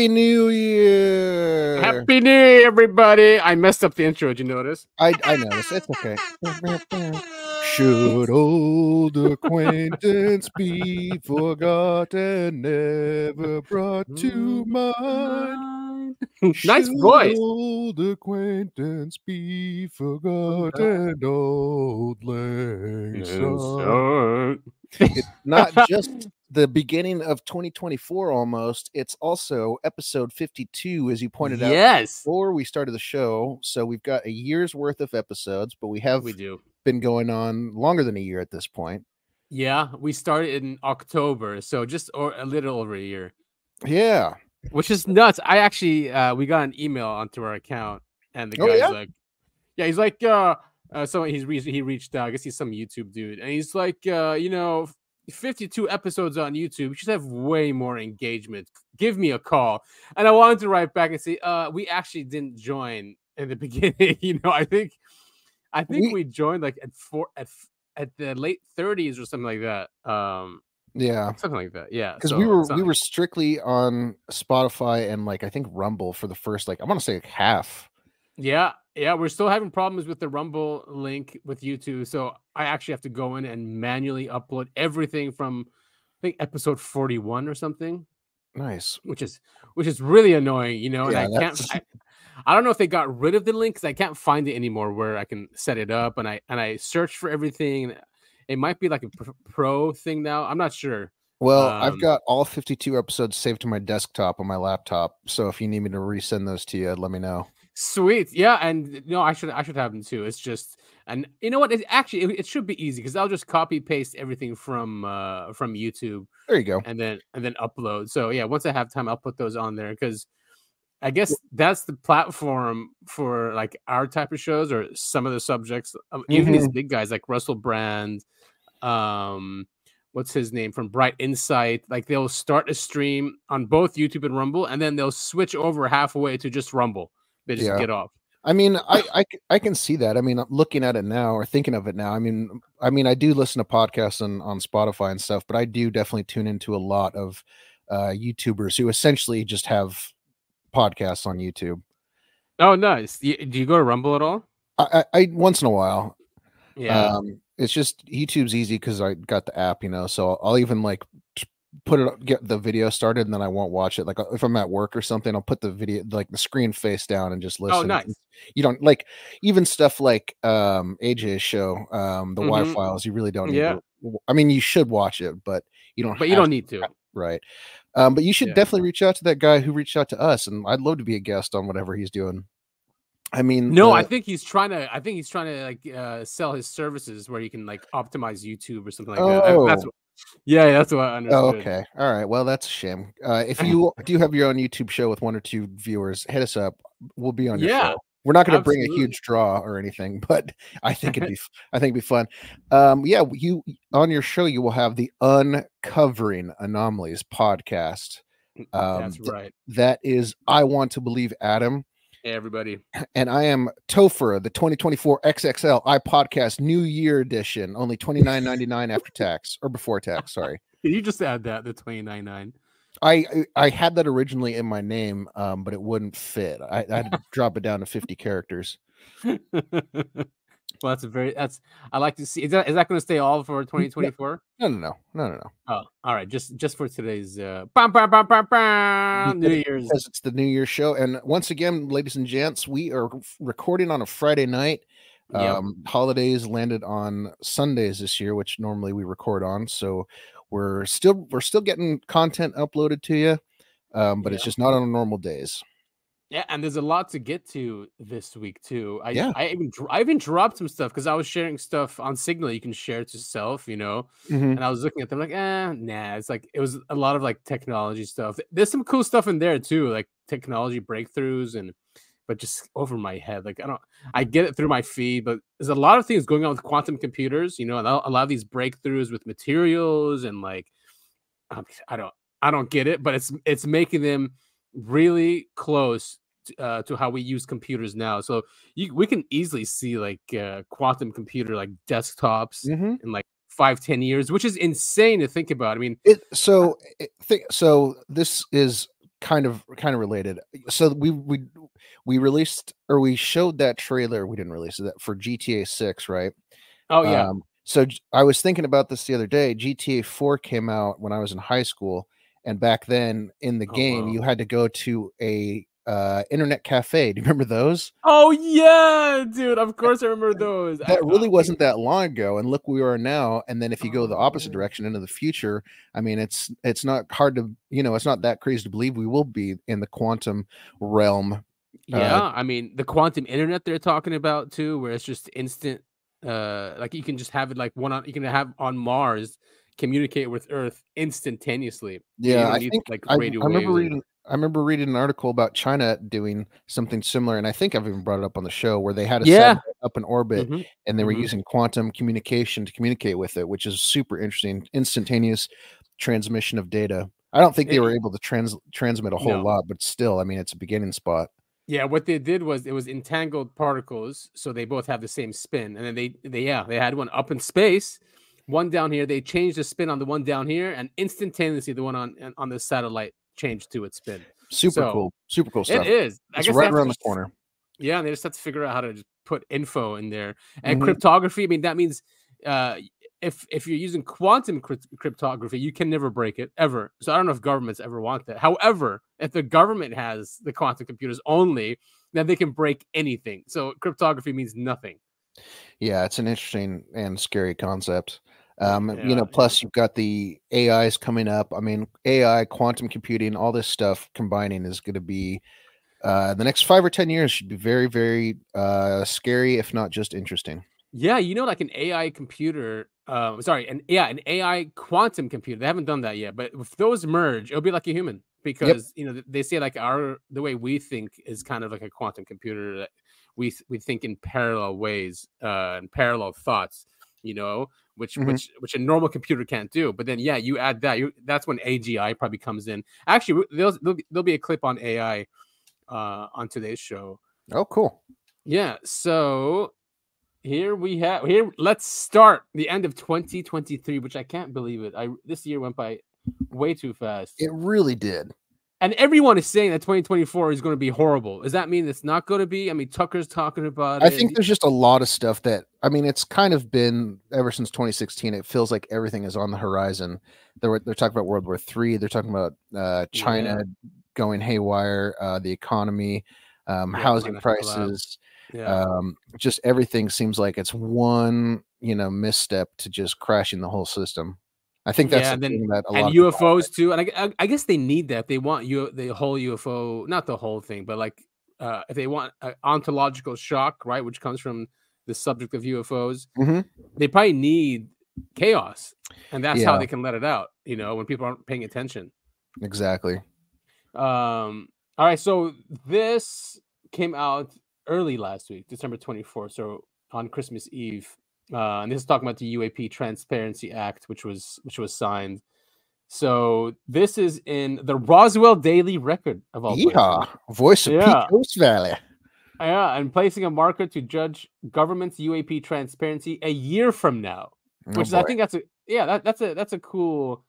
Happy New Year! Happy New Year, everybody! I messed up the intro. Did you notice? I I noticed. It's okay. Should old acquaintance be forgotten, never brought to mind? nice Should voice. Old acquaintance be forgotten, auld lang syne. It's not just the beginning of 2024 almost. It's also episode 52, as you pointed out yes, before we started the show. So we've got a year's worth of episodes, but we have we do. been going on longer than a year at this point. Yeah, we started in October, so just or a little over a year, Yeah. which is nuts. I actually uh, we got an email onto our account, and the Oh, guy's yeah? like, "Yeah, he's like, uh, uh, so he's re- he reached out. I guess he's some YouTube dude, and he's like, uh, you know." 52 episodes on YouTube. You should have way more engagement. Give me a call. And I wanted to write back and say, uh, we actually didn't join in the beginning. you know, I think I think We- we, joined like at four at at the late 30s or something like that. Um Yeah. something like that. Yeah. Because so we were we were strictly on Spotify and like I think Rumble for the first like I want to say like half. Yeah, yeah, we're still having problems with the Rumble link with YouTube. So I actually have to go in and manually upload everything from I think episode 41 or something. Nice. which is which is really annoying, you know. And Yeah, I can't. I, I don't know if they got rid of the link because I can't find it anymore where I can set it up. And I and I search for everything. It might be like a pro thing now. I'm not sure. Well, I've Um, got all 52 episodes saved to my desktop on my laptop. So if you need me to resend those to you, let me know. Sweet, yeah, and no, I should I should have them too. It's just and you know what? It actually it, it should be easy because I'll just copy paste everything from uh from YouTube There you go. and then and then upload. So yeah, once I have time, I'll put those on there because I guess that's the platform for like our type of shows or some of the subjects. Um, even these big guys like Russell Brand, um, what's his name from Bright Insight. Like they'll start a stream on both YouTube and Rumble, and then they'll switch over halfway to just Rumble. They just Yeah. get off. I mean, I, I I can see that. I mean, looking at it now or thinking of it now. I mean, I mean, I do listen to podcasts on on Spotify and stuff, but I do definitely tune into a lot of uh, YouTubers who essentially just have podcasts on YouTube. Oh, nice. Do you go to Rumble at all? I, I, I once in a while. Yeah. Um, it's just YouTube's easy because I got the app, you know. So I'll even like put it up- get the video started, and then I won't watch it. Like uh, if I'm at work or something, I'll put the video like the screen face down and just listen. oh, nice. You don't like even stuff like um AJ's show, um, the Why Mhm. files. You really don't need Yeah. to. I mean, you should watch it, but you don't. But you don't need to. right? Um, but you should Yeah. definitely reach out to that guy who reached out to us, and I'd love to be a guest on whatever he's doing. I mean, No, the- I think he's trying to. I think he's trying to like uh, sell his services where you can like optimize YouTube or something like that. I- That's Oh. Yeah, that's what I understood. Oh, okay. All right. Well, that's a shame. Uh, if you do have your own YouTube show with one or two viewers, hit us up. We'll be on your Yeah, show. We're not going to bring a huge draw or anything, but I think it'd be I think it'd be fun. Um, yeah, you on your show you will have the Uncovering Anomalies podcast. Um, that's th- right. That is I want to believe Adam Hey, everybody. and I am Topher, the 2024 XXL I podcast New Year edition, only 29.99 after tax or before tax, sorry. Did you just add that the twenty nine nine? I I I had that originally in my name, um, but it wouldn't fit. I, I had to drop it down to 50 characters. well, that's a very. That's. I like to see. Is that is that going to stay all for twenty twenty four? No, no, no, no, no, no. Oh, all right. Just just for today's uh, bam, bam, bam, bam, bam, New Year's. Because it's the New Year show, and once again, ladies and gents, we are recording on a Friday night. Yep. Um, holidays landed on Sundays this year, which normally we record on. So we're still we're still getting content uploaded to you, um, but it's just not on normal days. Yeah, and there's a lot to get to this week too. I Yeah. I even I even dropped some stuff because I was sharing stuff on Signal. You can share to self, you know. Mhm. And I was looking at them like, eh, nah. It's like it was a lot of like technology stuff. There's some cool stuff in there too, like technology breakthroughs and but just over my head. Like I don't, I get it through my feed, but there's a lot of things going on with quantum computers. You know, and a a lot of these breakthroughs with materials and like, um, I don't, I don't get it, but it's it's making them really close to, uh, to how we use computers now. So you, we can easily see like uh, quantum computer like desktops Mhm. in like five ten years, which is insane to think about. I mean, It so it, thi- so this is kind of kind of related. So we we we released or we showed that trailer. We didn't release that for GTA Six, right? Oh yeah. Um, so I was thinking about this the other day. GTA 4 came out when I was in high school, and back then in the Oh, game, wow. you had to go to a uh, internet cafe. Do you remember those? Oh yeah, dude. Of course I remember those. That really uh, wasn't that long ago, and look, we are now. And then if you go the opposite Oh. direction into the future, I mean, it's it's not hard to you know, it's not that crazy to believe we will be in the quantum realm. Yeah, I mean the quantum internet they're talking about too, where it's just instant. Uh, like you can just have it like one on. You can have on Mars communicate with Earth instantaneously. Yeah, I think like I, I remember waves reading. I remember reading an article about China doing something similar, and I think I've even brought it up on the show where they had a Yeah. satellite up in orbit Mhm. and they were Mhm. using quantum communication to communicate with it, which is super interesting. Instantaneous transmission of data. I don't think they were able to trans transmit a whole No. lot, but still, I mean, it's a beginning spot. Yeah, what they did was it was entangled particles, so they both have the same spin, and then they they yeah they had one up in space, one down here. They changed the spin on the one down here, and instantaneously the one on on the satellite changed to its spin. Super So, cool, super cool stuff. It is. I It's guess right have to around the corner. Yeah, and they just have to figure out how to just put info in there. And Mhm. cryptography, I mean, that means uh, if if you're using quantum crypt- cryptography, you can never break it ever. So I don't know if governments ever want that. However, if the government has the quantum computers only, then they can break anything. So cryptography means nothing. Yeah, it's an interesting and scary concept. Um, you know, yeah. plus you've got the AIs coming up. I mean, AI, quantum computing, all this stuff combining is going to be uh, the next five or ten years should be very, very uh, scary, if not just interesting. Yeah, you know, like an AI computer. Um, sorry, an yeah, an AI quantum computer. They haven't done that yet, but if those merge, it'll be like a human because you know they say like our the way we think is kind of like a quantum computer that we we think in parallel ways uh, and parallel thoughts. You know, which Mhm. which which a normal computer can't do. But then yeah, you add that, you that's when AGI probably comes in. Actually, there'll there'll be, there'll be a clip on AI uh, on today's show. Oh, cool. Yeah, so here we have here let's start the end of 2023, which I can't believe it. I this year went by way too fast. It really did. And everyone is saying that 2024 is going to be horrible. Does that mean it's not going to be? I mean, Tucker's talking about I it. think there's just a lot of stuff that I mean, it's kind of been ever since 2016. It feels like everything is on the horizon. They're they're talking about World War Three. They're talking about uh, China going haywire, uh, the economy, um, Yeah, housing prices. yeah. um just everything seems like it's one you know misstep to just crashing the whole system i think that's Yeah, the then- thing that a lot and have. UFOs too. And I, I, I guess they need that. They want you the whole UFO, not the whole thing, but like uh, if they want an ontological shock, right, which comes from the subject of UFOs, Mhm. they probably need chaos, and that's how they can let it out. You know, when people aren't paying attention. exactly Um. All right. So this came out early last week, December twenty fourth. So on Christmas Eve, uh, and this is talking about the UAP Transparency Act, which was which was signed. So this is in the Roswell Daily Record of all voice of Yeah. Pecos valley Yeah, and placing a marker to judge government's UAP transparency a year from now. Oh, which is, I think that's a yeah that, that's a that's a cool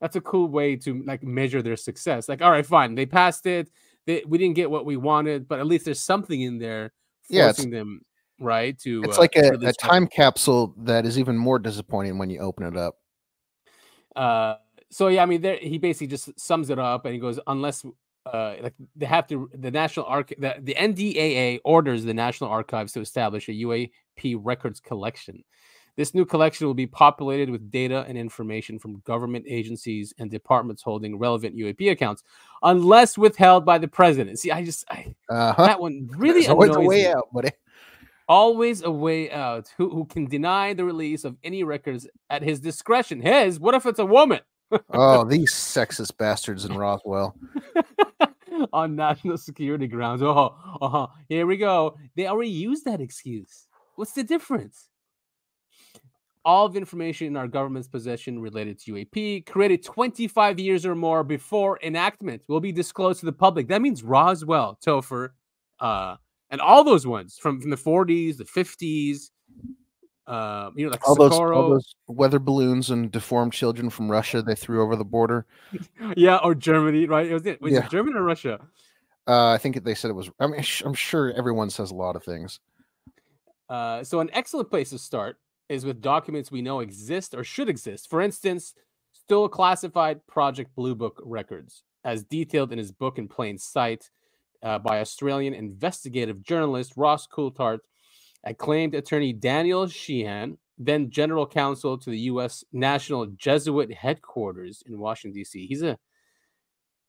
that's a cool way to like measure their success like all right fine they passed it they, we didn't get what we wanted but at least there's something in there Yeah, forcing them right to it's uh, like a, a time capsule that is even more disappointing when you open it up Uh, so yeah, I mean, there he basically just sums it up and he goes, unless uh, like they have to, the National Arch, the, the NDAA orders the National Archives to establish a UAP records collection. This new collection will be populated with data and information from government agencies and departments holding relevant UAP accounts, unless withheld by the president. See, I just I, uh-huh that one really There's always a annoys way me. out buddy Always a way out. Who who can deny the release of any records at his discretion? His. What if it's a woman? oh these sexist bastards in roswell on national security grounds. Oh, uh-huh. Here we go. They already used that excuse. What's the difference? All of the information in our government's possession related to UAP, created 25 years or more before enactment, will be disclosed to the public. That means Roswell, Topher, uh, and all those ones from, from the 40s, the 50s, Uh, you know, like all those, all those weather balloons and deformed children from Russia they threw over the border. yeah, or Germany, right? It was it. Was Yeah. it Germany or Russia? Uh, I think they said it was. I mean, I'm sure everyone says a lot of things. Uh, so an excellent place to start is with documents we know exist or should exist. For instance, still classified Project Blue Book records, as detailed in his book in plain sight uh, by Australian investigative journalist Ross Coulthard, acclaimed attorney Daniel Sheehan, then general counsel to the U.S. National Jesuit headquarters in Washington D.C. He's a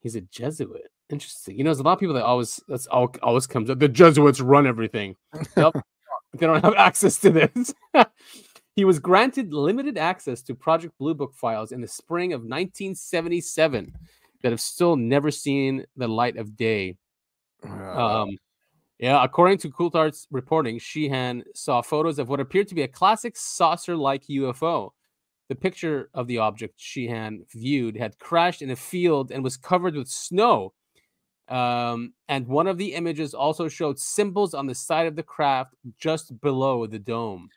he's a Jesuit. Interesting. You know, there's a lot of people that always that's all always comes up. The Jesuits run everything. Yep. they don't have access to this. he was granted limited access to Project Blue Book files in the spring of 1977 that have still never seen the light of day. Um, yeah, according to Coulthard's reporting, Sheehan saw photos of what appeared to be a classic saucer-like UFO. The picture of the object Sheehan viewed had crashed in a field and was covered with snow. Um, and one of the images also showed symbols on the side of the craft just below the dome.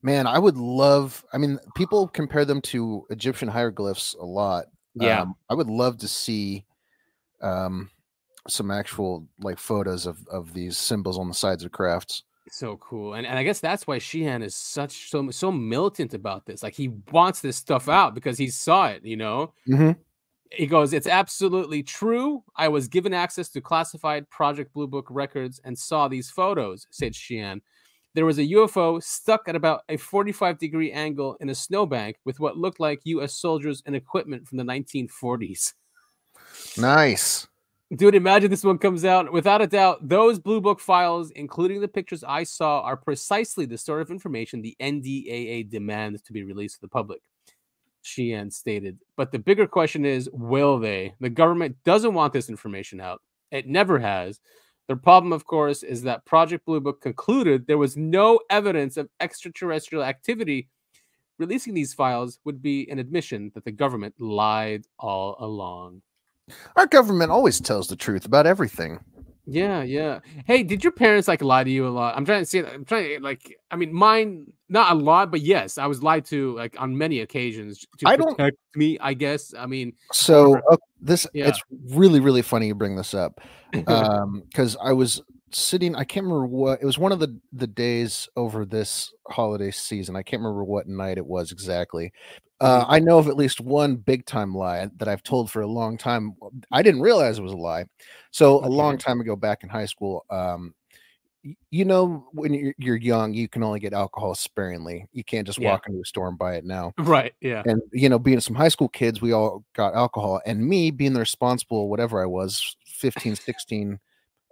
man, I would love. I mean, people compare them to Egyptian hieroglyphs a lot. Yeah. Um, I would love to see um, some actual like photos of of these symbols on the sides of crafts. So cool. And and I guess that's why Sheehan is such so so militant about this. Like he wants this stuff out because he saw it, you know. Mhm. He goes, It's absolutely true. I was given access to classified Project Blue Book records and saw these photos, said Sheehan. There was a UFO stuck at about a 45 degree angle in a snowbank with what looked like US soldiers and equipment from the 1940s. Nice. Dude, imagine this one comes out. Without a doubt, those Blue Book files, including the pictures I saw, are precisely the sort of information the NDAA demands to be released to the public. Sheehan stated. But the bigger question is will they? The government doesn't want this information out. It never has. The problem, of course, is that Project Blue Book concluded there was no evidence of extraterrestrial activity. Releasing these files would be an admission that the government lied all along. Our government always tells the truth about everything. Yeah, yeah. Hey, did your parents like lie to you a lot? I'm trying to see. I'm trying to like. I mean, mine not a lot, but yes, I was lied to like on many occasions to I don't- me. I guess. I mean, So uh, this Yeah. it's really really funny you bring this up because I was sitting. I can't remember what it was. One of the the days over this holiday season. I can't remember what night it was exactly. Uh, I know of at least one big time lie that I've told for a long time. I didn't realize it was a lie. So a long time ago, back in high school, um, you know, when you're, you're young, you can only get alcohol sparingly. You can't just Yeah. walk into a store and buy it now right? Yeah. and you know being some high school kids we all got alcohol and me being the responsible whatever i was 15 16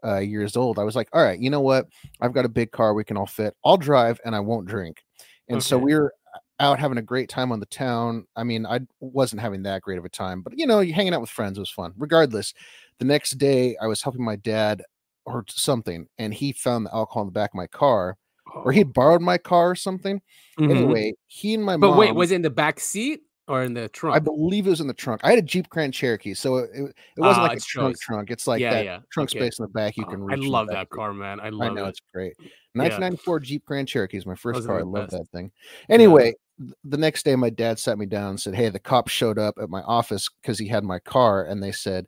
uh, years old i was like all right you know what? I've got a big car we can all fit. I'll drive and i won't drink. And so we were out having a great time on the town. I mean i wasn't having that great of a time but you know you hanging out with friends was fun. Regardless the next day i was helping my dad or something and he found the alcohol in the back of my car or he borrowed my car or something. Mhm. anyway he and my But mom wait, was it in the back seat or in the trunk? I believe it was in the trunk. I had a Jeep Grand Cherokee, so it, it, wasn't Ah, like a trunk trunk. It's like yeah, that yeah. trunk okay. space in the back you Oh, can I reach. the love that car, man. I I love know it. it's great. 1994 Jeep Grand Cherokee is my first car. I love that thing. Anyway, th- the next day my dad sat me down and said, "Hey, the cops showed up at my office because he had my car, and they said,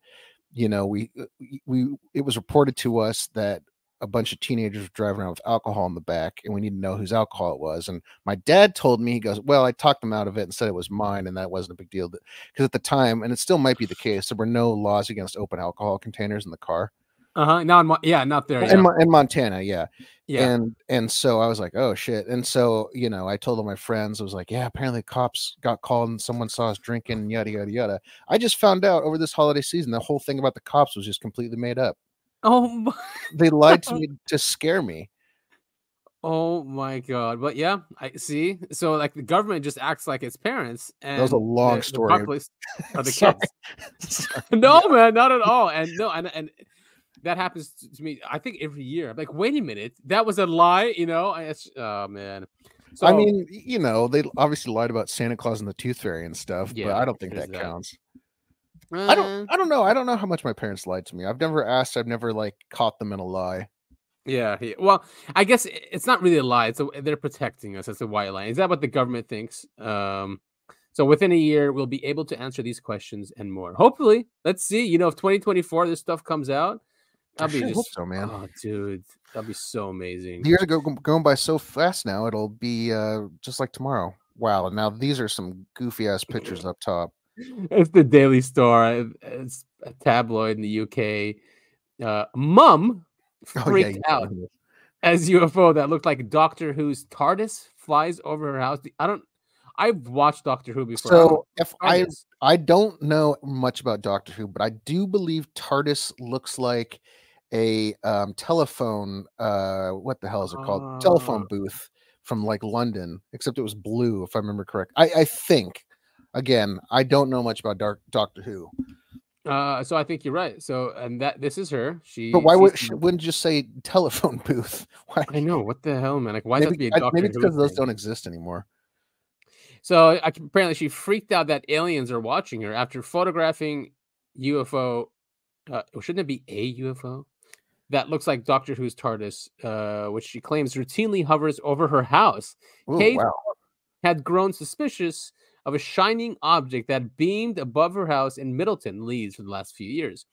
you know, uh, we- we it was reported to us that." A bunch of teenagers were driving around with alcohol in the back, and we need to know whose alcohol it was. And my dad told me, he goes, Well, I talked them out of it and said it was mine, and that wasn't a big deal. Because at the time, and it still might be the case, there were no laws against open alcohol containers in the car. Uh huh. Not in yeah, not there. In, Yeah. In Montana, yeah. yeah. And and so I was like, oh shit. And so, you know, I told all my friends, I was like, yeah, apparently cops got called and someone saw us drinking, yada yada yada. I just found out over this holiday season the whole thing about the cops was just completely made up. Oh, my, They lied to me to scare me. oh my god. But yeah, I see. So like the government just acts like its parents, and That was a long the, story. The are the kids. no, man, not at all. And no, and and that happens to- me. I think every year. I'm like, wait a minute, that was a lie. You know? I- It's, oh man. So I mean, you know, they obviously lied about Santa Claus and the Tooth Fairy and stuff, but Yeah, I don't think that, that. counts. I uh, don't I don't know. I don't know how much my parents lied to me. I've never asked, I've never like caught them in a lie. Yeah, yeah. Well, I guess it's not really a lie. It's a, they're protecting us. That's a white lie. Is that what the government thinks? Um, so within a year, we'll be able to answer these questions and more. Hopefully, let's see. You know, if 2024 this stuff comes out, I'll be just so, man. Oh, dude, that'd be so amazing. The years are go, going by so fast now. It'll be uh, just like tomorrow. Wow. Now these are some goofy ass pictures up top. It's the Daily Star. It's a tabloid in the UK. Uh, Mum freaked oh, yeah, out as UFO that looked like Doctor Who's TARDIS flies over her house. I don't. I've watched Doctor Who before. So if I I don't know much about Doctor Who, but I do believe TARDIS looks like a um, telephone. Uh, what the hell is it called? Uh, telephone booth from like London, except it was blue, if I remember correct. I, I think. Again, I don't know much about Dark Doctor Who. Uh, so I think you're right. So, and that this is her. She. But why would she wouldn't just say telephone booth? Why? I know what the hell, man. Like, why maybe, that be a doctor? Maybe it's because those don't exist anymore. So apparently, she freaked out that aliens are watching her after photographing UFO. Uh, shouldn't it be a UFO that looks like Doctor Who's TARDIS, uh, which she claims routinely hovers over her house? Ooh, Kate wow. had grown suspicious of a shining object that beamed above her house in Middleton, Leeds, for the last few years.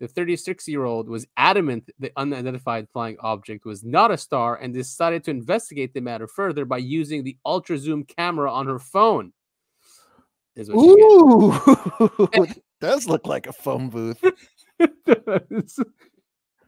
The 36 year old was adamant the unidentified flying object was not a star and decided to investigate the matter further by using the ultra zoom camera on her phone. Ooh, it does look like a phone booth.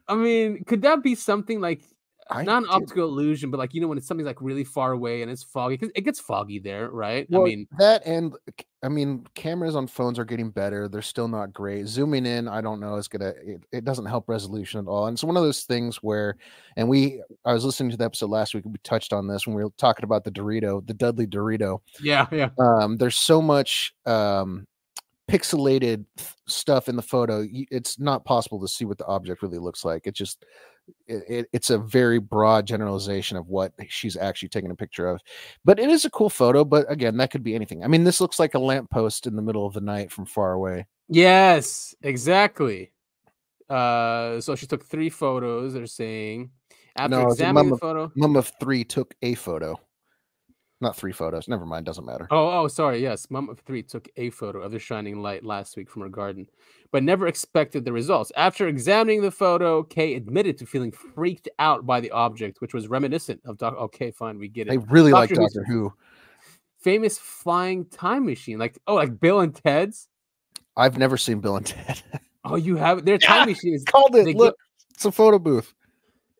I mean, could that be something like I not an optical illusion, but like you know when it's something like really far away and it's foggy because it gets foggy there, right? Well, I mean that and I mean cameras on phones are getting better. They're still not great. Zooming in, I don't know, is gonna it, it doesn't help resolution at all. And it's one of those things where, and we I was listening to the episode last week. We touched on this when we were talking about the Dorito, the Dudley Dorito. Yeah, yeah. Um, there's so much um pixelated stuff in the photo. It's not possible to see what the object really looks like. It just it, it's a very broad generalization of what she's actually taking a picture of. But it is a cool photo. But again, that could be anything. I mean, this looks like a lamppost in the middle of the night from far away. Yes, exactly. Uh, so she took three photos. They're saying after no, examining the photo, mom of three took a photo. Not three photos. Never mind. Doesn't matter. Oh, oh, sorry. Yes, Mom of Three took a photo of the shining light last week from her garden, but never expected the results. After examining the photo, Kay admitted to feeling freaked out by the object, which was reminiscent of Doctor. Okay, oh, fine, we get it. I really like Doctor Who. Famous flying time machine, like oh, like Bill and Ted's. I've never seen Bill and Ted. oh, you have their time yeah, machine is called it. Look, get, it's a photo booth.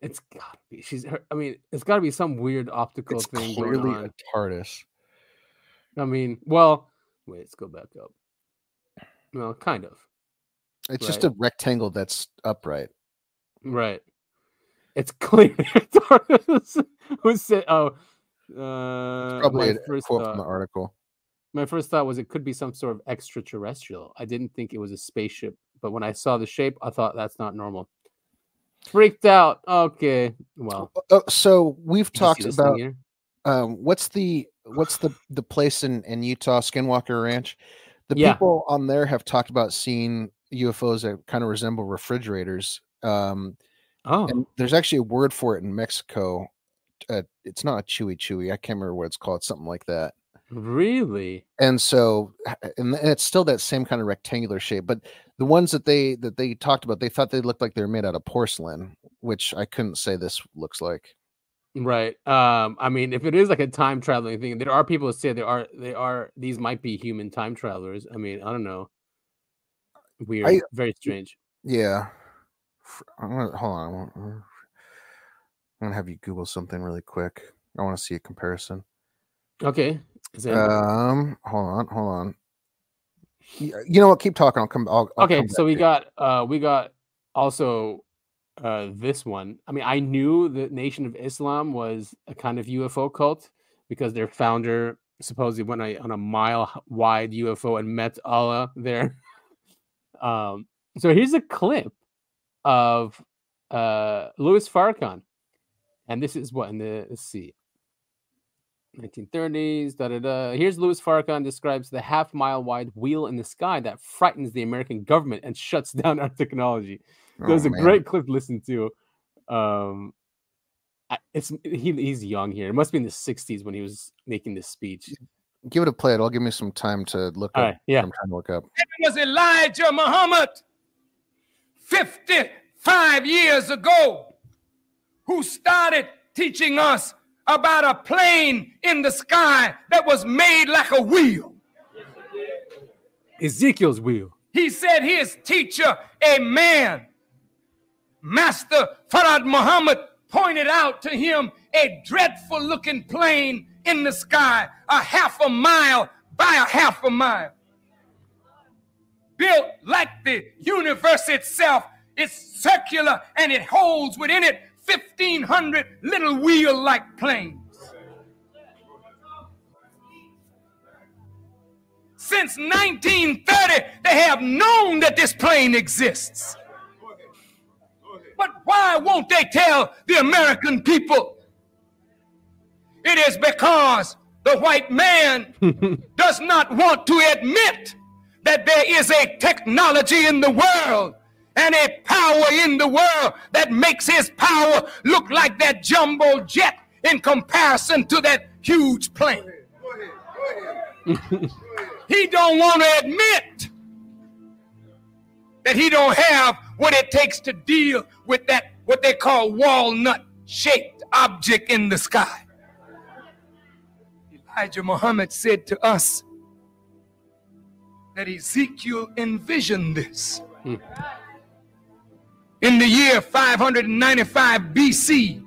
It's be. She's. Her, I mean, it's got to be some weird optical it's thing. Clearly a TARDIS. I mean, well, wait. Let's go back up. Well, kind of. It's right? just a rectangle that's upright. Right. It's clear. TARDIS. Who said? Oh, uh, probably a quote thought, from the article. My first thought was it could be some sort of extraterrestrial. I didn't think it was a spaceship, but when I saw the shape, I thought that's not normal. Freaked out. Okay. Well. Uh, so we've talked about um, what's the what's the the place in in Utah Skinwalker Ranch. The yeah. people on there have talked about seeing UFOs that kind of resemble refrigerators. Um, oh, and there's actually a word for it in Mexico. Uh, it's not a chewy chewy. I can't remember what it's called. Something like that. Really? And so, and it's still that same kind of rectangular shape, but the ones that they that they talked about, they thought they looked like they were made out of porcelain, which I couldn't say this looks like. Right. Um, I mean, if it is like a time traveling thing, there are people that say there are they are these might be human time travelers. I mean, I don't know. Weird, I, very strange. Yeah. I'm gonna hold on. I'm gonna have you Google something really quick. I want to see a comparison. Okay. Um, hold on, hold on. You know what? Keep talking. I'll come. I'll, I'll okay, come so we got uh we got also uh this one. I mean, I knew the Nation of Islam was a kind of UFO cult because their founder supposedly went on a, on a mile wide UFO and met Allah there. um, so here's a clip of uh Louis Farrakhan, and this is what in the let's see 1930s, da da da. Here's Louis Farrakhan describes the half mile wide wheel in the sky that frightens the American government and shuts down our technology. Oh, There's a man. great clip to listen to. Um, it's he, he's young here. It must be in the '60s when he was making this speech. Give it a play. It'll give me some time to look All up. right, yeah. I'm trying to look up. It was Elijah Muhammad 55 years ago who started teaching us about a plane in the sky that was made like a wheel. Ezekiel's wheel. He said his teacher, a man, Master Farad Muhammad, pointed out to him a dreadful looking plane in the sky, a half a mile by a half a mile. Built like the universe itself, it's circular and it holds within it 1,500 little wheel like planes. Since 1930, they have known that this plane exists. But why won't they tell the American people? It is because the white man does not want to admit that there is a technology in the world and a power in the world that makes his power look like that jumbo jet in comparison to that huge plane. he don't want to admit that he don't have what it takes to deal with that what they call walnut shaped object in the sky. Elijah Muhammad said to us that Ezekiel envisioned this. Hmm. In the year 595 BC,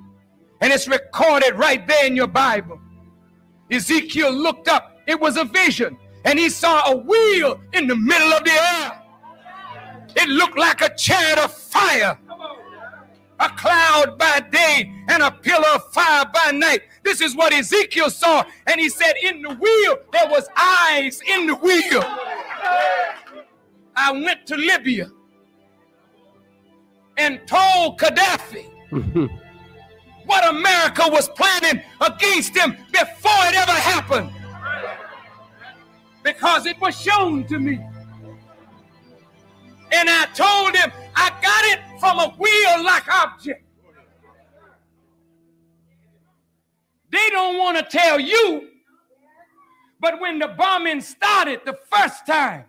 and it's recorded right there in your Bible. Ezekiel looked up, it was a vision, and he saw a wheel in the middle of the air. It looked like a chariot of fire, a cloud by day, and a pillar of fire by night. This is what Ezekiel saw, and he said, In the wheel, there was eyes in the wheel. I went to Libya and told Gaddafi mm-hmm. what America was planning against him before it ever happened. Because it was shown to me. And I told him I got it from a wheel like object. They don't want to tell you, but when the bombing started the first time,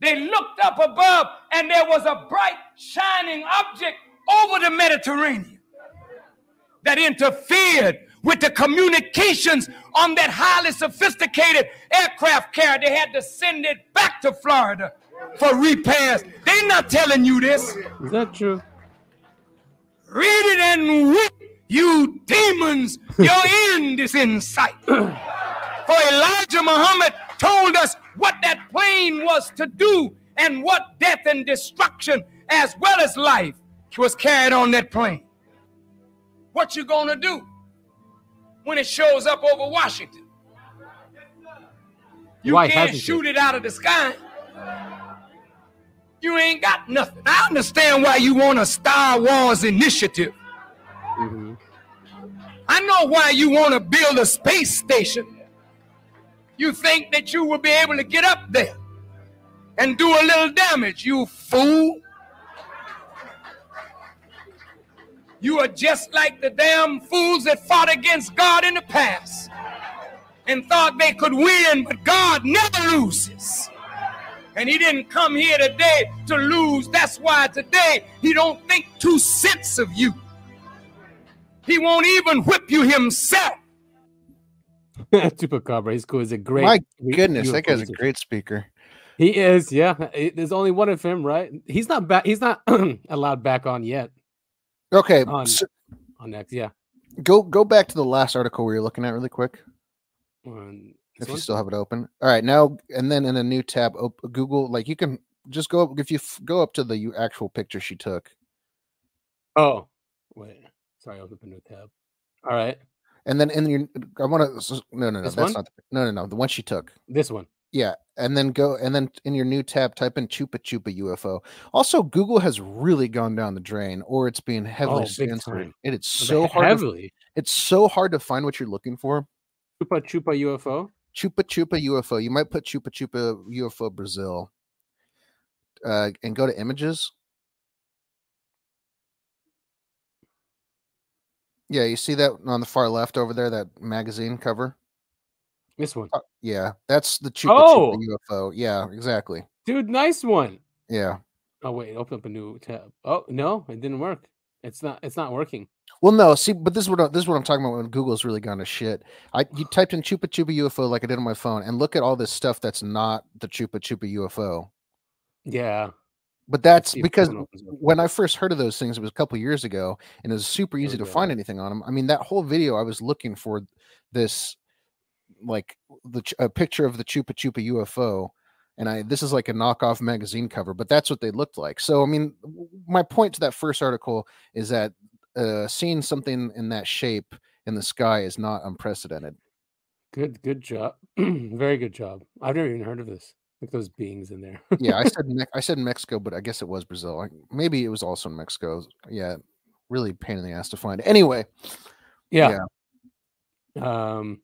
they looked up above and there was a bright, shining object over the Mediterranean that interfered with the communications on that highly sophisticated aircraft carrier. They had to send it back to Florida for repairs. They're not telling you this. Is that true? Read it and weep, you demons. Your end is in sight. For Elijah Muhammad told us what that plane was to do and what death and destruction, as well as life, was carried on that plane. What you gonna do when it shows up over Washington? You can't it? shoot it out of the sky. You ain't got nothing. I understand why you want a Star Wars initiative. hmm I know why you want to build a space station. You think that you will be able to get up there and do a little damage, you fool. You are just like the damn fools that fought against God in the past and thought they could win, but God never loses. And he didn't come here today to lose. That's why today he don't think two cents of you. He won't even whip you himself. Chupacabra. He's cool. He's a great. My goodness, that guy's a great speaker. He is. Yeah. There's only one of him, right? He's not back. He's not allowed back on yet. Okay, On- so On next, yeah. go go back to the last article we were looking at really quick. If this you still have it open. All right, now and then in a new tab, op- Google like you can just go up if you f- go up to the actual picture she took, Oh, wait. Sorry, I opened a new tab. All right, and then in your I want to no no no This that's one? not the, no no no the one she took. this one. Yeah, and then go and then in your new tab type in Chupa Chupa UFO. Also, Google has really gone down the drain, or it's being heavily Oh, censored. It is He- so hard. To, heavily. it's so hard to find what you're looking for. Chupa Chupa UFO. Chupa Chupa UFO. You might put Chupa Chupa UFO Brazil, uh, and go to images. Yeah, you see that on the far left over there, that magazine cover? This one, Uh, yeah, that's the Chupa Oh! Chupa UFO. Yeah, exactly. dude, nice one. Yeah. Oh wait, open up a new tab. Oh no, it didn't work. It's not. It's not working. Well, no, see, but this is what I- this is what I'm talking about when Google's really gone to shit. I you typed in Chupa Chupa UFO like I did on my phone, and look at all this stuff that's not the Chupa Chupa UFO. Yeah. But that's because someone opens up. when I first heard of those things, it was a couple years ago, and it was super easy to find anything on them. I mean, that whole video, I was looking for this, like the a picture of the Chupa Chupa UFO, and I this is like a knockoff magazine cover, but that's what they looked like. So, I mean, my point to that first article is that uh, seeing something in that shape in the sky is not unprecedented. Good. Good job. Very good job. I've never even heard of this. At those beings in there. Yeah, I said I said in Mexico, but I guess it was Brazil. I, maybe it was also in Mexico. Yeah, really pain in the ass to find. Anyway, yeah. Um.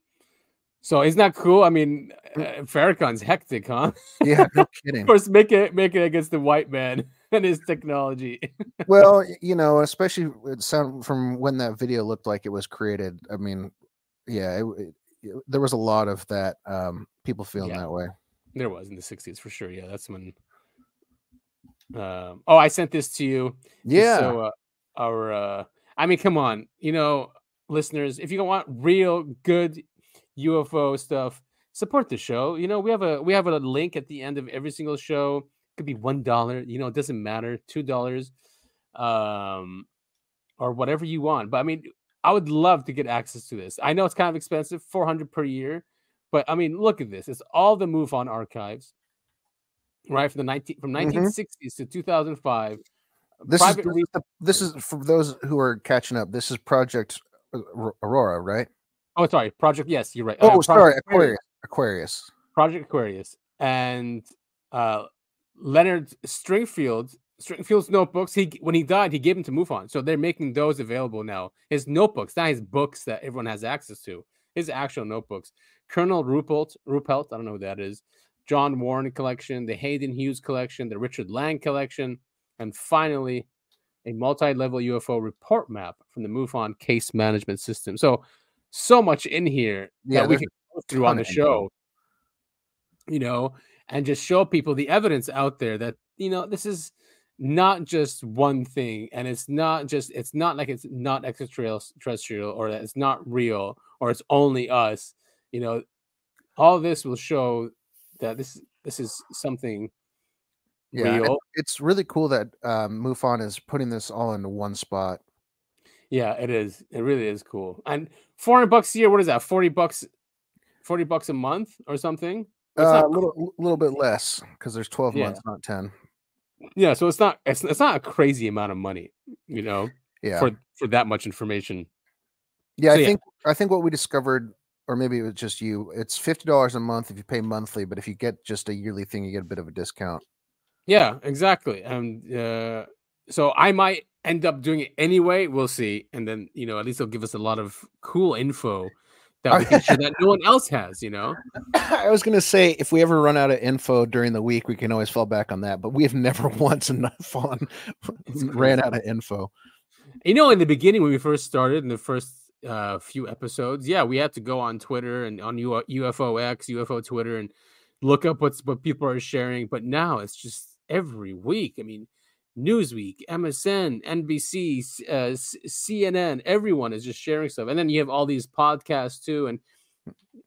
So isn't that cool? I mean, uh, Farrakhan's hectic, huh? yeah, no kidding. of course, make it make it against the white man and his technology. well, you know, especially with sound from when that video looked like it was created. I mean, yeah, it, it- it- there was a lot of that. Um, people feeling Yeah. that way. There was in the '60s for sure. Yeah, that's when. Um, oh, I sent this to you. Yeah, So uh, our, uh, I mean, come on, you know, listeners, if you don't want real good UFO stuff, support the show. You know, we have a we have a link at the end of every single show. It could be one dollar. You know, it doesn't matter. Two dollars, um, or whatever you want. But I mean, I would love to get access to this. I know it's kind of expensive, four hundred per year, but I mean, look at this. It's all the MUFON archives, right? From the nineteen from Mhm. nineteen sixties to two thousand five. this is private this is, the, this is for those who are catching up. This is Project Aurora, right? Oh, sorry, Project. Yes, you're right. Oh, uh, sorry, Aquarius. Aquarius. Project Aquarius, and uh, Leonard Stringfield. Stringfield's notebooks. He when he died, he gave them to MUFON, so they're making those available now. His notebooks, not his books that everyone has access to. His actual notebooks. Colonel Ruppelt, Ruppelt, I don't know who that is. John Warren collection, the Hayden Hughes collection, the Richard Lang collection, and finally, a multi-level UFO report map from the MUFON case management system. So, so much in here Yeah, that we can go through on the show, you know, and just show people the evidence out there that you know this is not just one thing, and it's not just it's not like it's not extraterrestrial or that it's not real or it's only us. You know, all this will show that this this is something Yeah, real. it's really cool that um, MUFON is putting this all into one spot. Yeah, it is. It really is cool. And 400 bucks a year, what is that? 40 bucks 40 bucks a month or something? Uh, a little, little bit less because there's 12 Yeah. months, not 10. yeah, so it's not it's, it's not a crazy amount of money, you know, Yeah, for for that much information. yeah. so I yeah. think I think what we discovered, or maybe it was just you. It's fifty dollars a month if you pay monthly, but if you get just a yearly thing, you get a bit of a discount. Yeah, exactly. And uh so I might end up doing it anyway. We'll see. And then, you know, at least it'll give us a lot of cool info that we can share that no one else has, you know. I was gonna say if we ever run out of info during the week, we can always fall back on that. But we have never once enough on ran out of info. You know, in the beginning when we first started in the first uh, few episodes, yeah, we had to go on Twitter and on U- UFOX, UFO Twitter, and look up what's what people are sharing. But now it's just every week. I mean, Newsweek, MSN, NBC, uh, CNN, everyone is just sharing stuff. And then you have all these podcasts too, and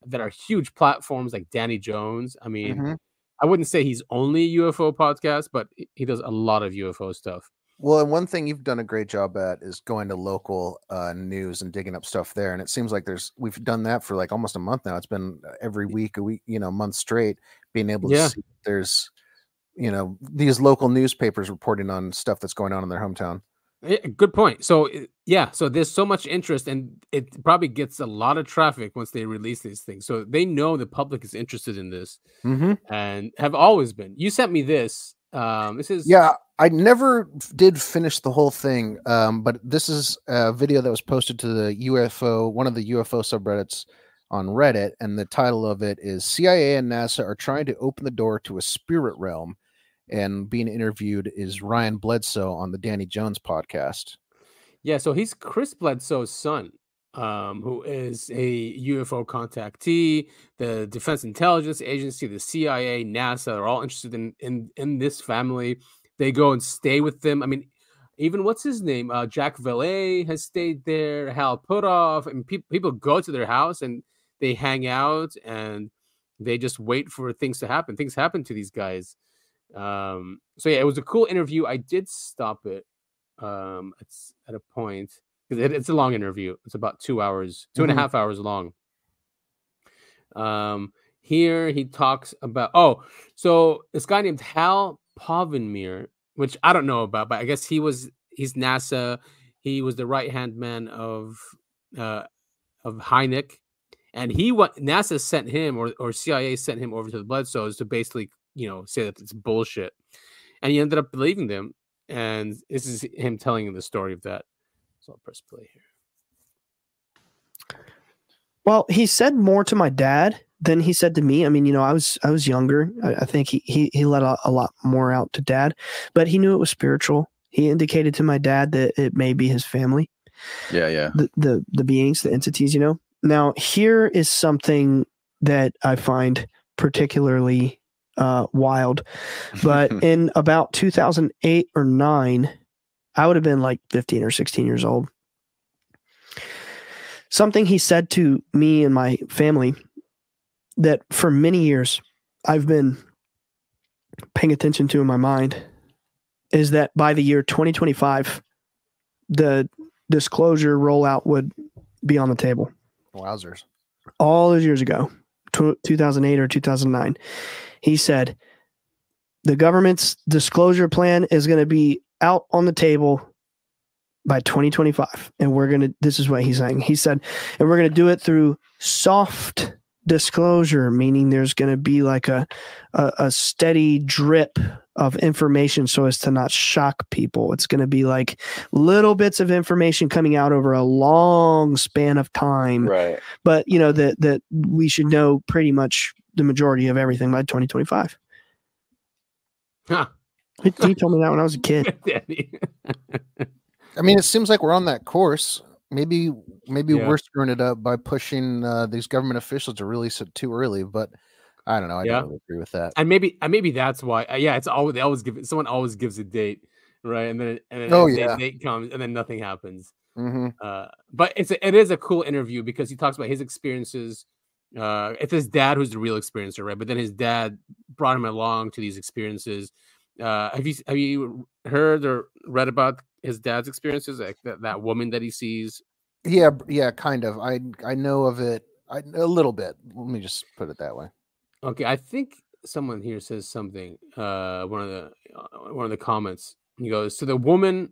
that are huge platforms like Danny Jones. I mean, Mhm. I wouldn't say he's only a UFO podcast, but he- does a lot of UFO stuff. Well, and one thing you've done a great job at is going to local uh, news and digging up stuff there. And it seems like there's we've done that for like almost a month now. It's been every week, a week, you know, month straight, being able to Yeah. see there's, you know, these local newspapers reporting on stuff that's going on in their hometown. Good point. So yeah, so there's so much interest, and it probably gets a lot of traffic once they release these things. So they know the public is interested in this Mm-hmm. and have always been. You sent me this. Um, this is Yeah, I never did finish the whole thing, um, but this is a video that was posted to the UFO, one of the UFO subreddits on Reddit, and the title of it is CIA and NASA are trying to open the door to a spirit realm. And being interviewed is Ryan Bledsoe on the Danny Jones podcast. Yeah, so he's Chris Bledsoe's son, um, who is a UFO contactee. The Defense Intelligence Agency, the CIA, NASA are all interested in in in this family. They go and stay with them. I mean, even what's his name? Uh, Jacques Vallée has stayed there. Hal Puthoff, and people people go to their house and they hang out and they just wait for things to happen. Things happen to these guys. Um, so yeah, it was a cool interview. I did stop it. Um, it's at a point because it, it's a long interview. It's about two hours, two and a Mhm. half hours long. Um, here he talks about oh, so this guy named Hal Povenmire, which I don't know about, but I guess he was he's NASA. He was the right hand man of uh of Hynek, and he what NASA sent him or or CIA sent him over to the Bledsoes to basically you know say that it's bullshit, and he ended up believing them. And this is him telling the story of that. So I'll press play here. Well, he said more to my dad than he said to me. I mean, you know, I was I was younger. I, I think he he he let a, a lot more out to dad, but he knew it was spiritual. He indicated to my dad that it may be his family, Yeah, yeah. the the the beings, the entities. You know. Now here is something that I find particularly uh, wild. But in about 2008 or nine, I would have been like 15 or 16 years old. Something he said to me and my family that for many years I've been paying attention to in my mind is that by the year 2025, the disclosure rollout would be on the table Wowzers. all those years ago, tw 2008 or 2009, he said the government's disclosure plan is going to be out on the table by 2025. And we're going to, this is what he's saying. He said, and we're going to do it through soft disclosure, meaning there's going to be like a, a, a steady drip of information so as to not shock people. It's going to be like little bits of information coming out over a long span of time Right. but you know that that we should know pretty much the majority of everything by 2025. Huh. He, he told me that when I was a kid. I mean, it seems like we're on that course. Maybe, maybe Yeah. we're screwing it up by pushing uh, these government officials to release it too early. But I don't know. I Yeah. don't really agree with that. and maybe and maybe that's why uh, yeah it's always they always give someone always gives a date right and then and then Oh, yeah. date comes and then nothing happens hmm uh but it's a, it is a cool interview because he talks about his experiences uh it's his dad who's the real experiencer right but then his dad brought him along to these experiences uh have you have you heard or read about his dad's experiences like that, that woman that he sees Yeah, yeah, kind of. I I know of it I, a little bit. Let me just put it that way. Okay, I think someone here says something. Uh, one of the uh, one of the comments. He goes, "So the woman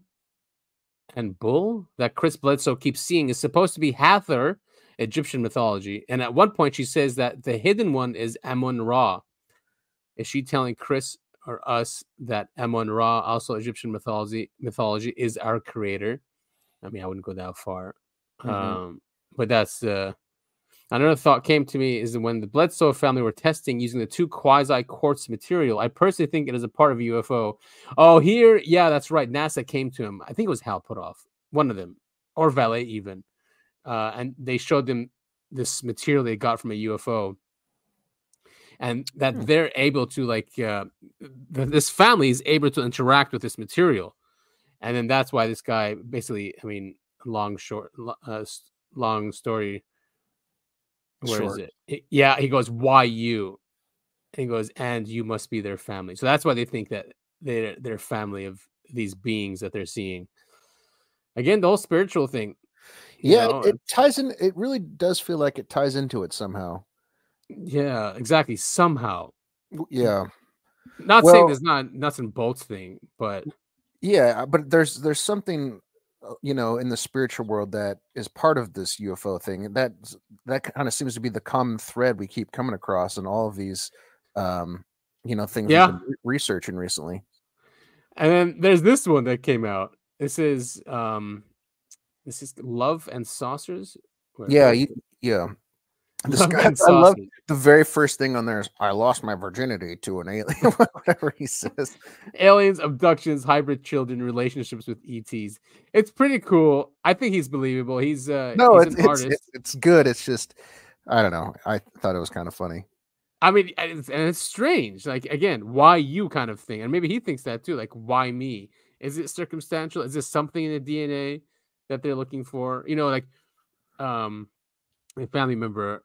and bull that Chris Bledsoe keeps seeing is supposed to be Hathor, Egyptian mythology, and at one point she says that the hidden one is Amun Ra. Is she telling Chris or us that Amun Ra, also Egyptian mythology, mythology, is our creator? I mean, I wouldn't go that far, Mhm. um, but that's uh, Another thought came to me is that when the Bledsoe family were testing using the two quasi quartz material, I personally think it is a part of a UFO. Oh, here, yeah, that's right. NASA came to him. I think it was Hal Puthoff, one of them, or Vallée even, uh, and they showed them this material they got from a UFO, and that Hmm. they're able to like uh, th- this family is able to interact with this material, and then that's why this guy basically, I mean, long short, uh, long story. Where is Short. it? He- Yeah, he goes, "Why you?" And he goes, "And you must be their family." So that's why they think that they're they're family of these beings that they're seeing. Again, the whole spiritual thing. Yeah, know, it, ties in. It really does feel like it ties into it somehow. yeah, exactly. Somehow, Yeah, not saying there's not nuts and bolts thing, but yeah, but there's there's something uh, you know in the spiritual world that is part of this UFO thing, and that that kind of seems to be the common thread we keep coming across in all of these, um, you know, things Yeah. we've been re- researching recently. And then there's this one that came out. This is um this is Love and Saucers. Where- Yeah, you, yeah. Guy, I love the very first thing on there is I lost my virginity to an alien, whatever he says. aliens, abductions, hybrid children, relationships with ETs. It's pretty cool. I think he's believable. He's uh No, he's it's an it's, artist. it's it's good. It's just I don't know. I thought it was kind of funny. I mean, it's, and it's strange. Like again, why you kind of thing, and maybe he thinks that too. Like, why me? Is it circumstantial? Is this something in the DNA that they're looking for? You know, like, um, a family member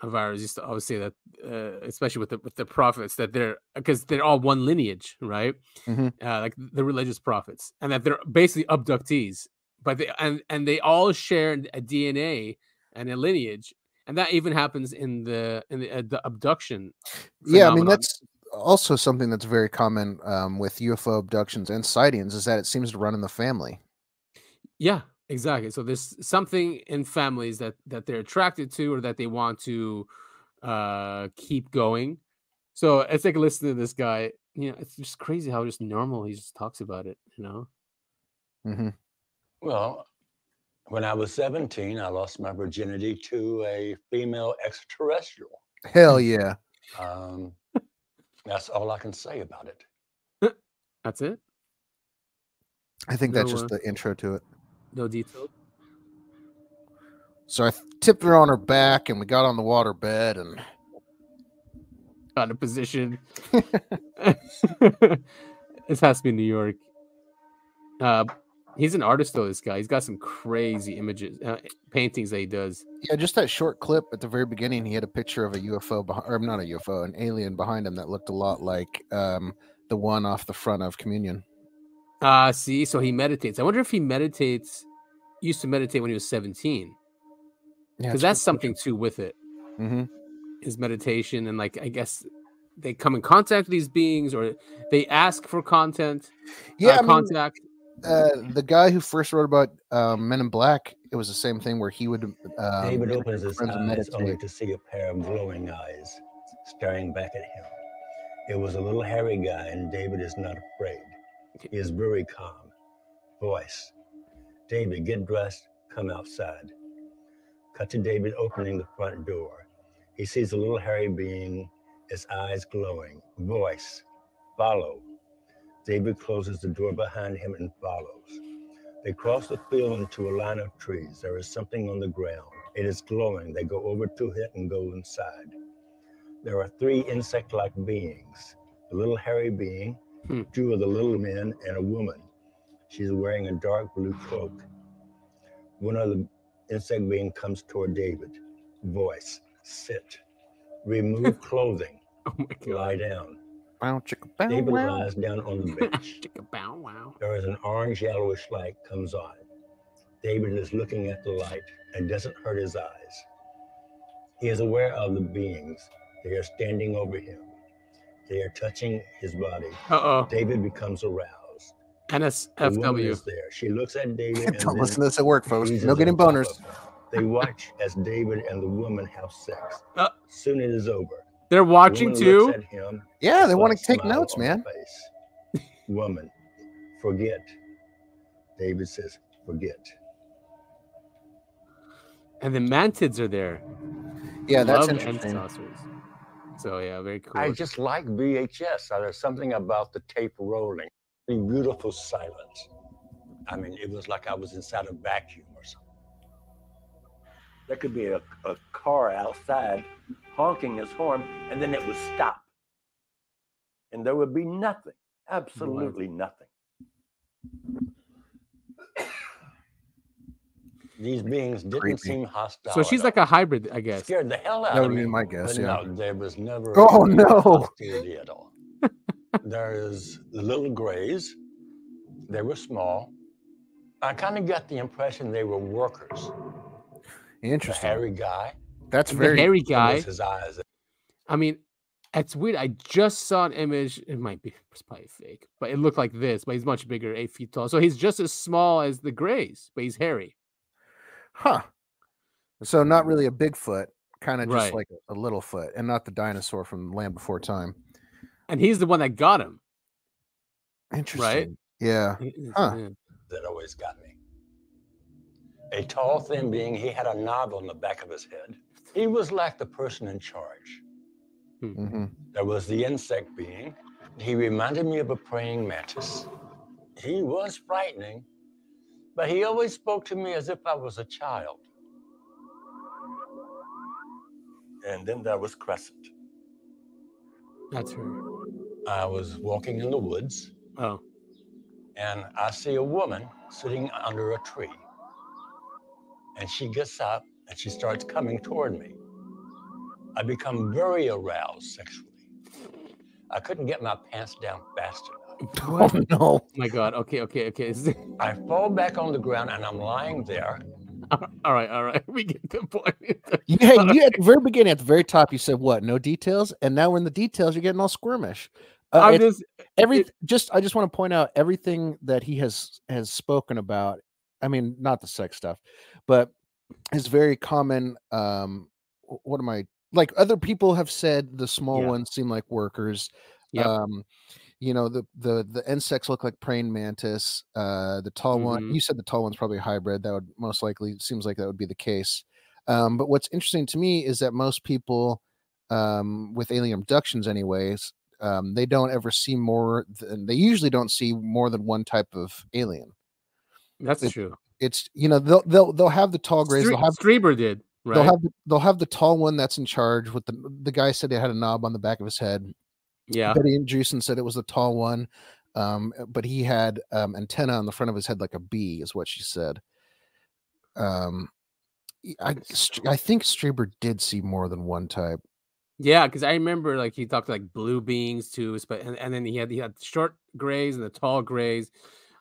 of ours used to always say that, uh, especially with the with the prophets, that they're because they're all one lineage, right? Mhm. Uh, like the religious prophets, and that they're basically abductees, but they and and they all share a DNA and a lineage, and that even happens in the in the, uh, the abduction. Yeah, I mean that's also something that's very common um, with UFO abductions and sightings is that it seems to run in the family. Yeah, exactly. So there's something in families that that they're attracted to or that they want to uh keep going. So it's like listening to this guy. You know, it's just crazy how just normal he just talks about it. You know. hmm Well, when I was 17, I lost my virginity to a female extraterrestrial. Hell yeah. Um, that's all I can say about it. That's it. I think that's No, just uh, the intro to it. No detail. So I tipped her on her back and we got on the water bed and Got in a position. this has to be New York. Uh, he's an artist though. This guy. He's got some crazy images, uh, paintings that he does. yeah, just that short clip at the very beginning, he had a picture of a UFO, behind, or not a UFO, an alien behind him that looked a lot like um, the one off the front of Communion. Ah, see, so he meditates. I wonder if he meditates. Used to meditate when he was seventeen, Yeah, because that's something too with it. hmm His meditation and like I guess they come in contact with these beings or they ask for content. Yeah, uh, I mean, contact. uh, the guy who first wrote about um, Men in Black, it was the same thing where he would. Um, David opens his friends and eyes only to see a pair of glowing eyes staring back at him. It was a little hairy guy, and David is not afraid. He is very calm. Voice David, get dressed, come outside. Cut to David opening the front door. He sees a little hairy being, his eyes glowing. Voice Follow. David closes the door behind him and follows. They cross the field into a line of trees. There is something on the ground. It is glowing. They go over to it and go inside. There are three insect like beings a little hairy being, Hmm. two of the little men, and a woman. She's wearing a dark blue cloak. One of the insect being comes toward David. Voice Sit. Remove clothing. Oh my Lie down. Bow, chicka, bow, David wow. lies down on the bench. Chicka bow wow. There is an orange yellowish light comes on. David is looking at the light and doesn't hurt his eyes. He is aware of the beings. They are standing over him. They are touching his body. Uh oh. David becomes aroused. The woman is there. She looks at David and Don't listen to this at work, folks. No getting boners. They watch as David and the woman have sex. Uh. Soon it is over. They're watching woman too. him Yeah, they want to take notes, man. face. Woman, forget. David says, forget. And the mantids are there. Yeah, that's Love and interesting. saucers. So yeah, very cool. I just like VHS. There's something about the tape rolling. A beautiful silence. I mean, it was like I was inside a vacuum or something. There could be a, a car outside honking his horn, and then it would stop. And there would be nothing, absolutely nothing. These beings didn't Creepy. seem hostile. so she's like a hybrid, I guess. scared the hell out That of would me. be my guess, but yeah. no, there was never. Oh, any no. hostility at all. There's the little grays. They were small. I kind of got the impression they were workers. The Interesting. hairy guy. That's The very. hairy guy. was his eyes. I mean, it's weird. I just saw an image. It might be it's probably fake, but it looked like this. But he's much bigger, eight feet tall. So he's just as small as the Greys, but he's hairy. Huh. So not really a Bigfoot, kind of just Right. like a little foot, and not the dinosaur from Land Before Time. And he's the one that got him. Interesting. Right? Yeah. He- he- Huh. yeah. that always got me. A tall, thin being, he had a knob on the back of his head. He was like the person in charge. hmm There was the insect being. He reminded me of a praying mantis. He was frightening, but he always spoke to me as if I was a child. And then there was Crescent. That's her. I was walking in the woods Oh, and I see a woman sitting under a tree. And she gets up and she starts coming toward me. I become very aroused sexually. I couldn't get my pants down fast enough. Oh no! oh my God. Okay, okay, okay. I fall back on the ground and I'm lying there. all right, all right. We get the point. You, hey, you at the very beginning, at the very top, you said what? No details, and now we're in the details. You're getting all squirmish. Uh, I'm just every it- just I just want to point out everything that he has has spoken about. I mean, not the sex stuff, but is very common. Um, what am I like? Other people have said the small Yeah. ones seem like workers. Yep. Um, you know the the the insects look like praying mantis. Uh, the tall one. Mhm. You said the tall one's probably a hybrid. That would most likely seems like that would be the case. Um, but what's interesting to me is that most people um, with alien abductions, anyways, um, they don't ever see more than they usually don't see more than one type of alien. that's it- true. It's you know they'll they'll they'll have the tall grays. Stre- They'll have Strieber did, right? they'll have they'll have the tall one that's in charge with the the guy said he had a knob on the back of his head. Yeah. Betty Andreasson said it was the tall one, um, but he had um, antenna on the front of his head like a bee, is what she said. Um, I I think Strieber did see more than one type. Yeah, because I remember like he talked like blue beings too, but and, and then he had he had short grays and the tall grays.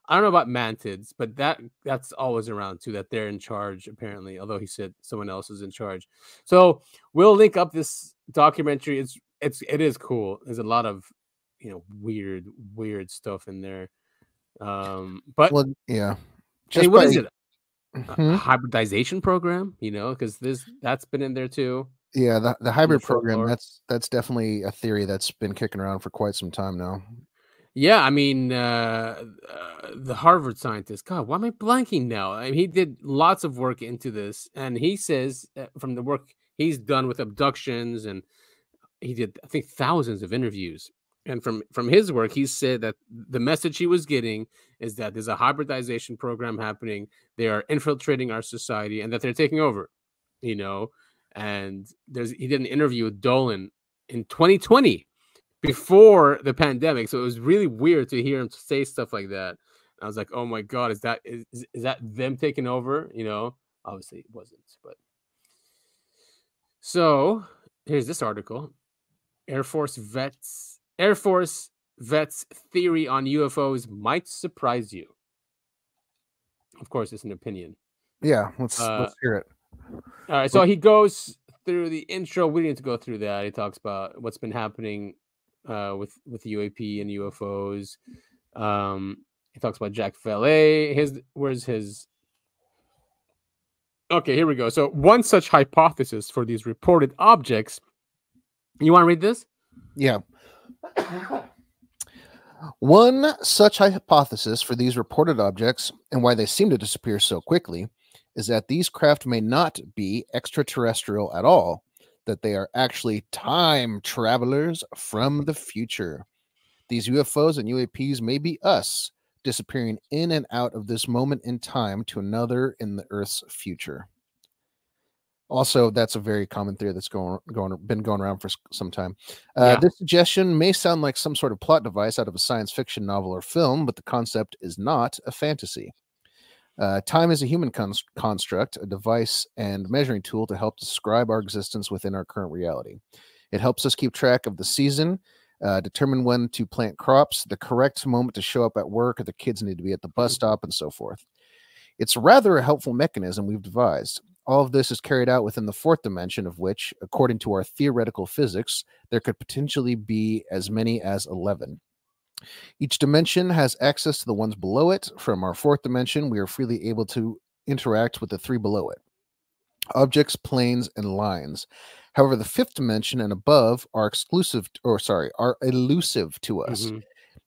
I don't know about mantids, but that that's always around too. That they're in charge apparently, although he said someone else is in charge. So we'll link up this documentary. It's it's it is cool. There's a lot of you know weird weird stuff in there. Um, but Well, yeah. hey, what is by- it? A Mhm. hybridization program? You know, because this that's been in there too. Yeah, the, the hybrid program, that's that's definitely a theory that's been kicking around for quite some time now. Yeah, I mean, uh, uh, the Harvard scientist. God, why am I blanking now? I mean, he did lots of work into this, and he says uh, from the work he's done with abductions, and he did, I think, thousands of interviews. And from from his work, he said that the message he was getting is that there's a hybridization program happening. They are infiltrating our society, and that they're taking over. You know, and there's he did an interview with Dolan in 2020 before the pandemic. So it was really weird to hear him say stuff like that. I was like, oh my god, is that is, is- that them taking over? You know, obviously it wasn't, but so here's this article: Air Force vets, Air Force vets theory on UFOs might surprise you. Of course, it's an opinion. Yeah, let's Uh, let's hear it. All right, so he goes through the intro. We need to go through that. He talks about what's been happening uh, with with UAP and UFOs. Um, he talks about Jacques Vallée. His where's his? Okay, here we go. So one such hypothesis for these reported objects. You want to read this? Yeah. One such hypothesis for these reported objects and why they seem to disappear so quickly is that these craft may not be extraterrestrial at all, that they are actually time travelers from the future. These UFOs and UAPs may be us disappearing in and out of this moment in time to another in the Earth's future. Also, that's a very common theory that's going going been going around for some time. Uh, Yeah. This suggestion may sound like some sort of plot device out of a science fiction novel or film, but the concept is not a fantasy. Uh, time is a human cons- construct, a device and measuring tool to help describe our existence within our current reality. It helps us keep track of the season, uh, determine when to plant crops, the correct moment to show up at work, or the kids need to be at the bus stop, and so forth. It's rather a helpful mechanism we've devised. All of this is carried out within the fourth dimension, of which, according to our theoretical physics, there could potentially be as many as 11. Each dimension has access to the ones below it. From our fourth dimension, we are freely able to interact with the three below it objects, planes, and lines. However, the fifth dimension and above are exclusive, or sorry, are elusive to us Mhm.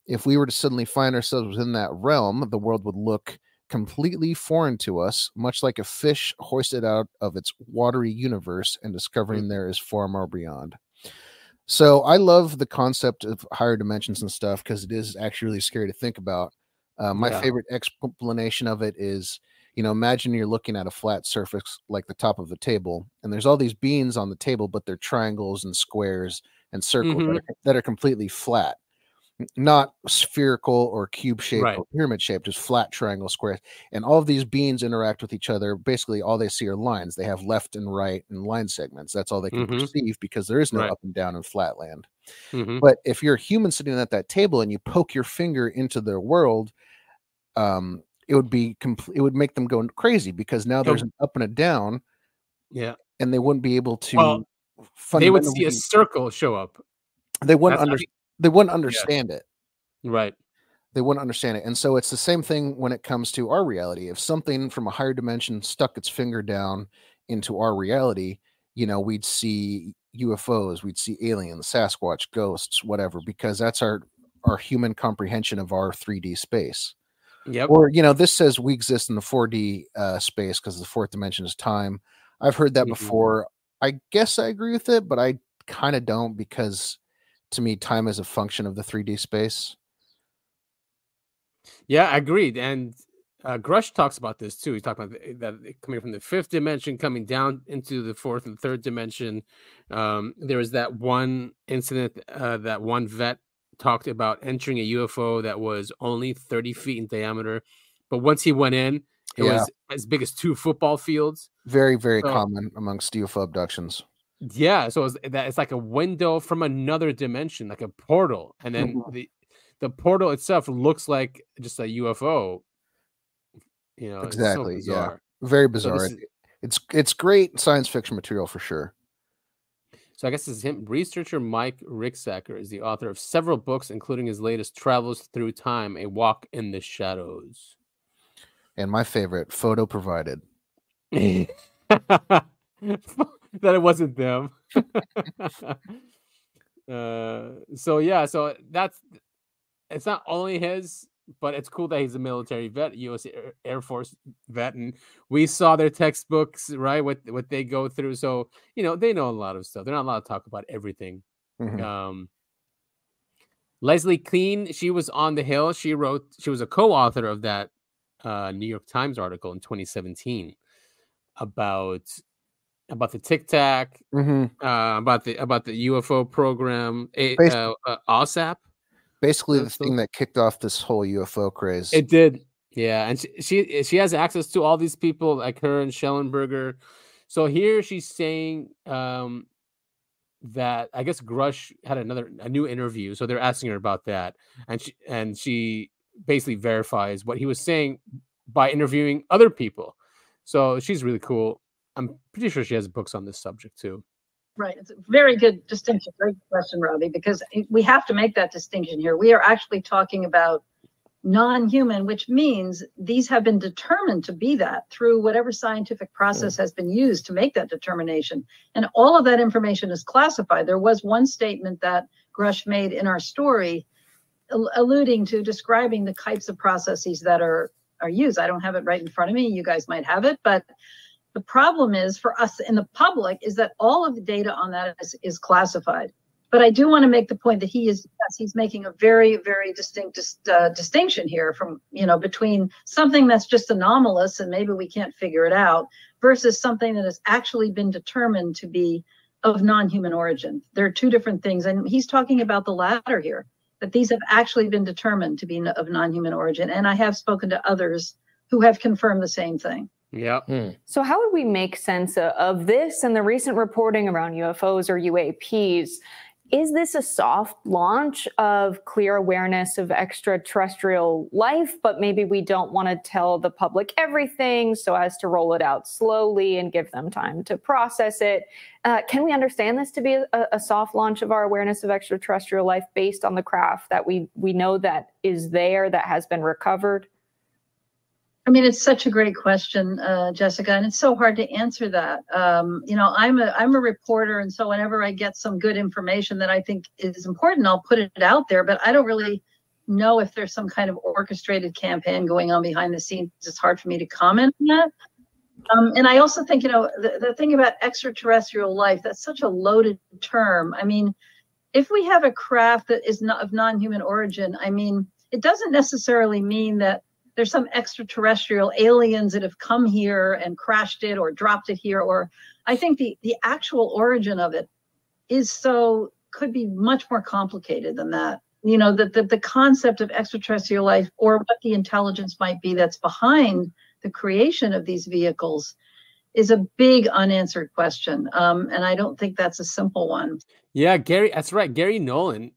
if we were to suddenly find ourselves within that realm, the world would look completely foreign to us, much like a fish hoisted out of its watery universe and discovering there is far more beyond. So I love the concept of higher dimensions and stuff because it is actually really scary to think about. Uh, my Yeah. favorite explanation of it is, you know, imagine you're looking at a flat surface like the top of the table, and there's all these beans on the table, but they're triangles and squares and circles Mhm. that, are, that are completely flat, not spherical or cube shaped Right. or pyramid shaped, just flat triangle squares. And all of these beans interact with each other. Basically, all they see are lines. They have left and right and line segments. That's all they can Mhm. perceive because there is no Right. up and down in flat land. Mhm. But if you're a human sitting at that table and you poke your finger into their world, um, it would be complete. It would make them go crazy because now there's an up and a down, Yeah. and they wouldn't be able to. Well, They would see a circle show up. They wouldn't That's- I under, mean- They wouldn't understand it. Right. They wouldn't understand it, and so it's the same thing when it comes to our reality. If something from a higher dimension stuck its finger down into our reality, you know, we'd see UFOs, we'd see aliens, Sasquatch, ghosts, whatever, because that's our our human comprehension of our 3D space. Yep. or you know this says we exist in the 4d uh, space because the fourth dimension is time i've heard that Mhm. before i guess i agree with it but i kind of don't because to me time is a function of the 3d space Yeah, agreed. And uh, Grusch talks about this too. He talked about th- that coming from the fifth dimension, coming down into the fourth and third dimension. Um, there was that one incident uh, that one vet talked about entering a UFO that was only 30 feet in diameter. But once he went in, it Yeah. was as big as two football fields. very very So- common amongst ufo abductions Yeah, so it's, that it's like a window from another dimension, like a portal, and then Mm-hmm. the the portal itself looks like just a UFO. You know, Exactly, yeah. So bizarre. very bizarre is- it's it's great science fiction material for sure so I guess this is him. Researcher Mike Ricksecker is the author of several books, including his latest "Travels Through Time: A Walk in the Shadows." and my favorite photo provided that it wasn't them. uh, so yeah, so that's it's not only his, but it's cool that he's a military vet, U.S. Air, Force vet, and we saw their textbooks, right? What what they go through. So you know they know a lot of stuff. They're not allowed to talk about everything. Mhm. Um, Leslie Kean, she was on the Hill. She wrote. She was a co-author of that uh, New York Times article in 2017 about about the Tic Tac, Mhm. uh, about the about the UFO program, a, Basi- uh, uh, OSAP. basically the the- thing that kicked off this whole ufo craze It did, yeah, and she, she she has access to all these people like her and Shellenberger. So here she's saying um, that I guess Grusch had another a new interview, so they're asking her about that, and she and she basically verifies what he was saying by interviewing other people. So she's really cool. I'm pretty sure she has books on this subject too. Right. It's a very good distinction. Great question, Robbie, because we have to make that distinction here. We are actually talking about non-human, which means these have been determined to be that through whatever scientific process mm. has been used to make that determination. And all of that information is classified. There was one statement that Grusch made in our story alluding to describing the types of processes that are are used. I don't have it right in front of me. You guys might have it, but the problem is for us in the public is that all of the data on that is, is classified. But I do want to make the point that he is yes, he's making a very very distinct dis- uh, distinction here from you know between something that's just anomalous and maybe we can't figure it out versus something that has actually been determined to be of non-human origin. There are two different things, and he's talking about the latter here. That these have actually been determined to be of non-human origin, and I have spoken to others who have confirmed the same thing. Yeah. So, how would we make sense of this and the recent reporting around UFOs or UAPs? Is this a soft launch of clear awareness of extraterrestrial life, but maybe we don't want to tell the public everything so as to roll it out slowly and give them time to process it? Uh, can we understand this to be a, a soft launch of our awareness of extraterrestrial life based on the craft that we we know that is there that has been recovered? I mean, it's such a great question, uh, Jessica, and it's so hard to answer that. Um, you know, I'm a I'm a reporter, and so whenever I get some good information that I think is important, I'll put it out there. But I don't really know if there's some kind of orchestrated campaign going on behind the scenes. It's hard for me to comment on that. Um, and I also think, you know, the, the thing about extraterrestrial life, that's such a loaded term. I mean, if we have a craft that is not of non-human origin, I mean, it doesn't necessarily mean that there's some extraterrestrial aliens that have come here and crashed it or dropped it here. Or I think the the actual origin of it is so could be much more complicated than that. You know, that the, the concept of extraterrestrial life or what the intelligence might be that's behind the creation of these vehicles is a big unanswered question. Um, and I don't think that's a simple one. Yeah, Garry, that's right. Garry Nolan,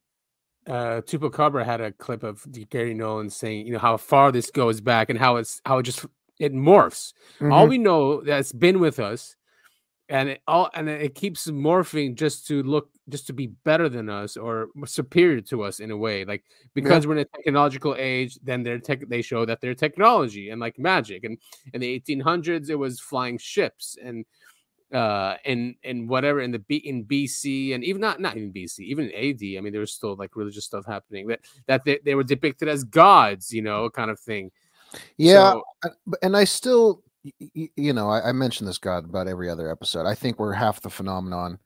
uh, Chupacabra had a clip of Garry Nolan saying, you know, how far this goes back and how it's how it just it morphs. Mm-hmm. All we know that's been with us, and it all and it keeps morphing just to look just to be better than us or superior to us in a way like because yeah. we're in a technological age then they're tech they show that they're technology and like magic and in the 1800s it was flying ships and uh and and whatever in the B in BC and even not not in BC even in AD I mean there was still like religious stuff happening that that they, they were depicted as gods you know kind of thing yeah so, and I still you know I, I mentioned this god about every other episode I think we're half the phenomenon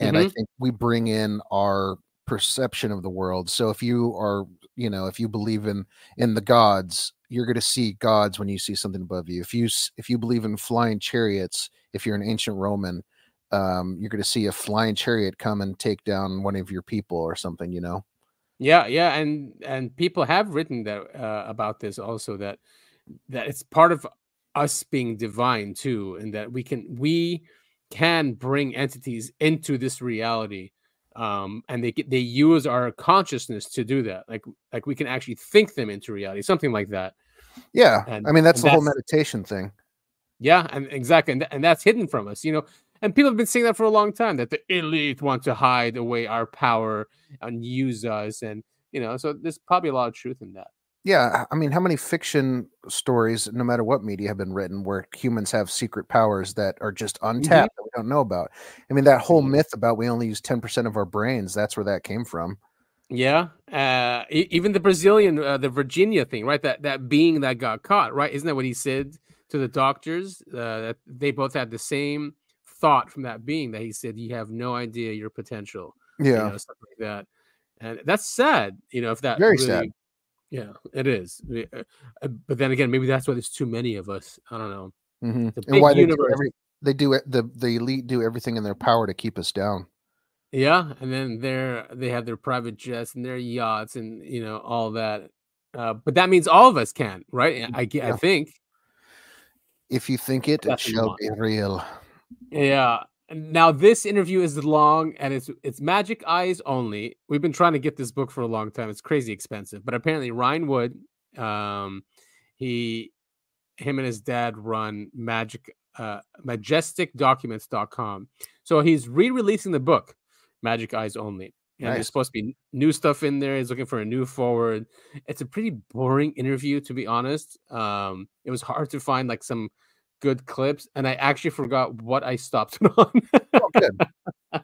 and mm-hmm. I think we bring in our perception of the world. So if you are, you know, if you believe in in the gods, you're going to see gods when you see something above you. If you if you believe in flying chariots, if you're an ancient Roman, um, you're going to see a flying chariot come and take down one of your people or something. You know. Yeah, yeah, and and people have written that uh, about this also that that it's part of us being divine too, and that we can we can bring entities into this reality um, and they they use our consciousness to do that like like we can actually think them into reality something like that yeah and, i mean that's the that's, whole meditation thing yeah and exactly and, and that's hidden from us you know and people have been saying that for a long time that the elite want to hide away our power and use us and you know so there's probably a lot of truth in that yeah, I mean, how many fiction stories, no matter what media, have been written where humans have secret powers that are just untapped mm-hmm. that we don't know about? I mean, that whole myth about we only use ten percent of our brains. That's where that came from. Yeah, uh, even the Brazilian, uh, the Varginha thing, right? That that being that got caught, right? Isn't that what he said to the doctors? Uh, that they both had the same thought from that being that he said, "You have no idea your potential." Yeah, you know, stuff like that, and that's sad. You know, if that very really, sad yeah, it is. Uh, uh, but then again, maybe that's why there's too many of us. I don't know. Mm-hmm. and why they do, every, they do it? The the elite do everything in their power to keep us down. Yeah, and then they're they have their private jets and their yachts and you know all that. Uh, but that means all of us can, right? I yeah. I think. If you think it, it shall be real. Yeah, now this interview is long and it's it's Majic Eyes Only. We've been trying to get this book for a long time. It's crazy expensive, but apparently Ryan Wood, um, he, him and his dad run magic uh majesticdocuments.com. So he's re-releasing the book, Majic Eyes Only. And there's supposed to be new stuff in there. He's looking for a new forward. It's a pretty boring interview, to be honest. Um, it was hard to find like some good clips, and I actually forgot what I stopped it on. oh,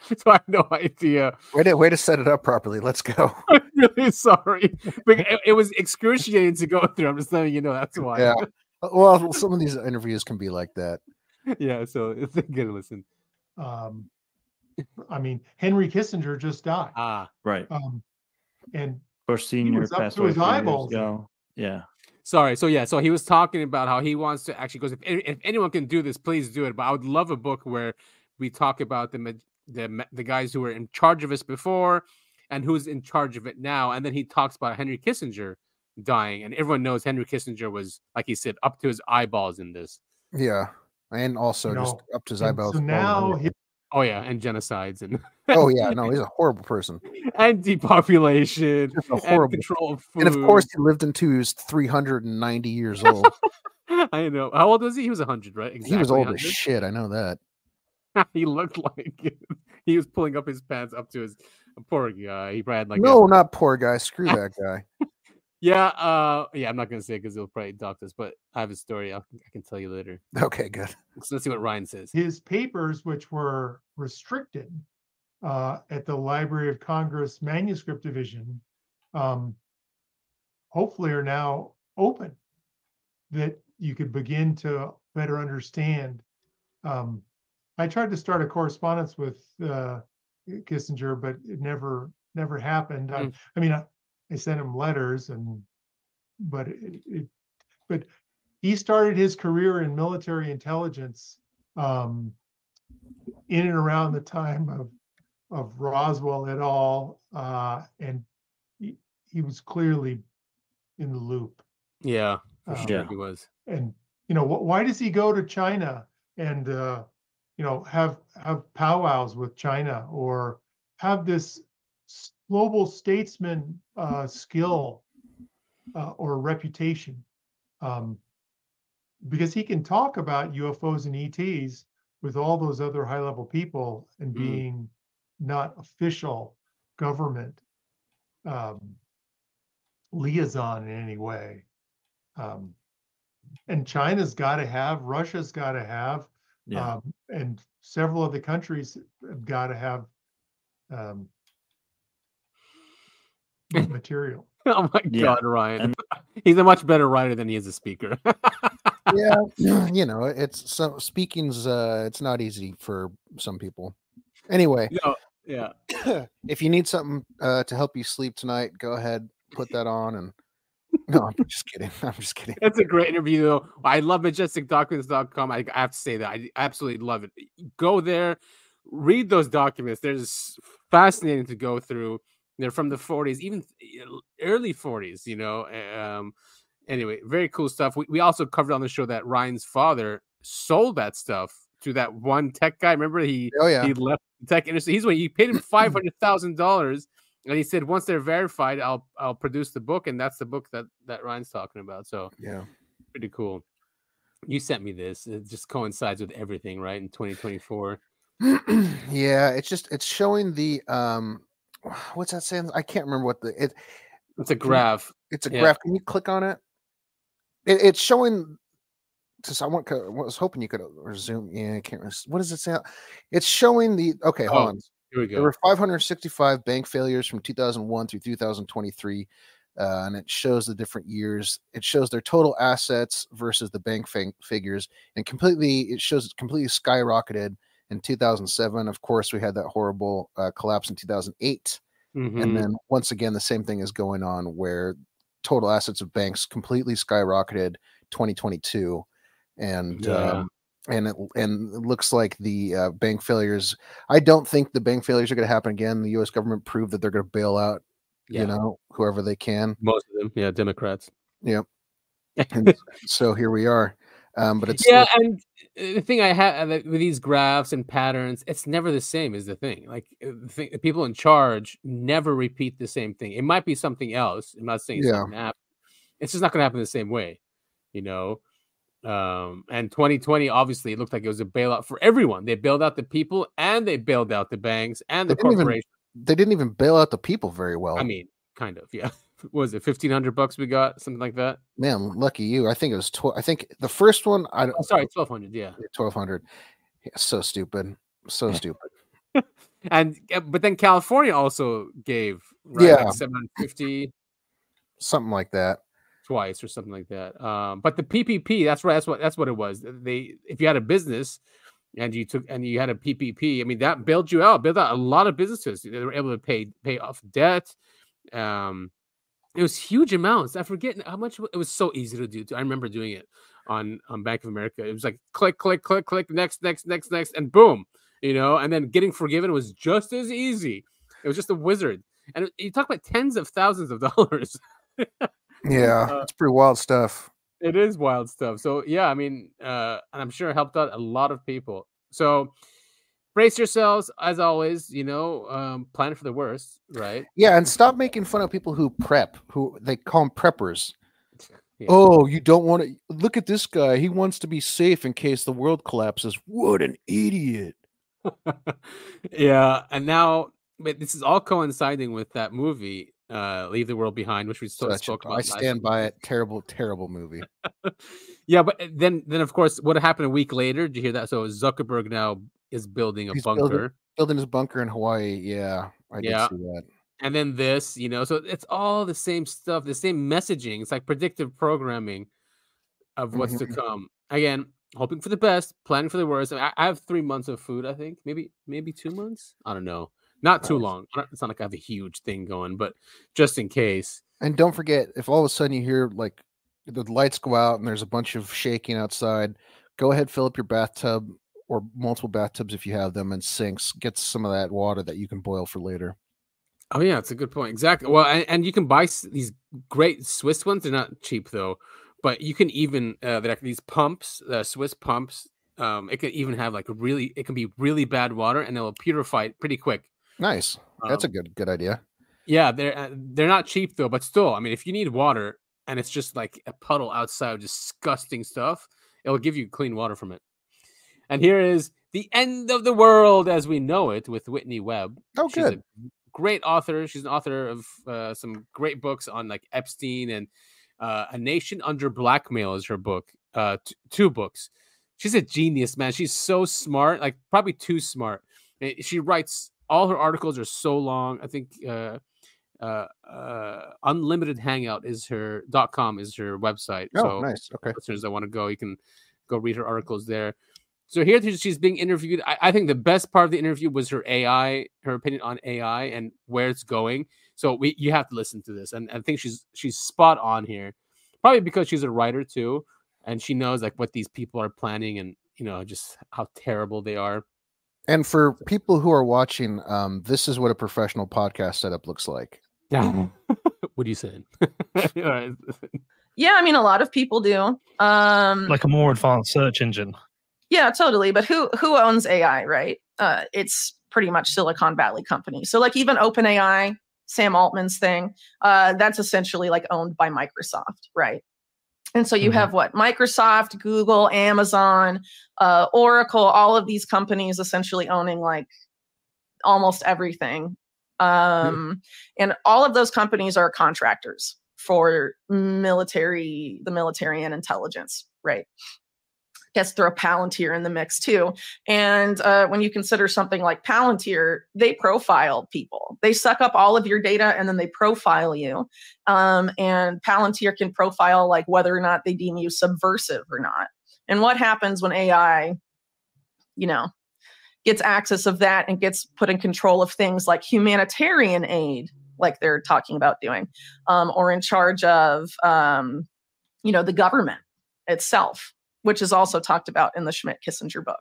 so I have no idea. Way to way to set it up properly. Let's go. I'm really sorry, but it, it, was excruciating to go through. I'm just letting you know that's why. Yeah. Uh, well, some of these interviews can be like that. Yeah. So it's a good listen. Um, I mean, Henry Kissinger just died. Ah, right. Um, and Bush Senior passed away his eyeballs. Ago. Yeah. Sorry. So yeah. So he was talking about how he wants to actually goes. If, if anyone can do this, please do it. But I would love a book where we talk about the the the guys who were in charge of us before and who's in charge of it now. And then he talks about Henry Kissinger dying, and everyone knows Henry Kissinger was, like he said, up to his eyeballs in this. Yeah, and also you just up to his eyeballs. So now Oh yeah, and genocides and oh yeah, no, he's a horrible person. and depopulation, Just a horrible. And control of food. And of course, he lived until he was three hundred and ninety years old. I know. How old was he? He was hundred, right? Exactly he was old 100. as shit. I know that. he looked like he was pulling up his pants up to his poor guy. He probably had like no, a... not poor guy. Screw that guy. Yeah, uh, yeah, I'm not gonna say because he'll probably dock us, but I have a story. I'll, i can tell you later. Okay, good. So let's see what Ryan says. His papers, which were restricted uh, at the Library of Congress Manuscript Division, um, hopefully are now open that you could begin to better understand. Um, I tried to start a correspondence with uh, Kissinger, but it never never happened. Mm. I, I, mean, I, I, sent him letters, and but it, it, but he started his career in military intelligence um, in and around the time of of Roswell et al. Uh, and he, he was clearly in the loop. Yeah, for um, sure he was. And you know, wh- why does he go to China and uh, you know have have powwows with China or have this global statesman uh, skill uh, or reputation? Um, because he can talk about UFOs and ETs with all those other high level people and mm. being not official government um, liaison in any way. Um, and China's got to have, Russia's got to have, yeah. um, and several of the countries have got to have um, material. oh my yeah. God, Ryan! And- He's a much better writer than he is a speaker. yeah, you know, it's so speaking's uh, it's not easy for some people. Anyway, no, yeah. if you need something uh, to help you sleep tonight, go ahead, put that on and no, I'm just kidding. I'm just kidding. That's a great interview, though. I love majesticdocuments.com. I, I have to say that. I absolutely love it. Go there, read those documents. They're just fascinating to go through. They're from the 40s, even early 40s, you know. Um, anyway, very cool stuff. We, we also covered on the show that Ryan's father sold that stuff to that one tech guy. Remember, he oh, yeah. he left the tech industry. He's what he paid him five hundred thousand dollars, and he said once they're verified, I'll I'll produce the book, and that's the book that that Ryan's talking about. So yeah, pretty cool. You sent me this. It just coincides with everything, right? In 2024. yeah, it's just it's showing the um, what's that saying? I can't remember what the it. It's a graph. It's a yeah. graph. Can you click on it? it it's showing just I want I was hoping you could resume. Yeah, I can't. What does it say? It's showing the okay. Hold oh, on. Here we go. There were 565 bank failures from 2001 through 2023, uh, and it shows the different years. It shows their total assets versus the bank figures, and completely it shows it completely skyrocketed in 2007. Of course, we had that horrible uh, collapse in 2008, mm-hmm. and then once again the same thing is going on where total assets of banks completely skyrocketed 2022 and yeah. um, and it and it looks like the uh, bank failures. I don't think the bank failures are going to happen again. The U.S. government proved that they're going to bail out, yeah. you know, whoever they can. Most of them, yeah, Democrats. Yep. so here we are. Um, but it's yeah, and uh, the thing I have uh, with these graphs and patterns, it's never the same. Is the thing like uh, the, people in charge never repeat the same thing. It might be something else. I'm not saying it's yeah. It's just not going to happen the same way, you know. Um, and 2020, obviously, it looked like it was a bailout for everyone. They bailed out the people and they bailed out the banks and the corporations. they didn't even bail out the people very well. I mean, kind of, yeah. Was it 1500 bucks we got? Something like that? Man, lucky you. I think it was 12. I think the first one, I oh, sorry, 1200. Yeah. 1200. Yeah, so stupid. So stupid. and, but then California also gave, right? Yeah. Like 750. Something like that twice or something like that. Um, but the PPP, that's right. That's what that's what it was. They if you had a business and you took and you had a PPP, I mean that bailed you out, bailed out a lot of businesses. They were able to pay pay off debt. Um, it was huge amounts. I forget how much it was. So easy to do. I remember doing it on on Bank of America. It was like click, click, click, click, next, next, next, next, and boom, you know. And then getting forgiven was just as easy. It was just a wizard. And you talk about tens of thousands of dollars. Yeah, uh, it's pretty wild stuff. It is wild stuff. So yeah, I mean, uh, and I'm sure it helped out a lot of people. So brace yourselves as always you know um plan for the worst right yeah and stop making fun of people who prep who they call them preppers yeah. oh you don't want to look at this guy he wants to be safe in case the world collapses what an idiot yeah and now but this is all coinciding with that movie uh, Leave the World Behind, which we still Such spoke about. I stand by it. Terrible, terrible movie. yeah, but eh, then, then of course, what happened a week later? Did you hear that? So Zuckerberg now is building a He's bunker, building, building, his bunker in Hawaii. Yeah, I yeah. did see that. and then this, you know. So it's all the same stuff, the same messaging. It's like predictive programming of what's mm-hmm. to come. Again, hoping for the best, planning for the worst. I, I, have three months of food. I think maybe maybe two months. I don't know. Not too long. It's not like I have a huge thing going, but just in case. And don't forget, if all of a sudden you hear like the lights go out and there's a bunch of shaking outside, go ahead, fill up your bathtub or multiple bathtubs if you have them and sinks. Get some of that water that you can boil for later. Oh yeah, it's a good point. Exactly. Well, and, and you can buy these great Swiss ones. They're not cheap though, but you can even uh, they're these pumps, uh, Swiss pumps. Um, it can even have like really, it can be really bad water, and it will purify it pretty quick. Nice. That's um, a good good idea. Yeah, they're uh, they're not cheap though, but still, I mean, if you need water and it's just like a puddle outside of disgusting stuff, it'll give you clean water from it. And here is the end of the world as we know it with Whitney Webb. Oh, She's good great author. She's an author of uh, some great books on like Epstein and uh, A Nation Under Blackmail is her book. Uh, t- two books. She's a genius, man. She's so smart, like probably too smart. Eh, she writes all her articles are so long. I think uh, uh, uh, Unlimited Hangout is her dot com is her website. Oh, so nice. Okay, listeners that want to go, you can go read her articles there. So here she's being interviewed. I, I, think the best part of the interview was her AI, her opinion on AI and where it's going. So we you have to listen to this, and I think she's she's spot on here. Probably because she's a writer too, and she knows like what these people are planning and you know just how terrible they are. And for people who are watching, um, this is what a professional podcast setup looks like. Yeah. what are you saying? yeah, I mean, a lot of people do. Um, like a more advanced search engine. Yeah, totally. But who who owns AI, right? Uh, it's pretty much Silicon Valley company. So like even OpenAI, Sam Altman's thing, uh, that's essentially like owned by Microsoft, right? And so you mm-hmm. have what Microsoft, Google, Amazon, uh, Oracle, all of these companies essentially owning like almost everything. Um, mm-hmm. And all of those companies are contractors for military, the military and intelligence, right? Guess throw Palantir in the mix too. And uh, when you consider something like Palantir, they profile people. They suck up all of your data and then they profile you. Um, and Palantir can profile like whether or not they deem you subversive or not. And what happens when AI, you know, gets access of that and gets put in control of things like humanitarian aid, like they're talking about doing, um, or in charge of, um, you know, the government itself which is also talked about in the Schmidt Kissinger book.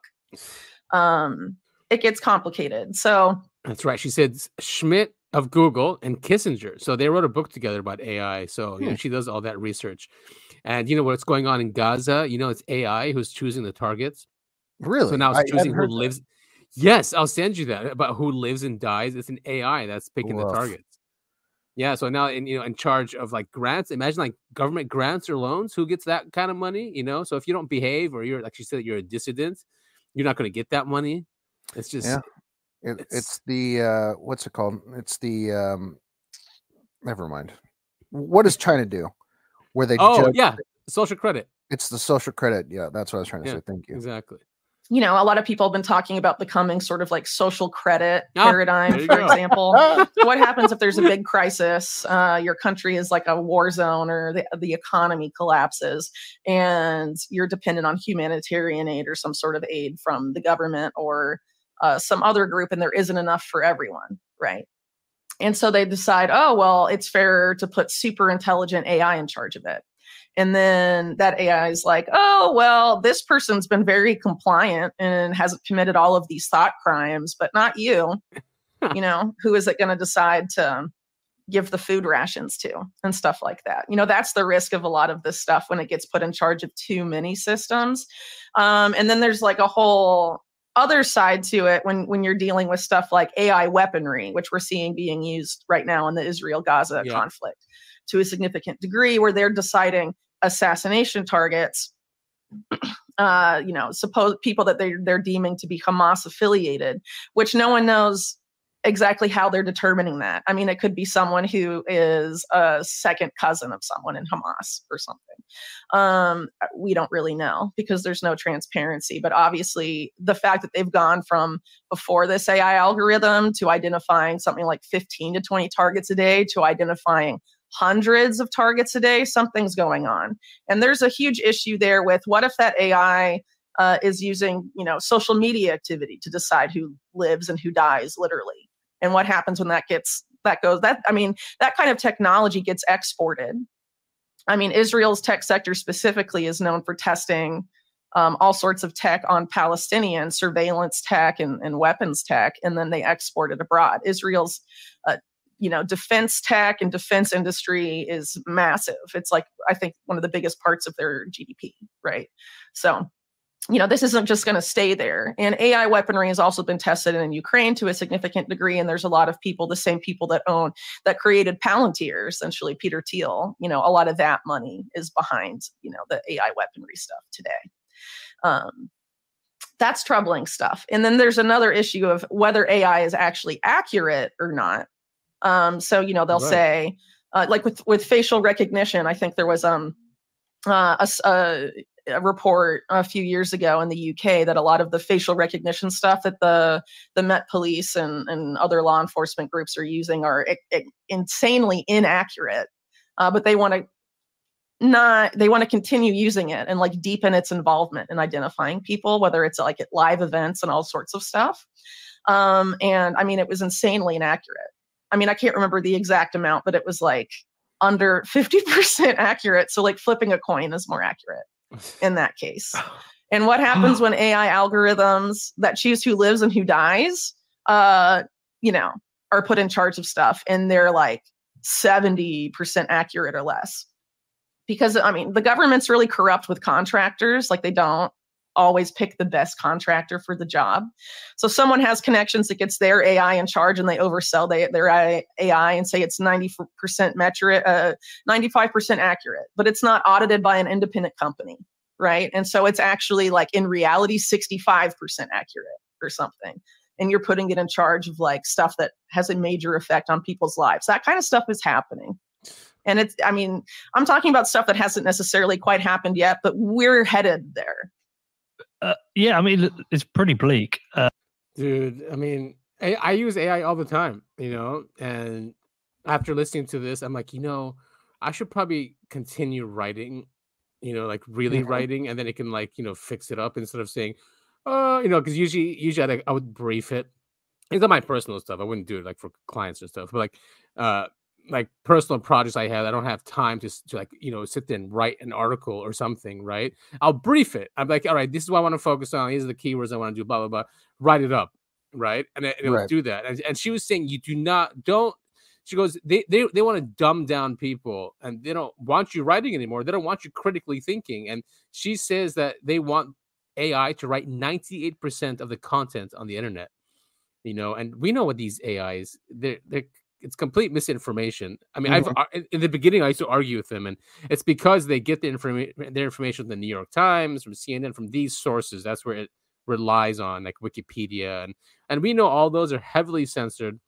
Um, it gets complicated. So that's right. She said Schmidt of Google and Kissinger. So they wrote a book together about AI. So you know, hmm. she does all that research. And you know what's going on in Gaza? You know, it's AI who's choosing the targets. Really? So now it's choosing who lives. That. Yes, I'll send you that about who lives and dies. It's an AI that's picking Woof. the targets. Yeah, so now in you know in charge of like grants, imagine like government grants or loans. Who gets that kind of money? You know, so if you don't behave or you're like she said you're a dissident, you're not going to get that money. It's just yeah. It, it's, it's, the uh what's it called? It's the um never mind. What does China do? Where they oh yeah, social credit. It's the social credit. Yeah, that's what I was trying to yeah, say. Thank you. Exactly you know, a lot of people have been talking about the coming sort of like social credit ah, paradigm, for go. example. what happens if there's a big crisis? Uh, your country is like a war zone or the, the economy collapses and you're dependent on humanitarian aid or some sort of aid from the government or uh, some other group, and there isn't enough for everyone, right? And so they decide, oh, well, it's fair to put super intelligent AI in charge of it. And then that AI is like, oh, well, this person's been very compliant and hasn't committed all of these thought crimes, but not you. you know, who is it going to decide to give the food rations to and stuff like that? You know, that's the risk of a lot of this stuff when it gets put in charge of too many systems. Um, and then there's like a whole other side to it when when you're dealing with stuff like AI weaponry, which we're seeing being used right now in the Israel Gaza yeah. conflict to a significant degree, where they're deciding assassination targets. Uh, you know, suppose people that they're they're deeming to be Hamas affiliated, which no one knows exactly how they're determining that. I mean, it could be someone who is a second cousin of someone in Hamas or something. Um, we don't really know because there's no transparency. But obviously, the fact that they've gone from before this AI algorithm to identifying something like 15 to 20 targets a day to identifying hundreds of targets a day, something's going on. And there's a huge issue there with what if that AI uh, is using, you know, social media activity to decide who lives and who dies, literally and what happens when that gets that goes that i mean that kind of technology gets exported i mean israel's tech sector specifically is known for testing um, all sorts of tech on palestinian surveillance tech and, and weapons tech and then they export it abroad israel's uh, you know defense tech and defense industry is massive it's like i think one of the biggest parts of their gdp right so you know, this isn't just going to stay there. And AI weaponry has also been tested in Ukraine to a significant degree. And there's a lot of people, the same people that own, that created Palantir, essentially Peter Thiel, you know, a lot of that money is behind, you know, the AI weaponry stuff today. Um, that's troubling stuff. And then there's another issue of whether AI is actually accurate or not. Um, so, you know, they'll right. say, uh, like with, with facial recognition, I think there was, um, uh, a, a, report a few years ago in the UK that a lot of the facial recognition stuff that the the Met Police and, and other law enforcement groups are using are I- I insanely inaccurate. Uh, but they want to not they want to continue using it and like deepen its involvement in identifying people, whether it's like at live events and all sorts of stuff. Um, and I mean, it was insanely inaccurate. I mean, I can't remember the exact amount, but it was like under 50% accurate. So like flipping a coin is more accurate in that case. And what happens when AI algorithms that choose who lives and who dies, uh, you know, are put in charge of stuff and they're like 70% accurate or less? Because I mean, the government's really corrupt with contractors, like they don't always pick the best contractor for the job. So someone has connections that gets their AI in charge and they oversell they, their AI and say it's 90% metric, uh, 95% accurate, but it's not audited by an independent company, right? And so it's actually like in reality 65% accurate or something. And you're putting it in charge of like stuff that has a major effect on people's lives. That kind of stuff is happening. And it's, I mean, I'm talking about stuff that hasn't necessarily quite happened yet, but we're headed there uh, yeah, I mean, it's pretty bleak. Uh, Dude, I mean, I, I use AI all the time, you know, and after listening to this, I'm like, you know, I should probably continue writing, you know, like really mm-hmm. writing, and then it can like, you know, fix it up instead of saying, oh, you know, because usually, usually I, I would brief it. It's not my personal stuff. I wouldn't do it like for clients or stuff, but like, uh, like personal projects I have, I don't have time to, to like you know sit there and write an article or something, right? I'll brief it. I'm like, all right, this is what I want to focus on. These are the keywords I want to do. Blah blah blah. Write it up, right? And will right. do that. And, and she was saying, you do not don't. She goes, they they they want to dumb down people, and they don't want you writing anymore. They don't want you critically thinking. And she says that they want AI to write 98% of the content on the internet. You know, and we know what these AIs they're they're it's complete misinformation. I mean, mm-hmm. I've in the beginning I used to argue with them, and it's because they get the information their information from the New York Times, from CNN, from these sources. That's where it relies on, like Wikipedia, and and we know all those are heavily censored.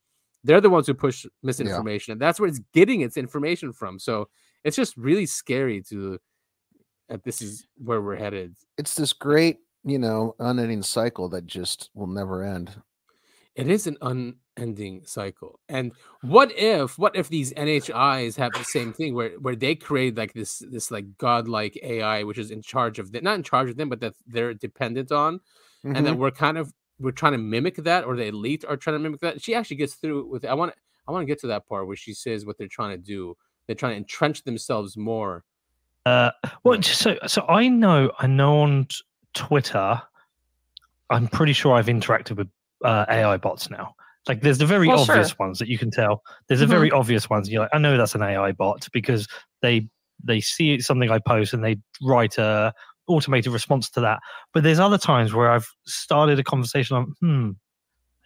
They're the ones who push misinformation, yeah. and that's where it's getting its information from. So it's just really scary to that this is where we're headed. It's this great, you know, unending cycle that just will never end. It is an unending cycle. And what if what if these NHIs have the same thing where where they create like this this like godlike AI which is in charge of them, not in charge of them, but that they're dependent on, mm-hmm. and that we're kind of we're trying to mimic that, or the elite are trying to mimic that. She actually gets through with. I want I want to get to that part where she says what they're trying to do. They're trying to entrench themselves more. Uh, well, so so I know I know on Twitter, I'm pretty sure I've interacted with uh, AI bots now. Like there's the very well, obvious sure. ones that you can tell. There's mm-hmm. a very obvious ones. You're like, I know that's an AI bot because they they see something I post and they write a automated response to that. But there's other times where I've started a conversation on, hmm,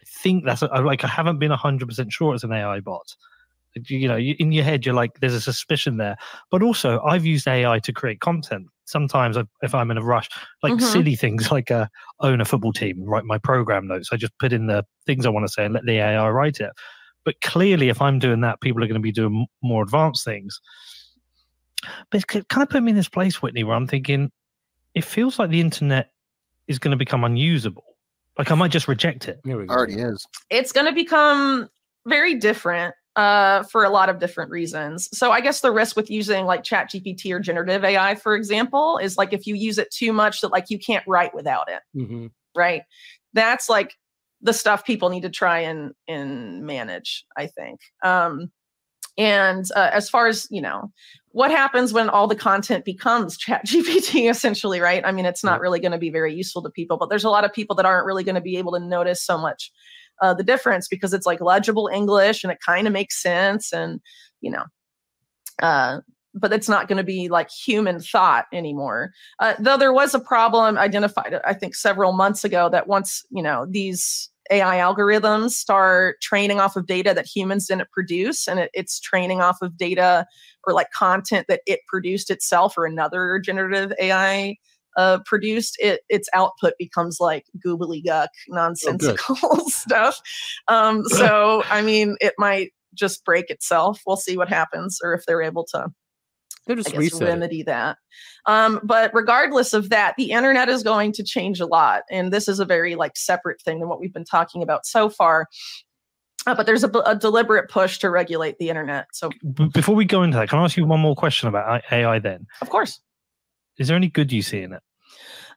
I think that's a, like I haven't been hundred percent sure it's an AI bot. You know, in your head, you're like, there's a suspicion there. But also, I've used AI to create content sometimes if- if I'm in a rush, like Mhm. silly things like uh, own a football team, write my program notes. I just put in the things I want to say and let the AI write it. But clearly, if I'm doing that, people are going to be doing more advanced things. But it's ki- kind of put me in this place, Whitney, where I'm thinking, it feels like the internet is going to become unusable. Like I might just reject it. Already is. it's going to become very different uh, for a lot of different reasons. So I guess the risk with using like Chat GPT or generative AI, for example, is like if you use it too much that like you can't write without it, Mm-hmm. right? That's like the stuff people need to try and and manage. I think. Um, and uh, as far as you know, what happens when all the content becomes Chat GPT, essentially, right? I mean, it's not really going to be very useful to people, but there's a lot of people that aren't really going to be able to notice so much uh, the difference because it's like legible English and it kind of makes sense, and you know, uh, but it's not going to be like human thought anymore. Uh, though there was a problem identified, I think, several months ago that once you know these AI algorithms start training off of data that humans didn't produce, and it, it's training off of data or like content that it produced itself or another generative AI uh, produced, it its output becomes like googly guck, nonsensical stuff. Um, so, I mean, it might just break itself. We'll see what happens, or if they're able to They'll I just guess, reset it. remedy that. Um, but regardless of that, the internet is going to change a lot, and this is a very like separate thing than what we've been talking about so far. Uh, but there's a deliberate push to regulate the internet. So, before we go into that, can I ask you one more question about AI? Then, of course, is there any good you see in it?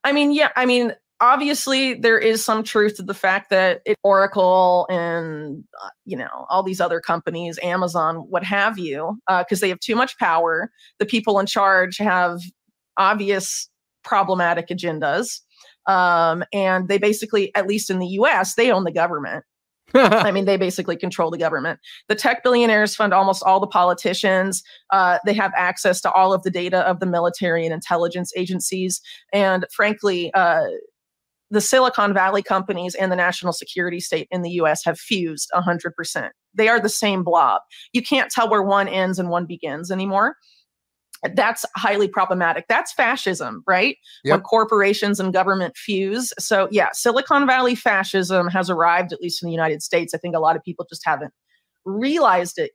I mean, yeah, I mean, obviously there is some truth to the fact that it, Oracle and uh, you know all these other companies, Amazon, what have you, because they have too much power. The people in charge have obvious problematic agendas, um, and they basically, at least in the U.S., they own the government. I mean, they basically control the government. The tech billionaires fund almost all the politicians. Uh, they have access to all of the data of the military and intelligence agencies. And frankly, uh, the Silicon Valley companies and the national security state in the US have fused 100%. They are the same blob. You can't tell where one ends and one begins anymore. That's highly problematic. That's fascism, right? When corporations and government fuse. So, yeah, Silicon Valley fascism has arrived, at least in the United States. I think a lot of people just haven't realized it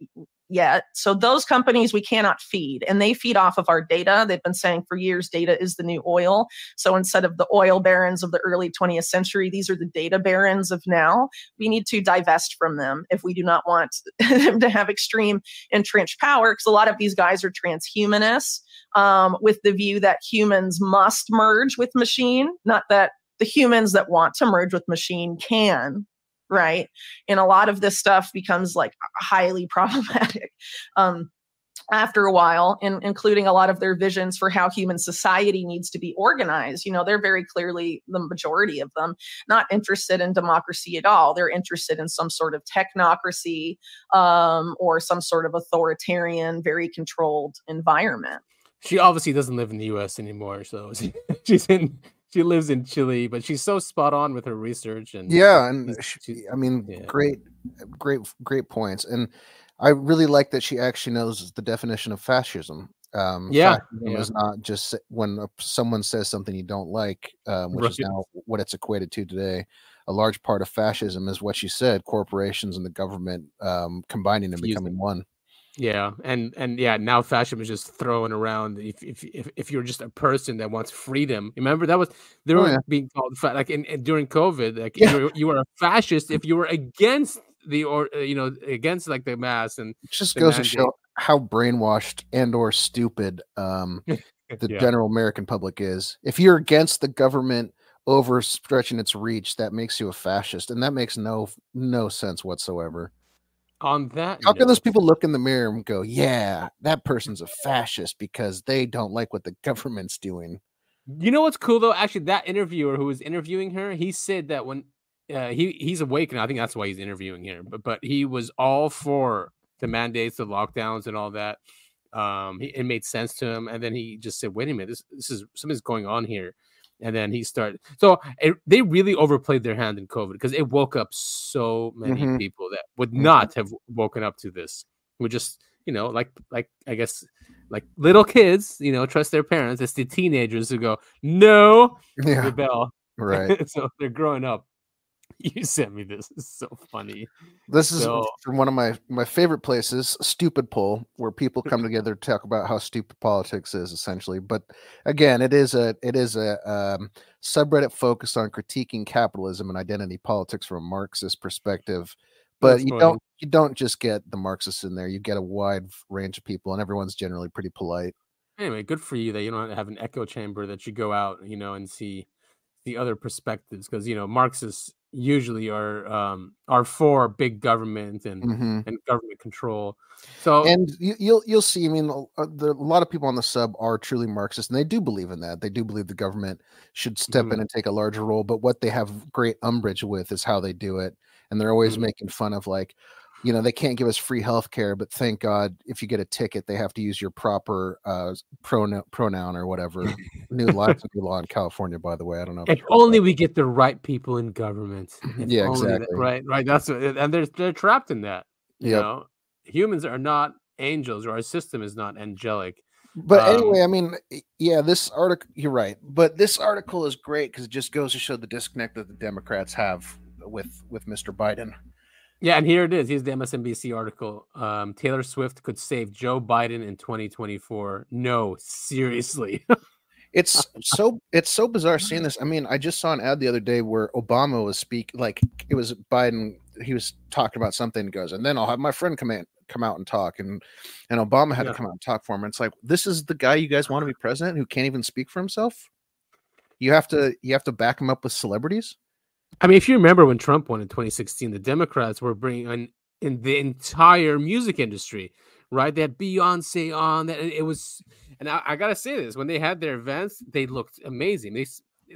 yet. So those companies we cannot feed and they feed off of our data. They've been saying for years data is the new oil. So instead of the oil barons of the early 20th century, these are the data barons of now. We need to divest from them if we do not want them to have extreme entrenched power because a lot of these guys are transhumanists um, with the view that humans must merge with machine, not that the humans that want to merge with machine can right and a lot of this stuff becomes like highly problematic um after a while and including a lot of their visions for how human society needs to be organized you know they're very clearly the majority of them not interested in democracy at all they're interested in some sort of technocracy um, or some sort of authoritarian very controlled environment She obviously doesn't live in the U.S. anymore, so she's in. She lives in Chile, but she's so spot on with her research and Yeah, and she's- sh- I mean, yeah. great, great, great points. And I really like that she actually knows the definition of fascism. Um, Yeah, fascism yeah. is not just when someone says something you don't like, um, which is now what it's equated to today. A large part of fascism is what she said: corporations and the government um, combining and becoming one. Yeah, and and yeah, now fashion is just thrown around. If if if, if you're just a person that wants freedom, remember that was they Oh, were yeah. being called fa- like in, in- during COVID, like Yeah. you, were, you were a fascist if you were against the or uh, you know against like the mass and It just goes to show how brainwashed and or stupid um, the Yeah. general American public is. If you're against the government overstretching its reach, that makes you a fascist, and that makes no no sense whatsoever. On that, How can those people look in the mirror and go, "Yeah, that person's a fascist because they don't like what the government's doing"? You know what's cool though? Actually, that interviewer who was interviewing her, he said that when uh, he he's awake, and I think that's why he's interviewing her. But but he was all for the mandates, the lockdowns, and all that. Um, he, it made sense to him, and then he just said, "Wait a minute, this this is something's going on here." And then he started. So it, they really overplayed their hand in COVID because it woke up so many Mhm. people that would Mhm. not have woken up to this. Would just you know, like like I guess like little kids, you know, trust their parents. It's the teenagers who go, no, Yeah. rebel. Right. so they're growing up. You sent me this. It's so funny. This is So- from one of my my favorite places, Stupidpol, where people come together to talk about how stupid politics is, essentially. But again, it is a it is a um, subreddit focused on critiquing capitalism and identity politics from a Marxist perspective. But you funny. don't you don't just get the Marxists in there. You get a wide range of people, and everyone's generally pretty polite. Anyway, good for you that you don't have an echo chamber that you go out, you know, and see the other perspectives because you know Marxists usually are um are for big government and Mhm. and government control. So and you, you'll you'll see. I mean, a- the, a lot of people on the sub are truly Marxist, and they do believe in that. They do believe the government should step in Mhm. and take a larger role. But what they have great umbrage with is how they do it, and they're always Mhm. making fun of like, you know, they can't give us free health care, but thank God if you get a ticket, they have to use your proper uh, pronoun pronoun or whatever. new new law in California, by the way. I don't know. if heard only we get the right people in government. If Yeah, that- exactly. right, right. That's what, and they're they're trapped in that. You Yep. know, humans are not angels, or our system is not angelic. But Um, anyway, I mean, yeah, this article, you're right. But this article is great because it just goes to show the disconnect that the Democrats have with with Mr. Biden. Yeah, and here it is. Here's the MSNBC article. Um, Taylor Swift could save Joe Biden in 2024. No, seriously. It's so it's so bizarre seeing this. I mean, I just saw an ad the other day where Obama was speak like it was Biden. He was talking about something. and Goes and then I'll have my friend come in, come out and talk, and and Obama had Yeah. to come out and talk for him. And it's like this is the guy you guys want to be president who can't even speak for himself. You have to you have to back him up with celebrities. I mean, if you remember when Trump won in 2016, the Democrats were bringing in, in the entire music industry, right? They had Beyonce on that. and It was, and I, I gotta say this: when they had their events, they looked amazing. They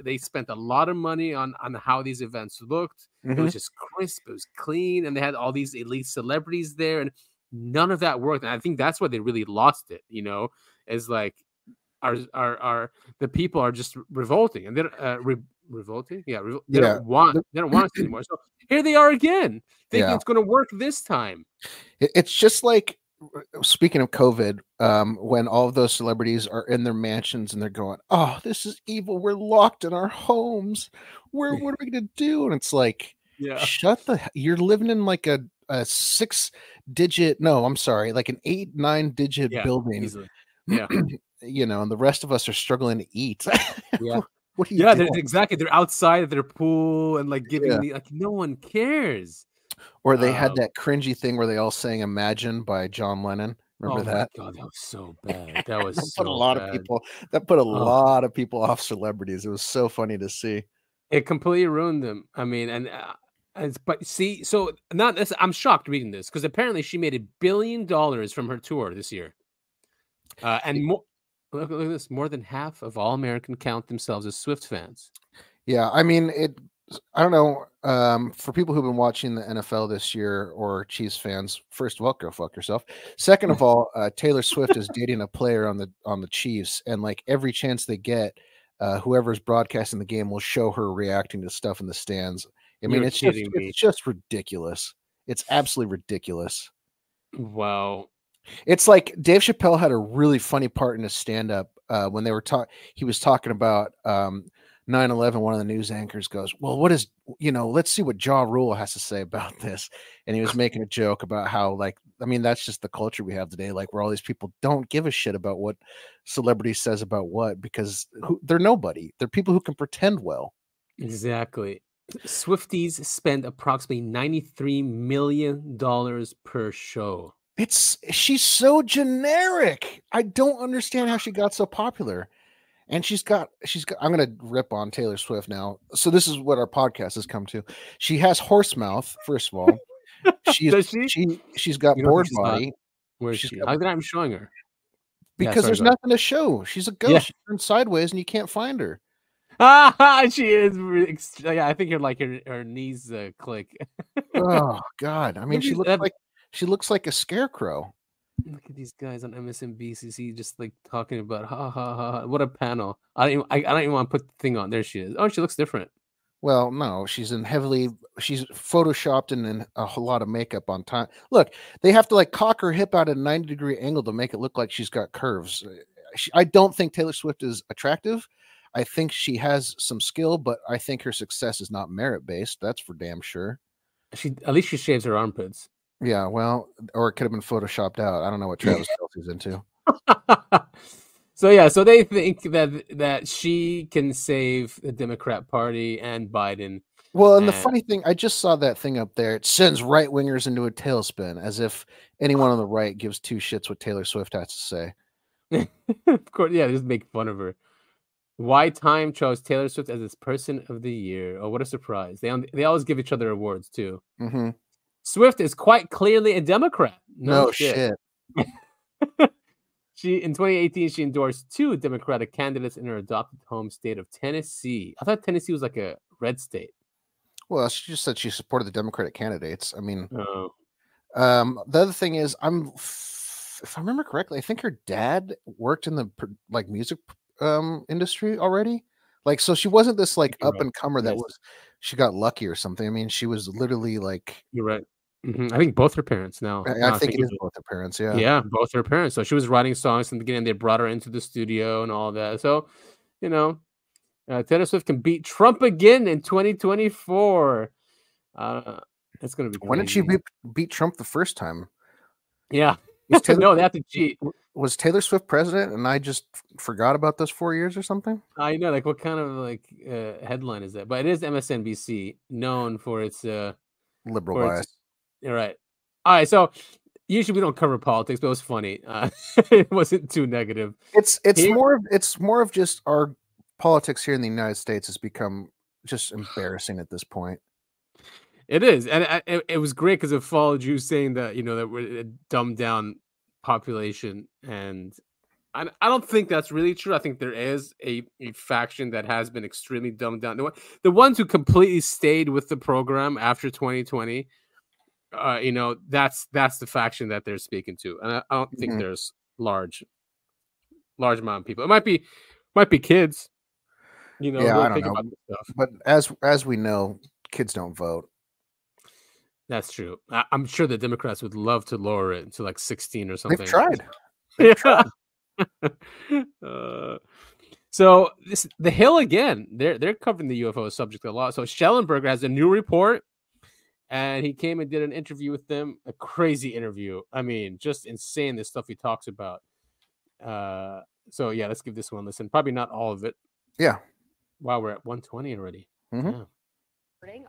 they spent a lot of money on on how these events looked. It Mhm. was just crisp, it was clean, and they had all these elite celebrities there, and none of that worked. And I think that's why they really lost it. You know, is like our our our the people are just revolting, and they're uh, re- revolting. Yeah, revol- they Yeah. don't want they don't want us anymore. So here they are again, thinking Yeah. it's going to work this time. It's just like speaking of COVID, um, when all of those celebrities are in their mansions and they're going, "Oh, this is evil. We're locked in our homes. Where what are we gonna do?" And it's like, Yeah. shut the. You're living in like a a six digit. No, I'm sorry, like an eight nine digit Yeah, building. easily. Yeah. you know, and the rest of us are struggling to eat. Yeah. What are you Yeah, they're, exactly. They're outside of their pool and like giving Yeah. the like no one cares. Or they had Um, that cringy thing where they all sang "Imagine" by John Lennon. Remember oh that? god, that was so bad. That was That so put a lot bad. of people. That put a Oh. lot of people off celebrities. It was so funny to see. It completely ruined them. I mean, and uh, it's, but see, so not this. I'm shocked reading this because apparently she made a billion dollars from her tour this year, uh, and more. Look, look at this. More than half of all American count themselves as Swift fans. Yeah, I mean it. I don't know. Um, for people who've been watching the NFL this year or Chiefs fans, first of all, go fuck yourself. Second of all, uh, Taylor Swift is dating a player on the on the Chiefs, and like every chance they get, uh, whoever's broadcasting the game will show her reacting to stuff in the stands. I mean, You're it's just me. it's just ridiculous. It's absolutely ridiculous. Wow. It's like Dave Chappelle had a really funny part in his stand up uh, when they were talking. He was talking about um, 9 11. One of the news anchors goes, Well, what is, you know, let's see what Ja Rule has to say about this. And he was making a joke about how, like, I mean, that's just the culture we have today, like, where all these people don't give a shit about what celebrity says about what because who, they're nobody. They're people who can pretend well. Exactly. Swifties spend approximately $93 million per show. It's she's so generic. I don't understand how she got so popular. And she's got she's got I'm gonna rip on Taylor Swift now. So this is what our podcast has come to. She has horse mouth, first of all. She's she? she she's got You don't board think she's not? body Where She's she? got- I'm showing her? Yeah, because sorry, there's nothing to show. She's a ghost. Yeah. She turned sideways and you can't find her. Ah, she is. Yeah, I think you're like her, her knees uh, click. Oh God. I mean, she looks like she looks like a scarecrow. Look at these guys on MSNBC just like talking about ha ha ha. ha. What a panel! I don't even, I, I don't even want to put the thing on. There she is. Oh, she looks different. Well, no, she's in heavily. She's photoshopped and in a whole lot of makeup on time. Look, they have to like cock her hip out at a ninety degree angle to make it look like she's got curves. Uh, she, I don't think Taylor Swift is attractive. I think she has some skill, but I think her success is not merit based. That's for damn sure. She at least she shaves her armpits. Yeah, well, or it could have been photoshopped out. I don't know what Travis Kelce's into. so yeah, so they think that that she can save the Democrat Party and Biden. Well, and the funny thing, I just saw that thing up there. It sends right wingers into a tailspin, as if anyone on the right gives two shits what Taylor Swift has to say. of course, yeah, just make fun of her. Why Time chose Taylor Swift as its Person of the Year? Oh, what a surprise! They they always give each other awards too. Mm-hmm. Swift is quite clearly a Democrat. No, shit. she in 2018 she endorsed two Democratic candidates in her adopted home state of Tennessee. I thought Tennessee was like a red state. Well, she just said she supported the Democratic candidates. I mean, Oh. um, the other thing is, I'm if I remember correctly, I think her dad worked in the like music um industry already. Like, so she wasn't this like you're up right. and comer that Yes. was she got lucky or something. I mean, she was literally like You're right. Mhm. I think both her parents now. I, I think it is both her parents. Yeah. Yeah, both her parents. So she was writing songs in the beginning. They brought her into the studio and all that. So, you know, uh, Taylor Swift can beat Trump again in 2024. Uh, it's gonna be. When did she crazy. beat, beat Trump the first time? Yeah. Was Taylor, no, they have to cheat. was Taylor Swift president, and I just forgot about those four years or something? I know, like, what kind of like uh, headline is that? But it is MSNBC, known for its uh, Liberal for bias. its- All right. All right. So usually we don't cover politics, but it was funny. Uh, it wasn't too negative. It's it's Here- more of it's more of just our politics here in the United States has become just embarrassing at this point. It is, and I, it, it was great because it followed you saying that you know that we're a dumbed down population, and I, I don't think that's really true. I think there is a, a faction that has been extremely dumbed down. The, one- the ones who completely stayed with the program after 2020, uh, you know, that's that's the faction that they're speaking to, and I, I don't think Mhm. there's large, large amount of people. It might be, might be kids. You know, yeah, I don't know. about this stuff. But as as we know, kids don't vote. That's true. I, I'm sure the Democrats would love to lower it to like 16 or something. They've tried. yeah. uh, so this the Hill again. They're they're covering the UFO subject a lot. So Shellenberger has a new report, and he came and did an interview with them. A crazy interview. I mean, just insane. The stuff he talks about. Uh, so yeah, let's give this one a listen. Probably not all of it. Yeah. Wow, we're at 120 already. Mhm. Yeah.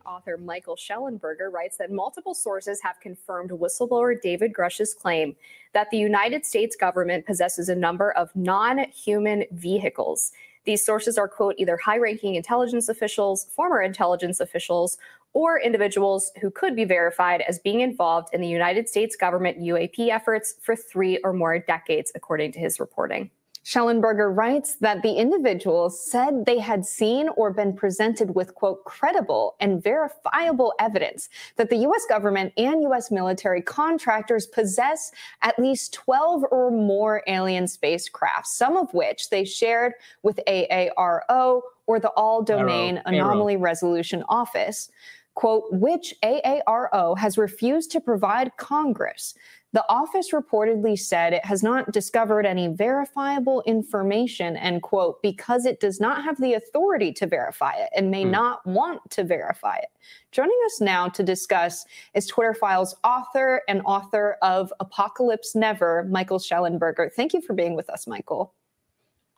Author Michael Shellenberger writes that multiple sources have confirmed whistleblower David Grusch's claim that the United States government possesses a number of non human vehicles. These sources are, quote, either high ranking intelligence officials, former intelligence officials, or individuals who could be verified as being involved in the United States government UAP efforts for three or more decades, according to his reporting. Shellenberger writes that the individuals said they had seen or been presented with, quote, credible and verifiable evidence that the US government and US military contractors possess at least 12 or more alien spacecraft, some of which they shared with AARO or the All Domain Anomaly Resolution Office, quote, which AARO has refused to provide Congress. The office reportedly said it has not discovered any verifiable information, and quote, because it does not have the authority to verify it and may Hmm. not want to verify it. Joining us now to discuss is Twitter Files author and author of Apocalypse Never, Michael Shellenberger. Thank you for being with us, Michael.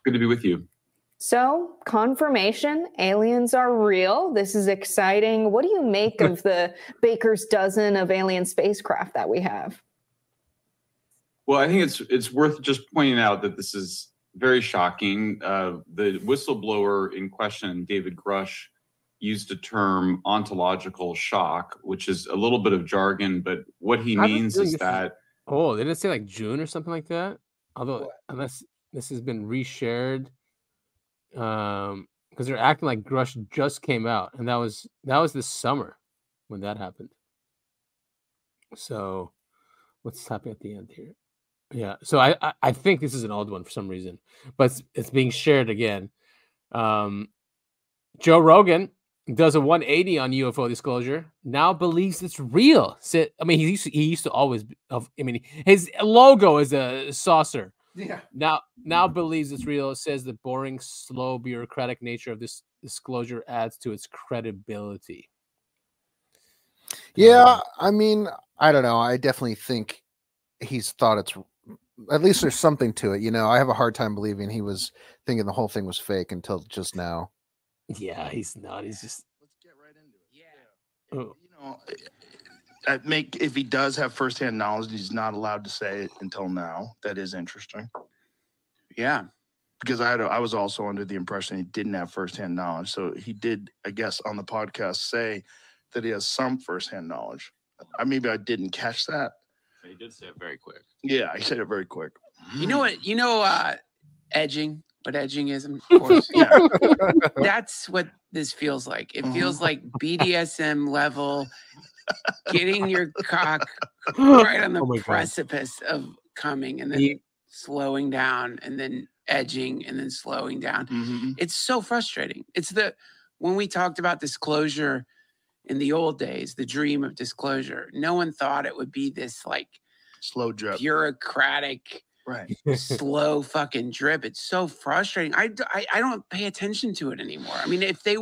Good to be with you. So, confirmation aliens are real. This is exciting. What do you make of the baker's dozen of alien spacecraft that we have? Well, I think it's it's worth just pointing out that this is very shocking. Uh, the whistleblower in question, David Grusch, used a term ontological shock, which is a little bit of jargon, but what he I means is that Oh, didn't it say like June or something like that? Although unless this has been reshared, um, because they're acting like Grusch just came out, and that was that was this summer when that happened. So, what's happening at the end here? Yeah, so I I, I think this is an old one for some reason, but it's, it's being shared again. Um, Joe Rogan does a 180 on UFO disclosure. Now believes it's real. I mean, he used to, he used to always. I mean, his logo is a saucer. Yeah. Now, now believes it's real. Says the boring, slow, bureaucratic nature of this disclosure adds to its credibility. Yeah, um, I mean, I don't know. I definitely think he's thought it's at least there's something to it. You know, I have a hard time believing he was thinking the whole thing was fake until just now. Yeah, he's not. He's just. Let's get right into it. Yeah. Oh, You know, I make if he does have firsthand knowledge, he's not allowed to say it until now. That is interesting. Yeah. Because I had a, I was also under the impression he didn't have firsthand knowledge. So he did, I guess, on the podcast say that he has some firsthand knowledge. I maybe I didn't catch that. He did say it very quick. Yeah, I said it very quick. You know what? You know, uh, edging. What edging is, of course. yeah. That's what this feels like. It feels like BDSM level, getting your cock right on the Oh my God. precipice of coming and then Ye- slowing down and then edging and then slowing down. Mm-hmm. It's so frustrating. It's the when we talked about disclosure in the old days, the dream of disclosure, no one thought it would be this like slow drip, bureaucratic, right? slow fucking drip. It's so frustrating. I I don't pay attention to it anymore. I mean, if they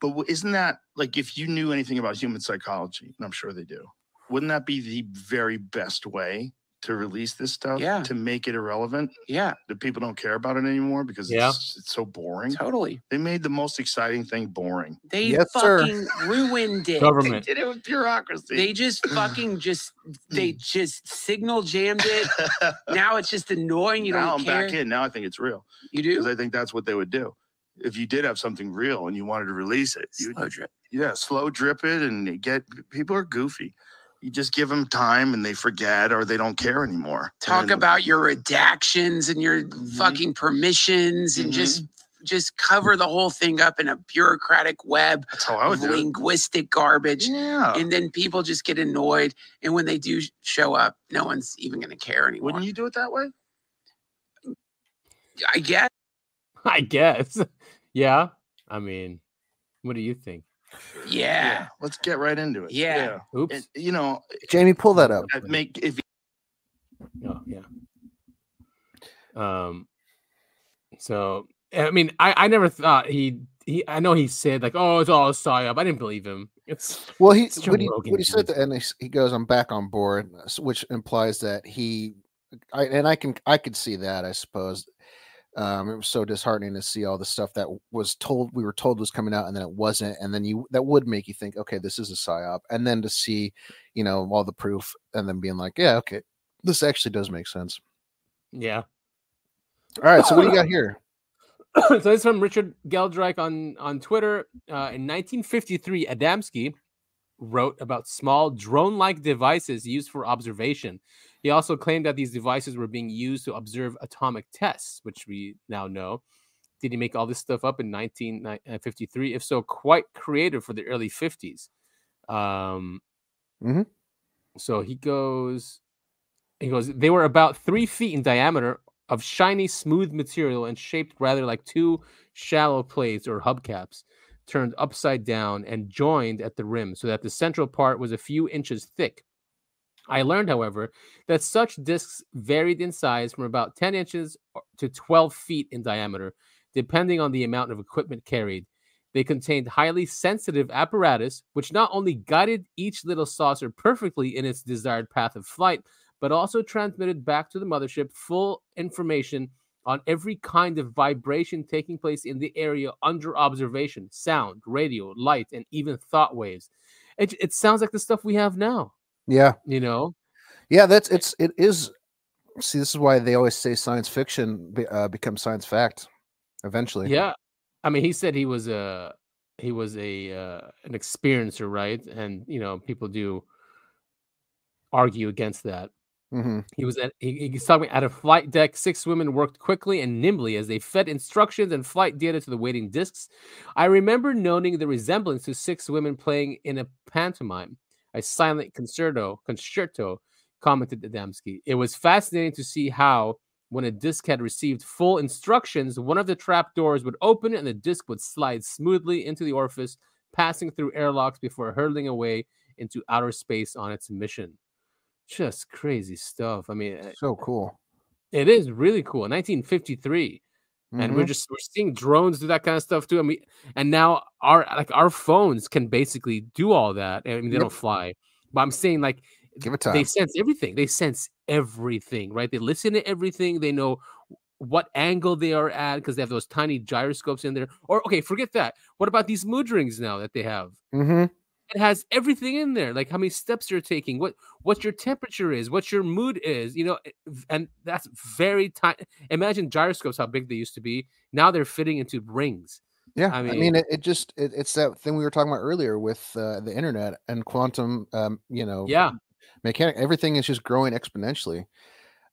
But isn't that like if you knew anything about human psychology, and I'm sure they do, wouldn't that be the very best way to release this stuff? Yeah. To make it irrelevant? Yeah. That people don't care about it anymore because Yeah. it's, it's so boring. Totally. They made the most exciting thing boring. they Yes, sir. fucking ruined it. Government. They did it with bureaucracy. They just fucking just they just signal jammed it. now it's just annoying. You now don't I'm care. back in. Now I think it's real. You do? Because? I think that's what they would do. If you did have something real and you wanted to release it, you Slow drip. yeah, slow drip it and get people are goofy. You just give them time and they forget or they don't care anymore. Talk And- about your redactions and your Mm-hmm. fucking permissions and just just cover the whole thing up in a bureaucratic web That's how I would of do it. linguistic garbage. Yeah. And then people just get annoyed. And when they do show up, no one's even going to care anymore. Wouldn't you do it that way? I guess. I guess. Yeah. I mean, what do you think? Yeah. Let's get right into it. Yeah. Oops. And, you know, Jamie, pull that up. I'd make if Oh, yeah. Um. So I mean, I I never thought he he. I know he said like, oh, it's all a psyop. I didn't believe him. It's Well, he it's what he, what he said, dude. to, and he, he goes, "I'm back on board," which implies that he, I and I can I could see that. I suppose um, it was so disheartening to see all the stuff that was told we were told was coming out, and then it wasn't, and then you that would make you think, okay, this is a psyop, and then to see, you know, all the proof, and then being like, yeah, okay, this actually does make sense. Yeah. All right, so what do you got here? so this is from Richard Geldreich on on Twitter. Uh, in 1953, Adamski wrote about small drone-like devices used for observation. He also claimed that these devices were being used to observe atomic tests, which we now know. Did he make all this stuff up in 1953? If so, quite creative for the early 50s. Um, Mhm. So he goes, he goes, they were about three feet in diameter of shiny, smooth material and shaped rather like two shallow plates or hubcaps, turned upside down and joined at the rim so that the central part was a few inches thick. I learned, however, that such discs varied in size from about 10 inches uh, to 12 feet in diameter, depending on the amount of equipment carried. They contained highly sensitive apparatus, which not only guided each little saucer perfectly in its desired path of flight, but also transmitted back to the mothership full information on every kind of vibration taking place in the area under observation sound, radio, light, and even thought waves. It, it sounds like the stuff we have now, Yeah, you know? yeah, that's it's it is. See, this is why they always say science fiction be, uh, becomes science fact eventually. Yeah. I mean, he said he was a he was a uh, an experiencer, right? And you know, people do argue against that. Hmm He was at he, he's talking at a flight deck. Six women worked quickly and nimbly as they fed instructions and flight data to the waiting discs. I remember noting the resemblance to six women playing in a pantomime, a silent concerto. Concerto, commented Adamski. It was fascinating to see how, when a disc had received full instructions, one of the trap doors would open and the disc would slide smoothly into the orifice passing through airlocks before hurtling away into outer space on its mission. Just crazy stuff. I mean, uh, So cool. it is really cool. 1953. And we're Mhm. just we're seeing drones do that kind of stuff too. I mean, and now our like our phones can basically do all that. I mean, they Yep. don't fly, but I'm saying like Give it time. they sense everything. They sense everything, right? They listen to everything. They know what angle they are at because they have those tiny gyroscopes in there. Or okay, forget that. What about these mood rings now that they have? Mm-hmm. It has everything in there, like how many steps you're taking, what what your temperature is, what your mood is, you know, and that's very tiny. Imagine gyroscopes, how big they used to be. Now they're fitting into rings. Yeah, I I mean, mean- it, it just it, it's that thing we were talking about earlier with uh, the internet and quantum. Um, you know, Yeah. mechanic. Everything is just growing exponentially.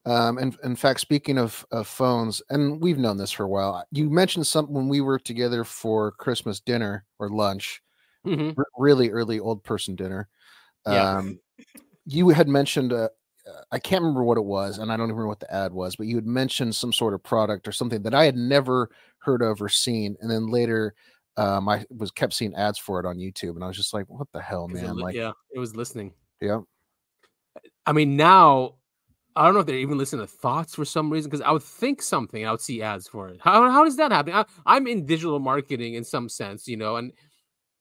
Um, and in fact, speaking of, of phones, and we've known this for a while. You mentioned something when we were together for Christmas dinner or lunch, Mhm. r- really early old person dinner. Yeah. Um, you had mentioned uh, uh, I can't remember what it was, and I don't even remember what the ad was, but you had mentioned some sort of product or something that I had never heard of or seen, and then later um, I was kept seeing ads for it on YouTube, and I was just like, "What the hell, it man!" li- Like, yeah, it was listening. yeah, I mean, now I don't know if they're even listening to thoughts for some reason because I would think something, I would see ads for it. How how does that happen? I, I'm in digital marketing in some sense, you know, and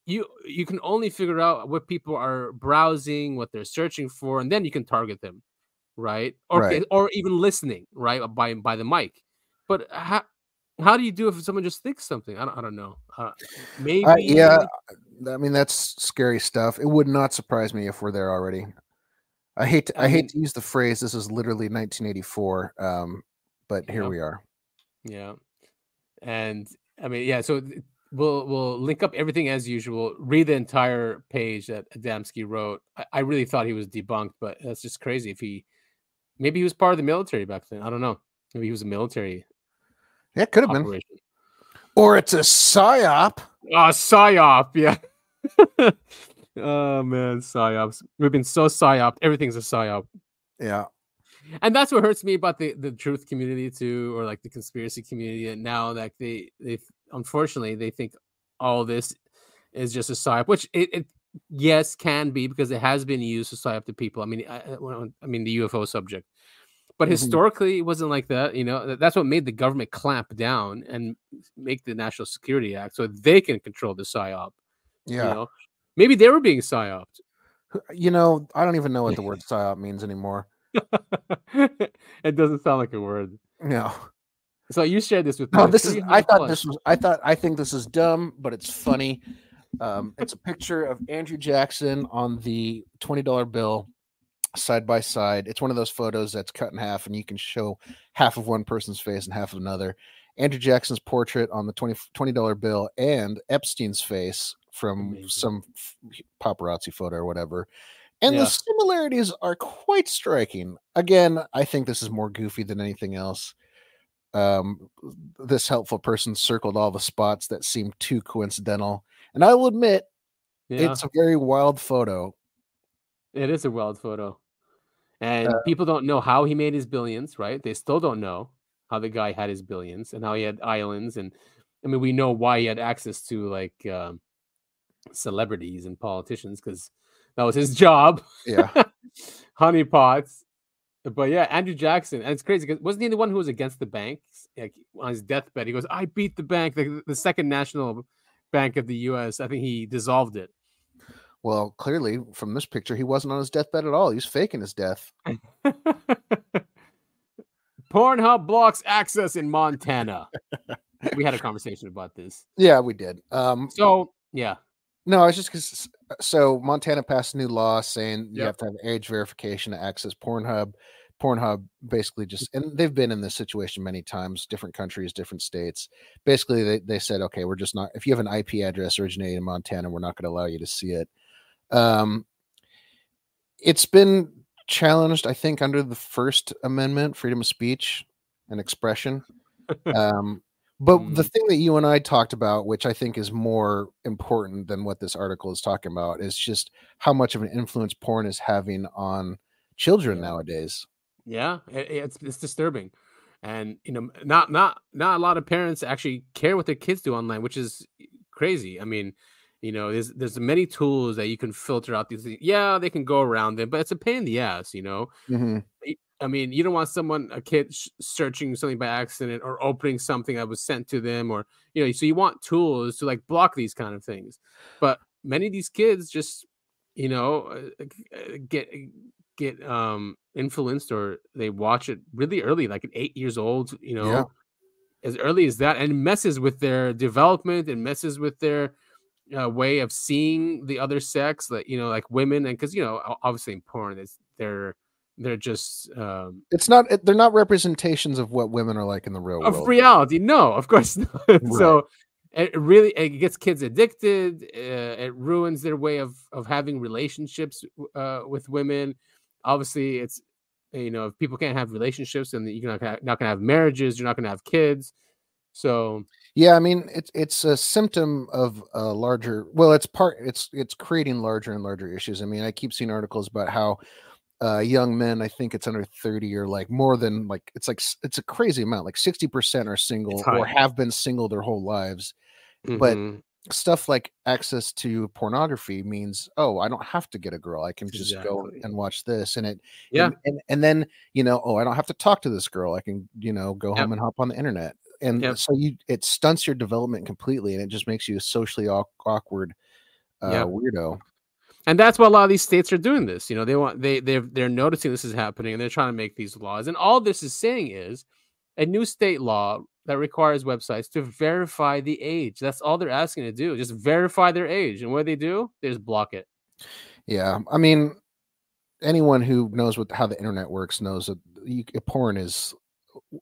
you you can only figure out what people are browsing, what they're searching for, and then you can target them, right? Or Right. or even listening, right, by by the mic. But how how do you do if someone just thinks something? I don't, I don't know. Uh, maybe I, yeah. I mean, that's scary stuff. It would not surprise me if we're there already. I hate to, I, I hate mean- to use the phrase. This is literally 1984, um, but here Yeah. we are. Yeah. And I mean, yeah, so we'll we'll link up everything as usual. Read the entire page that Adamski wrote. I, I really thought he was debunked, but that's just crazy. If he maybe he was part of the military back then. I don't know. Maybe he was a military Yeah, could have been. Or it's a psyop. Oh, psyop, yeah. oh man, psyops. We've been so psyoped. Everything's a psyop. Yeah. and that's what hurts me about the the truth community too or like the conspiracy community and now that they they unfortunately they think all this is just a psyop which it, it yes can be because it has been used to psyop the people i mean i, I- mean the ufo subject but Mhm. historically it wasn't like that you know that's what made the government clamp down and make the national security act so they can control the psyop you Yeah. know? maybe they were being psyoped You know, I don't even know what the word psyop means anymore. it doesn't sound like a word No. So you shared this with me. No, this is. I thought plus. this was. I thought. I think this is dumb, but it's funny. Um, it's a picture of Andrew Jackson on the twenty dollar bill, side by side. It's one of those photos that's cut in half, and you can show half of one person's face and half of another. Andrew Jackson's portrait on the 20 dollar bill, and Epstein's face from some f- paparazzi photo or whatever. And Yeah. the similarities are quite striking. Again, I think this is more goofy than anything else um, this helpful person circled all the spots that seemed too coincidental. And I will admit, Yeah. it's a very wild photo. It is a wild photo. And Uh, people don't know how he made his billions, right? They still don't know how the guy had his billions and how he had islands. And I mean, we know why he had access to like um, celebrities and politicians because that was his job. Yeah. Honeypots. But yeah, Andrew Jackson. And it's crazy because wasn't he the one who was against the banks? Like on his deathbed, he goes, I beat the bank, the, the second national bank of the US. I think he dissolved it. Well, clearly from this picture, he wasn't on his deathbed at all. He was faking his death. Pornhub blocks access in Montana. we had a conversation about this. Yeah, we did. Um, So yeah, no, I was just 'cause- so Montana passed a new law saying you Yep. have to have age verification to access Pornhub. Pornhub basically just, and they've been in this situation many times, different countries, different states. Basically, they, they said, okay, we're just not, if you have an IP address originating in Montana, we're not going to allow you to see it. Um, it's been challenged, I think, under the First Amendment, freedom of speech and expression. Um, but the thing that you and I talked about, which I think is more important than what this article is talking about, is just how much of an influence porn is having on children nowadays. Yeah, it- it's it's disturbing, and you know, not not not a lot of parents actually care what their kids do online, which is crazy. I mean, You know, there's there's many tools that you can filter out these. Things. Yeah, they can go around them, but it's a pain in the ass. You know, Mhm. I- mean, you don't want someone, a kid, sh- searching something by accident or opening something that was sent to them, or you know, so you want tools to like block these kind of things. But many of these kids just, you know, uh, uh, get get um influenced or they watch it really early, like at eight years old. You know, Yeah. as early as that, and messes with their development. and messes with their uh, way of seeing the other sex, like you know, like women, and because you know, obviously in porn, it's they're they're just um, It's not. They're not representations of what women are like in the real world. of world. reality. No, of course not. so it really it gets kids addicted. Uh, it ruins their way of of having relationships uh, with women. Obviously, it's you know if people can't have relationships, and you're not gonna, not gonna have marriages. You're not gonna have kids. So Yeah, I mean it's it's a symptom of a larger. Well, it's part. It's it's creating larger and larger issues. I mean, I keep seeing articles about how uh, young men, I think it's under thirty, or like more than like it's like it's a crazy amount. Like sixty percent are single or have been single their whole lives. Mhm. But stuff like access to pornography means oh i don't have to get a girl i can just go and watch this and it Yeah. and, and and then you know oh i don't have to talk to this girl i can you know go Yep. home and hop on the internet and Yep. so you it stunts your development completely and it just makes you a socially awk- awkward uh, Yeah. weirdo and that's why a lot of these states are doing this. You know, they want they they're they're noticing this is happening and they're trying to make these laws. And all this is saying is a new state law that requires websites to verify the age. That's all they're asking to do. Just verify their age. And what do they do? They just block it. yeah i mean anyone who knows what how the internet works knows that you, uh, porn is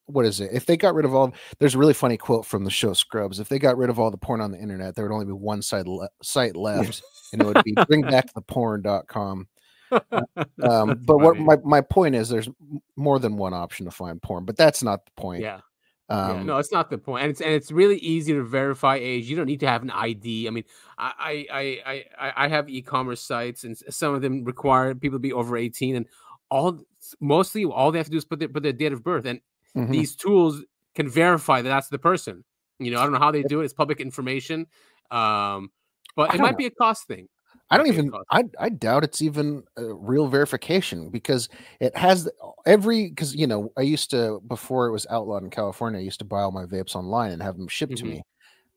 what is it if they got rid of all there's a really funny quote from the show scrubs if they got rid of all the porn on the internet there would only be one site le- site left and it would be bringbacktheporn.com um, but what my, my point is there's more than one option to find porn but that's not the point Yeah. um, yeah, no, it's not the point, and it's and it's really easy to verify age. You don't need to have an ID. I mean, I I I I, I have e-commerce sites, and some of them require people to be over eighteen, and all mostly all they have to do is put their put their date of birth, and Mhm. these tools can verify that that's the person. You know, I don't know how they do it. It's public information, um, but it might know. be a cost thing. I don't Might be a even. I I doubt it's even a real verification because it has every. Because you know, I used to before it was outlawed in California. I used to buy all my vapes online and have them shipped to Mhm. me,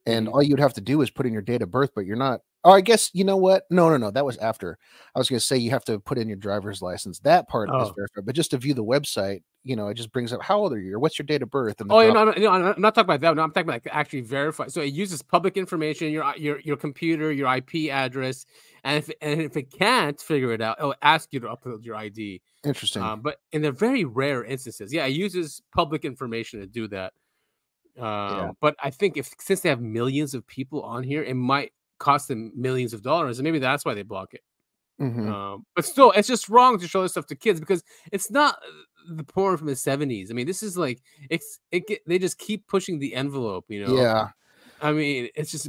and all you'd have to do is put in your date of birth. But you're not. Oh, I guess you know what? No, no, no. That was after. I was going to say you have to put in your driver's license. That part is Oh. verified. But just to view the website, you know, it just brings up how old are you or what's your date of birth. And Oh, no, no, no, I'm not- I'm not talking about that. No, I'm talking about like actually verify. So it uses public information, your your your computer, your IP address, and if and if it can't figure it out, it'll ask you to upload your ID. Interesting. Um, but in the very rare instances, yeah, it uses public information to do that. Um, But I think if since they have millions of people on here, it might cost them millions of dollars, and maybe that's why they block it. Mhm. Um, but still, it's just wrong to show this stuff to kids because it's not uh, the porn from the seventies. I mean, this is like it's it. Get, they just keep pushing the envelope, you know. Yeah. I mean, it's just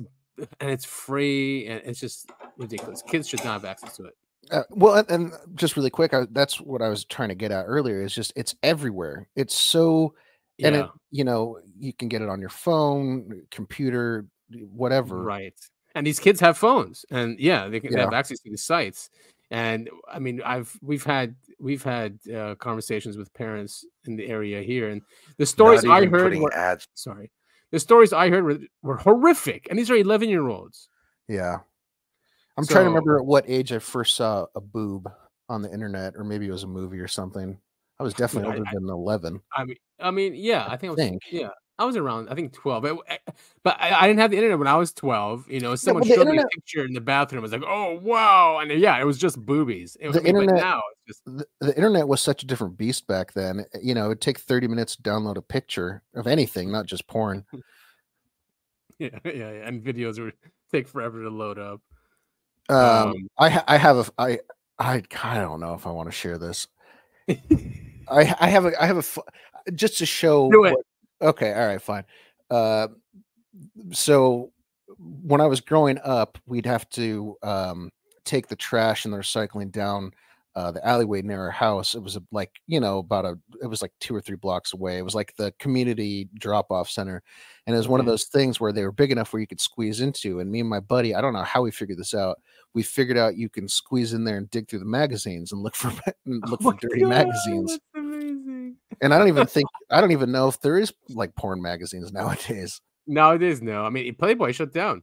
and it's free and it's just ridiculous. Kids should not have access to it. Uh, well, and, and just really quick, I, that's what I was trying to get at earlier. Is just it's everywhere. It's so, and it Yeah. you know you can get it on your phone, computer, whatever. Right. And these kids have phones, and yeah, they, can, they have access to the sites. And I mean, I've we've had we've had uh, conversations with parents in the area here, and the stories I heard were ads. sorry, the stories I heard were, were horrific, and these are eleven year olds. Yeah. I'm trying to remember at what age I first saw a boob on the internet, or maybe it was a movie or something. I was definitely older I- than 11. I mean, I mean, yeah, I think I was, think. yeah, I was around, I think twelve, but I- but I, I didn't have the internet when I was twelve. You know, someone the showed me a picture in the bathroom. I was like, oh wow, and yeah, it was just boobies. It- The I mean, but internet, now it's just the, the internet was such a different beast back then. You know, it'd take 30 minutes to download a picture of anything, not just porn. yeah, yeah, yeah, and videos would take forever to load up. Um, Um, I ha- I have a I I I don't know if I want to share this. I I have a I have a just to show. Do it. what- okay, all right, fine. Uh, so when I was growing up, we'd have to um take the trash and the recycling down uh, the alleyway near our house. It was like you know about a it was like two or three blocks away. It was like the community drop off center, and it was one of those things where they were big enough where you could squeeze into. And me and my buddy, I don't know how we figured this out. We figured out you can squeeze in there and dig through the magazines and look for and look for dirty magazines. And I don't even think I don't even know if there is like porn magazines nowadays. Nowadays, no. I mean, Playboy shut down.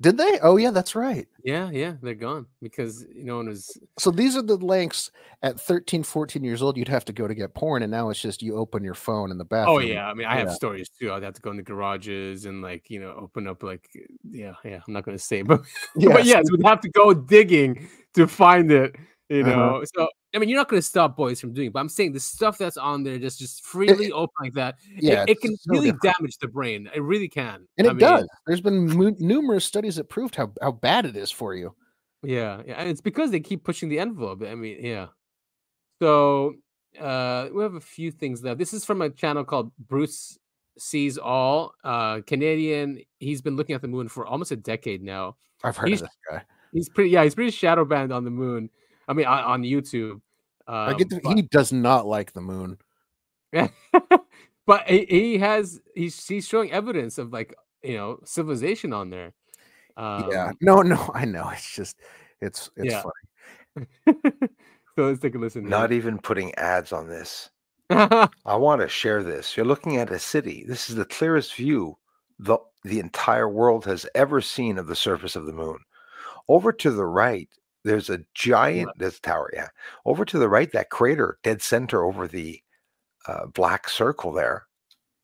Did they? Oh yeah, that's right. Yeah, yeah, they're gone because no one was. So these are the lengths at 13, 14 years old you'd have to go to get porn, and now it's just you open your phone in the oh, bathroom. Oh yeah, I mean, I have stories too. I'd have to go in the garages and like you know open up like yeah, yeah. I'm not going to say, but Yeah, but yes, we'd have to go digging to find it. You Uh-huh. know, so I mean, you're not going to stop boys from doing, it, but I'm saying the stuff that's on there just just freely open like that. it- yeah, it, it's can so really different. damage the brain. It really can, And I it mean, does. There's been numerous studies that proved how, how bad it is for you. Yeah, yeah, and it's because they keep pushing the envelope. I mean, yeah. So uh we have a few things left. This is from a channel called Bruce Sees All. Uh Canadian. He's been looking at the moon for almost a decade now. I've heard he's, of this guy. He's pretty yeah, he's pretty shadow banned on the moon. I mean on, on YouTube. I Um, get the, but- he does not like the moon. but he, he has he's he's showing evidence of like you know civilization on there. Um, yeah. No, no, I know. It's just it's it's Yeah. funny. So let's take a listen. Not here. even putting ads on this. I want to share this. You're looking at a city. This is the clearest view the the entire world has ever seen of the surface of the moon. Over to the right, there's a giant this tower. Yeah. Over to the right, that crater, dead center over the uh, black circle there,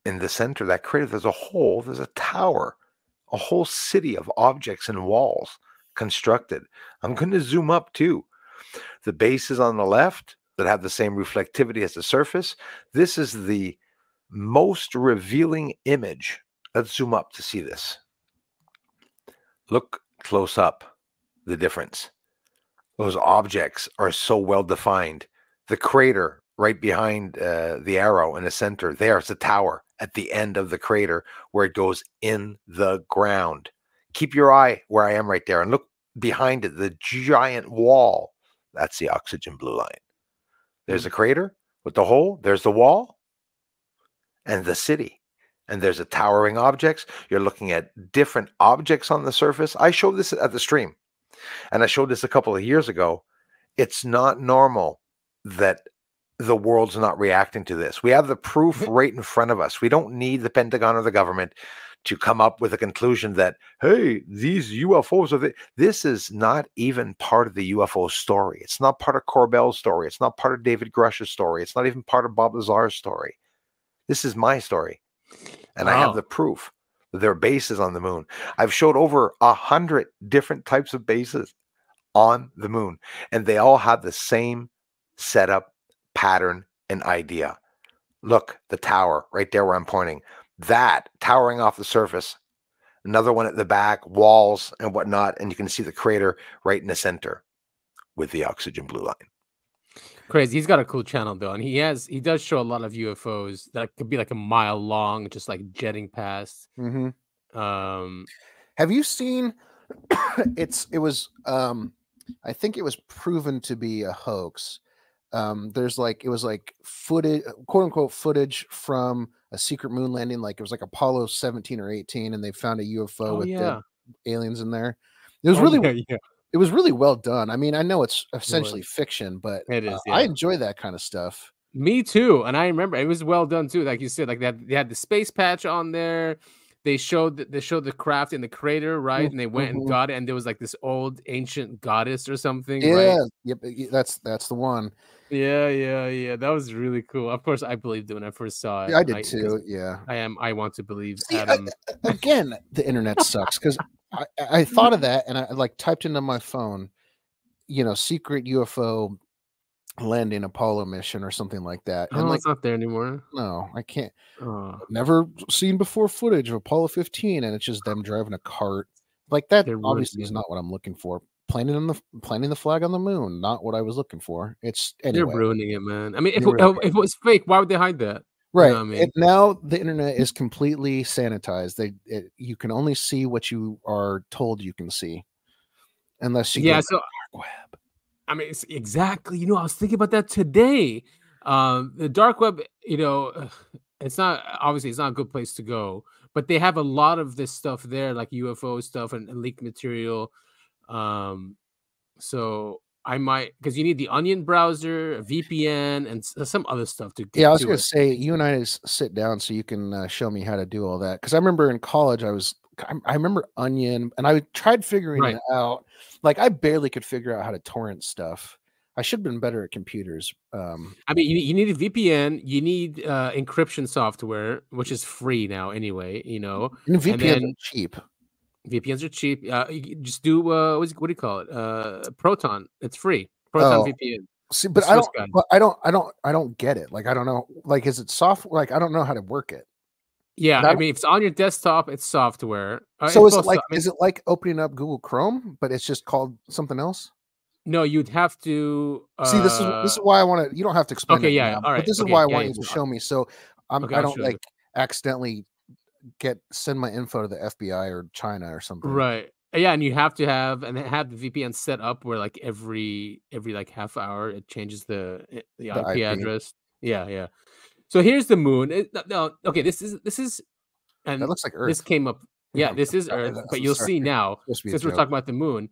in the center that crater, there's a hole. There's a tower, a whole city of objects and walls constructed. I'm going to zoom up too. The bases on the left that have the same reflectivity as the surface. This is the most revealing image. Let's zoom up to see this. Look close up the difference. Those objects are so well defined. The crater right behind uh, the arrow in the center, there's a tower at the end of the crater where it goes in the ground. Keep your eye where I am right there and look behind it, the giant wall. That's the oxygen blue line. There's a crater with the hole, there's the wall and the city. And there's a towering objects. You're looking at different objects on the surface. I showed this at the stream, and I showed this a couple of years ago. It's not normal that the world's not reacting to this. We have the proof mm-hmm. right in front of us. We don't need the Pentagon or the government to come up with a conclusion that, hey, these UFOs are the. This is not even part of the UFO story. It's not part of Corbell's story. It's not part of David Grusch's story. It's not even part of Bob Lazar's story. This is my story. And I have the proof are bases on the moon. I've showed over a hundred different types of bases on the moon, and they all have the same setup, pattern, and idea. Look, the tower right there where I'm pointing. That towering off the surface, another one at the back, walls and whatnot, and you can see the crater right in the center with the oxygen blue line. Crazy. He's got a cool channel though, and he has he does show a lot of UFOs that could be like a mile long, just like jetting past. Mm-hmm. Um, Have you seen? it's it was um, I think it was proven to be a hoax. Um, there's like it was like footage, quote unquote footage from a secret moon landing. Like it was like Apollo 17 or 18, and they found a UFO Oh, with yeah. aliens in there. It was Oh, really yeah, yeah. It was really well done. I mean, I know it's essentially was. fiction, but It is, uh, I enjoy that kind of stuff. Me too, and I remember it was well done too. Like you said, like they had, they had the space patch on there. They showed the, they showed the craft in the crater, right? And they went and got it, and there was like this old ancient goddess or something, Yeah, right? yep, that's that's the one. Yeah, yeah, yeah. That was really cool. Of course, I believed it when I first saw it. Yeah, I did 'cause too. Yeah. I am. I want to believe See, I- Adam. again, the internet sucks because I, I thought of mm-hmm. that and I like typed into my phone, you know, secret UFO landing Apollo mission or something like that. And oh, like, it's not there anymore. no, I can't. Oh, Never seen before footage of Apollo 15, and it's just them driving a cart. Like that They're obviously is not what I'm looking for. Planting on the planting the flag on the moon, not what I was looking for. It's anyway. They're ruining it, man. I mean, if it, if it was fake, why would they hide that? Right. You know I mean? It, now the internet is completely sanitized. They it, you can only see what you are told you can see, unless you yeah. So I mean, it's exactly. You know, I was thinking about that today. Um, the dark web, you know, it's not obviously it's not a good place to go, but they have a lot of this stuff there, like UFO stuff and, and leaked material. Um, so I might because you need the Onion browser, VPN, and some other stuff to get Yeah, I was to going to say you and I sit down so you can uh, show me how to do all that because I remember in college I was I, I remember Onion and I tried figuring Right. it out. Like I barely could figure out how to torrent stuff. I should have been better at computers. Um, I mean, you, you need a VPN, you need uh, encryption software, which is free now anyway. You know, and VPNs are then cheap. VPNs are cheap. Uh, you just do uh, what do you call it? Uh, Proton. It's free. Proton Oh, VPN. See, but I don't. But I don't. I don't. I don't get it. Like I don't know. Like is it software? Like I don't know how to work it. Yeah, I mean, if it's on your desktop, it's software. Uh, so it's is it like I mean, is it like opening up Google Chrome, but it's just called something else? no? You'd have to uh, See, this is this is why I want to. You don't have to explain. okay, it yeah, now, all but right, this is okay, why I yeah, want yeah, you to show me, so I'm, Okay, I don't like accidentally get send my info to the FBI or China or something. Right. Uh, Yeah, and you have to have and have the VPN set up where like every every like half hour it changes the i- the, The IP, IP. address. Yeah, yeah. So here's the moon. It, no, okay, this is this is and That looks like Earth. This came up. Yeah, I'm this is Earth, but you'll sorry. see now since we're talking about the moon.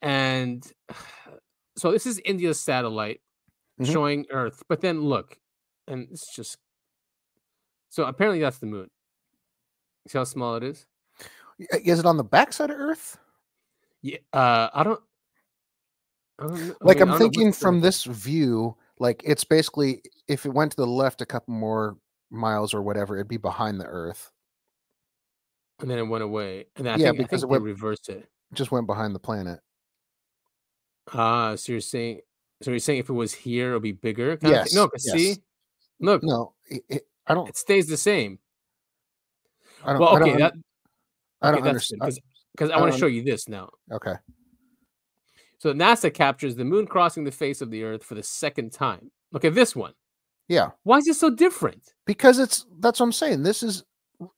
And so this is India's satellite Mhm. showing Earth, but then look, and it's just so apparently that's the moon. See how small it is? Is it on the backside of Earth? Yeah, uh, I don't. I don't Like I I'm don't thinking from this view, like it's basically if it went to the left a couple more miles or whatever, it'd be behind the Earth. and then it went away, and I Yeah, think, I because think it went- reversed it. Just went behind the planet. Ah, so you're saying, so you're saying if it was here, it'll be bigger? Yes, No, yes. see, look, No, it, it, I don't. it stays the same. I don't. Well, I don't okay, that I don't that's understand. because I, I want to show you this now. Okay. So NASA captures the moon crossing the face of the Earth for the second time. Look at this one. Yeah. Why is it so different? Because it's that's what I'm saying. This is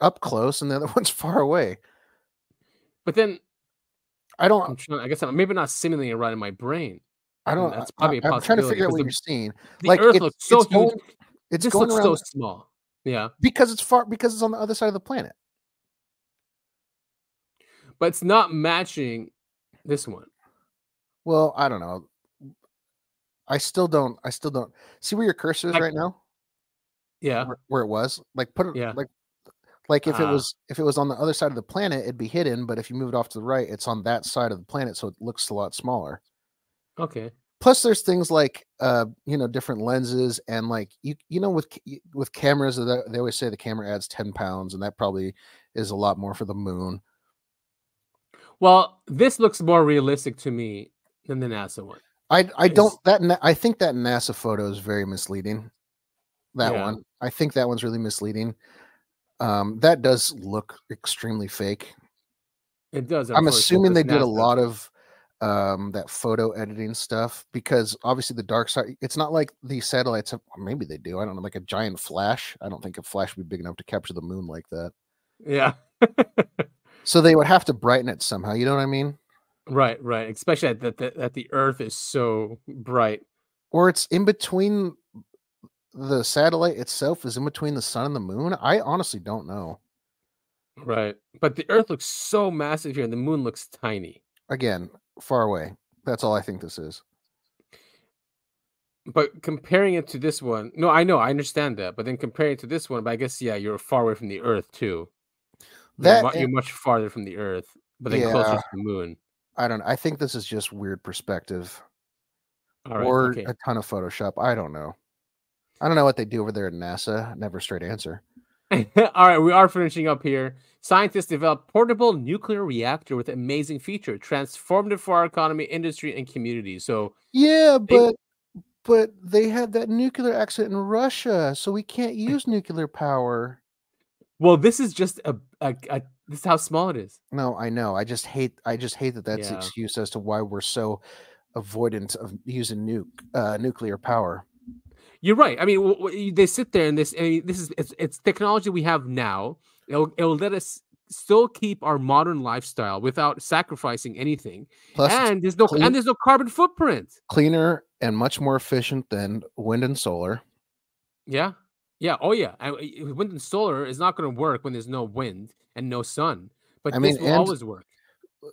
up close and the other one's far away. But then I don't I'm trying. I guess I'm maybe not simulating it right in my brain. I don't That's I, probably a I'm trying to possibility, figure out what the- you're seeing. The like Earth it's, looks so it's huge. going, it's this going looks around so small. Yeah, because it's far because it's on the other side of the planet. but it's not matching this one. Well, I don't know. I still don't I still don't see where your cursor is Like- right now. Yeah. Where, where it was. Like put it Yeah. like like if it Ah. was if it was on the other side of the planet, it'd be hidden, but if you move it off to the right, it's on that side of the planet, so it looks a lot smaller. Okay. Plus there's things like uh you know different lenses and like you you know with with cameras they always say the camera adds 10 pounds and that probably is a lot more for the moon Well, this looks more realistic to me than the NASA one. i i don't that i think that nasa photo is very misleading that Yeah. one i think that one's really misleading um that does look extremely fake It does. i'm assuming they because did a lot of um that photo editing stuff because obviously the dark side it's not like the satellites have maybe they do i don't know like a giant flash i don't think a flash would be big enough to capture the moon like that Yeah. so they would have to brighten it somehow you know what i mean right. Right. Especially that that, that the Earth is so bright. or it's in between the satellite itself is in between the sun and the moon i honestly don't know Right. But the Earth looks so massive here, and the Moon looks tiny. again far away that's all i think this is But comparing it to this one, no, I know, I understand that. But then comparing it to this one, but I guess yeah, you're far away from the Earth too. You're, That mu- you're much farther from the Earth, but then closer to the Moon. i don't i think this is just weird perspective All right. or okay. a ton of photoshop i don't know i don't know what they do over there at nasa never straight answer All right, we are finishing up here. Scientists developed portable nuclear reactor with amazing feature, transformative for our economy, industry, and community. So Yeah, They- but but they had that nuclear accident in Russia, so we can't use nuclear power. well, this is just a, a, a this is how small it is. No, I know. I just hate. I just hate that that's the Yeah. excuse as to why we're so avoidant of using nuke uh, nuclear power. You're right. I mean, they sit there and this. I mean, this is it's, it's technology we have now. It'll, it'll let us still keep our modern lifestyle without sacrificing anything. And there's no clean- and there's no carbon footprint. Cleaner and much more efficient than wind and solar. Yeah. Yeah. Oh yeah. And, uh, wind and solar is not going to work when there's no wind and no sun. But I this mean, will always work.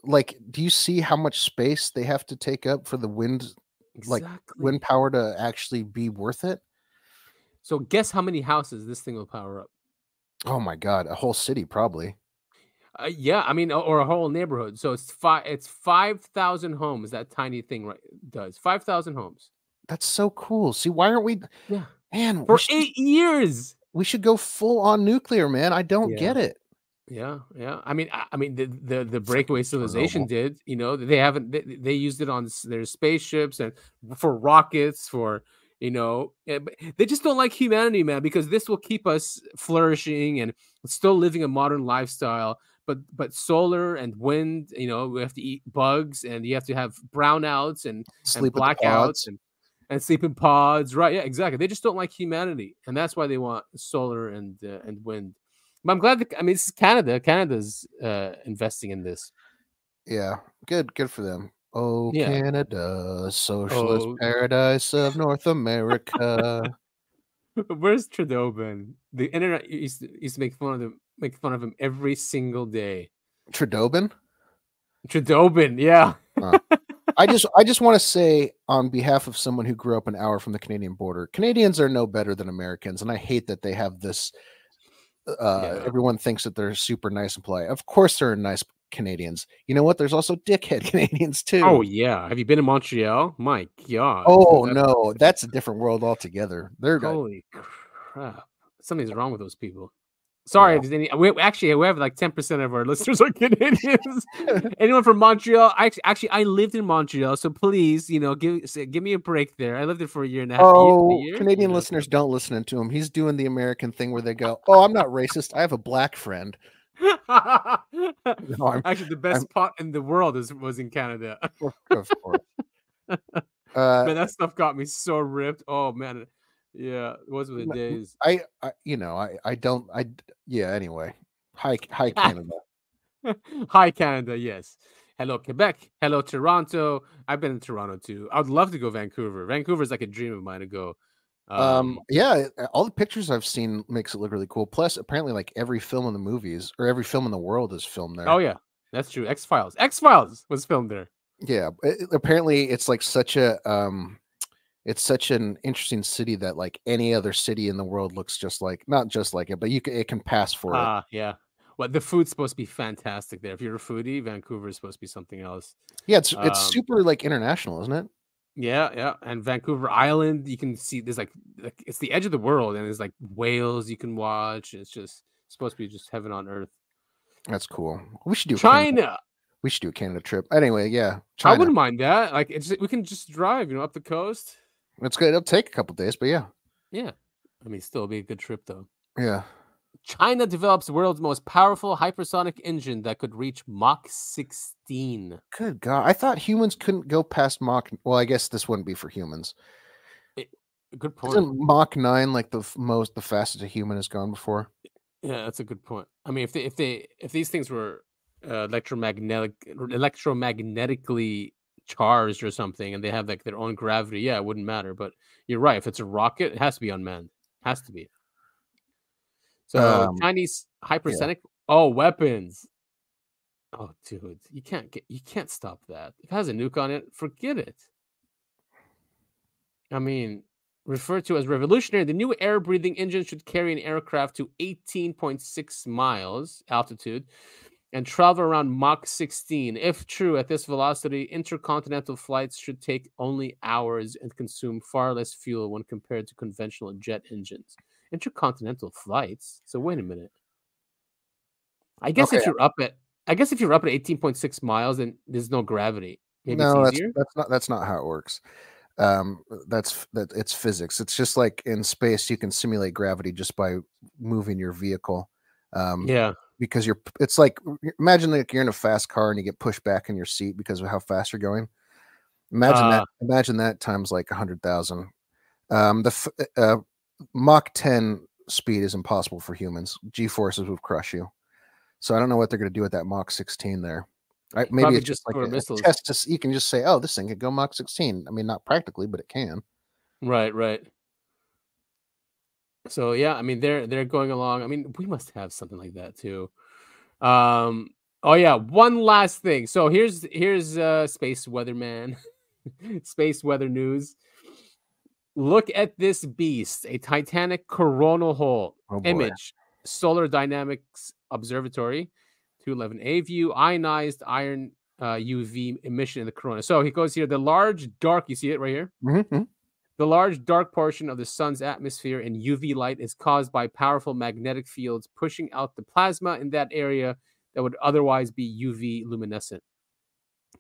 Like, do you see how much space they have to take up for the wind, like wind power, to actually be worth it? So guess how many houses this thing will power up? Oh my god, a whole city probably. Uh, yeah, I mean, or- a whole neighborhood. So it's five. It's five thousand homes. That tiny thing right does five thousand homes That's so cool. See, why aren't we? Yeah, man, for should, eight years. we should go full on nuclear, man. I don't Yeah. get it. Yeah, yeah. I mean, I, I mean, the the, the breakaway civilization did. You know, they haven't. They, they used it on their spaceships and for rockets. For you know, eh, they just don't like humanity, man, because this will keep us flourishing and still living a modern lifestyle. But but solar and wind, you know, we have to eat bugs and you have to have brownouts and, and Sleep the blackouts and and sleep in pods, right? Yeah, exactly. They just don't like humanity, and that's why they want solar and uh, and wind. But I'm glad. That, I mean, this is Canada. Canada's uh, investing in this. Yeah, good, good for them. Oh, Yeah. Canada, socialist Oh. paradise of North America. Where's Trudeau been? The internet used to, used to make fun of him, make fun of him every single day. Trudeaubin. Trudeaubin, yeah. Uh, I just, I just want to say on behalf of someone who grew up an hour from the Canadian border, Canadians are no better than Americans, and I hate that they have this. Uh, Everyone thinks that they're super nice and polite. Of course, they're nice Canadians. You know what? There's also dickhead Canadians oh, too. Oh yeah. Have you been in Montreal? My God. Oh That- no, that's a different world altogether. They're Holy crap! Something's wrong with those people. Sorry, if there's any. We, actually, we have like ten percent of our listeners are Canadians. Anyone from Montreal? I actually, actually, I lived in Montreal, so please, you know, give give me a break there. I lived there for a year and a half. Oh, year, Canadian you know. listeners don't listen to him. He's doing the American thing where they go, "Oh, I'm not racist. I have a black friend." I'm- Actually, the best pot in the world is was in Canada. of course. Uh, man, that stuff got me so ripped. Oh man, yeah, those were the days. I, I, you know, I, I don't, I, yeah. Anyway, hi, hi, Canada. Hi, Canada. Yes. Hello, Quebec. Hello, Toronto. I've been in Toronto too. I'd love to go Vancouver. Vancouver is like a dream of mine to go. Um, yeah, uh, all the pictures I've seen makes it look really cool. Plus, apparently, like every film in the movies or every film in the world is filmed there. Oh yeah, that's true. X Files. X Files was filmed there. Yeah, it- apparently it's like such a um it's such an interesting city that like any other city in the world looks just like not just like it, but you can it can pass for it. Ah, yeah. Well, the food's supposed to be fantastic there. If you're a foodie, Vancouver is supposed to be something else. Yeah, it's it's Um, super like international, isn't it? Yeah, yeah. And Vancouver Island, you can see there's like, like it's the edge of the world, and there's like whales you can watch. It's just supposed to be just heaven on earth. That's cool. We should do a Canada- China. We should do a Canada trip. Anyway, yeah, I wouldn't mind that. Like, it's we can just drive, you know, up the coast. It's good. It'll take a couple days, but yeah, Yeah, I mean, still be a good trip though. yeah. China develops world's most powerful hypersonic engine that could reach Mach 16. Good God, I thought humans couldn't go past Mach. Well, I guess this wouldn't be for humans. Good point. Isn't Mach nine like the f- most the fastest a human has gone before? Yeah, that's a good point. I mean, if they if they if these things were uh, electromagnetic electromagnetically charged or something, and they have like their own gravity, yeah, it wouldn't matter. But you're right. If it's a rocket, it has to be unmanned. Has to be. So Um, Chinese hypersonic. Oh, weapons. Oh, dude, you can't get you can't stop that. If it has a nuke on it, forget it. I mean, referred to as revolutionary, the new air breathing engine should carry an aircraft to 18.6 miles altitude and travel around Mach 16. If true, at this velocity, intercontinental flights should take only hours and consume far less fuel when compared to conventional jet engines. Intercontinental flights? So, wait a minute. I guess if you're up at I guess if you're up at 18.6 miles, and there's no gravity. Maybe no, it's that's that's not that's not how it works. Um, that's that it's physics. It's just like in space, you can simulate gravity just by moving your vehicle. Um, Yeah. because you're. It's like imagine like you're in a fast car and you get pushed back in your seat because of how fast you're going. Imagine Uh. that. Imagine that times like a hundred thousand. Um, the uh, Mach ten speed is impossible for humans. G forces would crush you. So I don't know what they're going to do with that Mach 16 there. Right? Maybe Probably it's just like a, a test. To, you can just say, "Oh, this thing could go Mach 16." I mean, not practically, but it can. Right, right. So yeah, I mean they're they're going along. I mean, we must have something like that too. Um oh yeah, one last thing. So here's here's uh space weatherman. space weather news. Look at this beast, a Titanic coronal hole Oh, image. Solar Dynamics Observatory, 211A view, ionized iron uh, UV emission in the corona. So he goes here, the large dark, you see it right here? Mhm. The large dark portion of the sun's atmosphere and UV light is caused by powerful magnetic fields pushing out the plasma in that area that would otherwise be UV luminescent.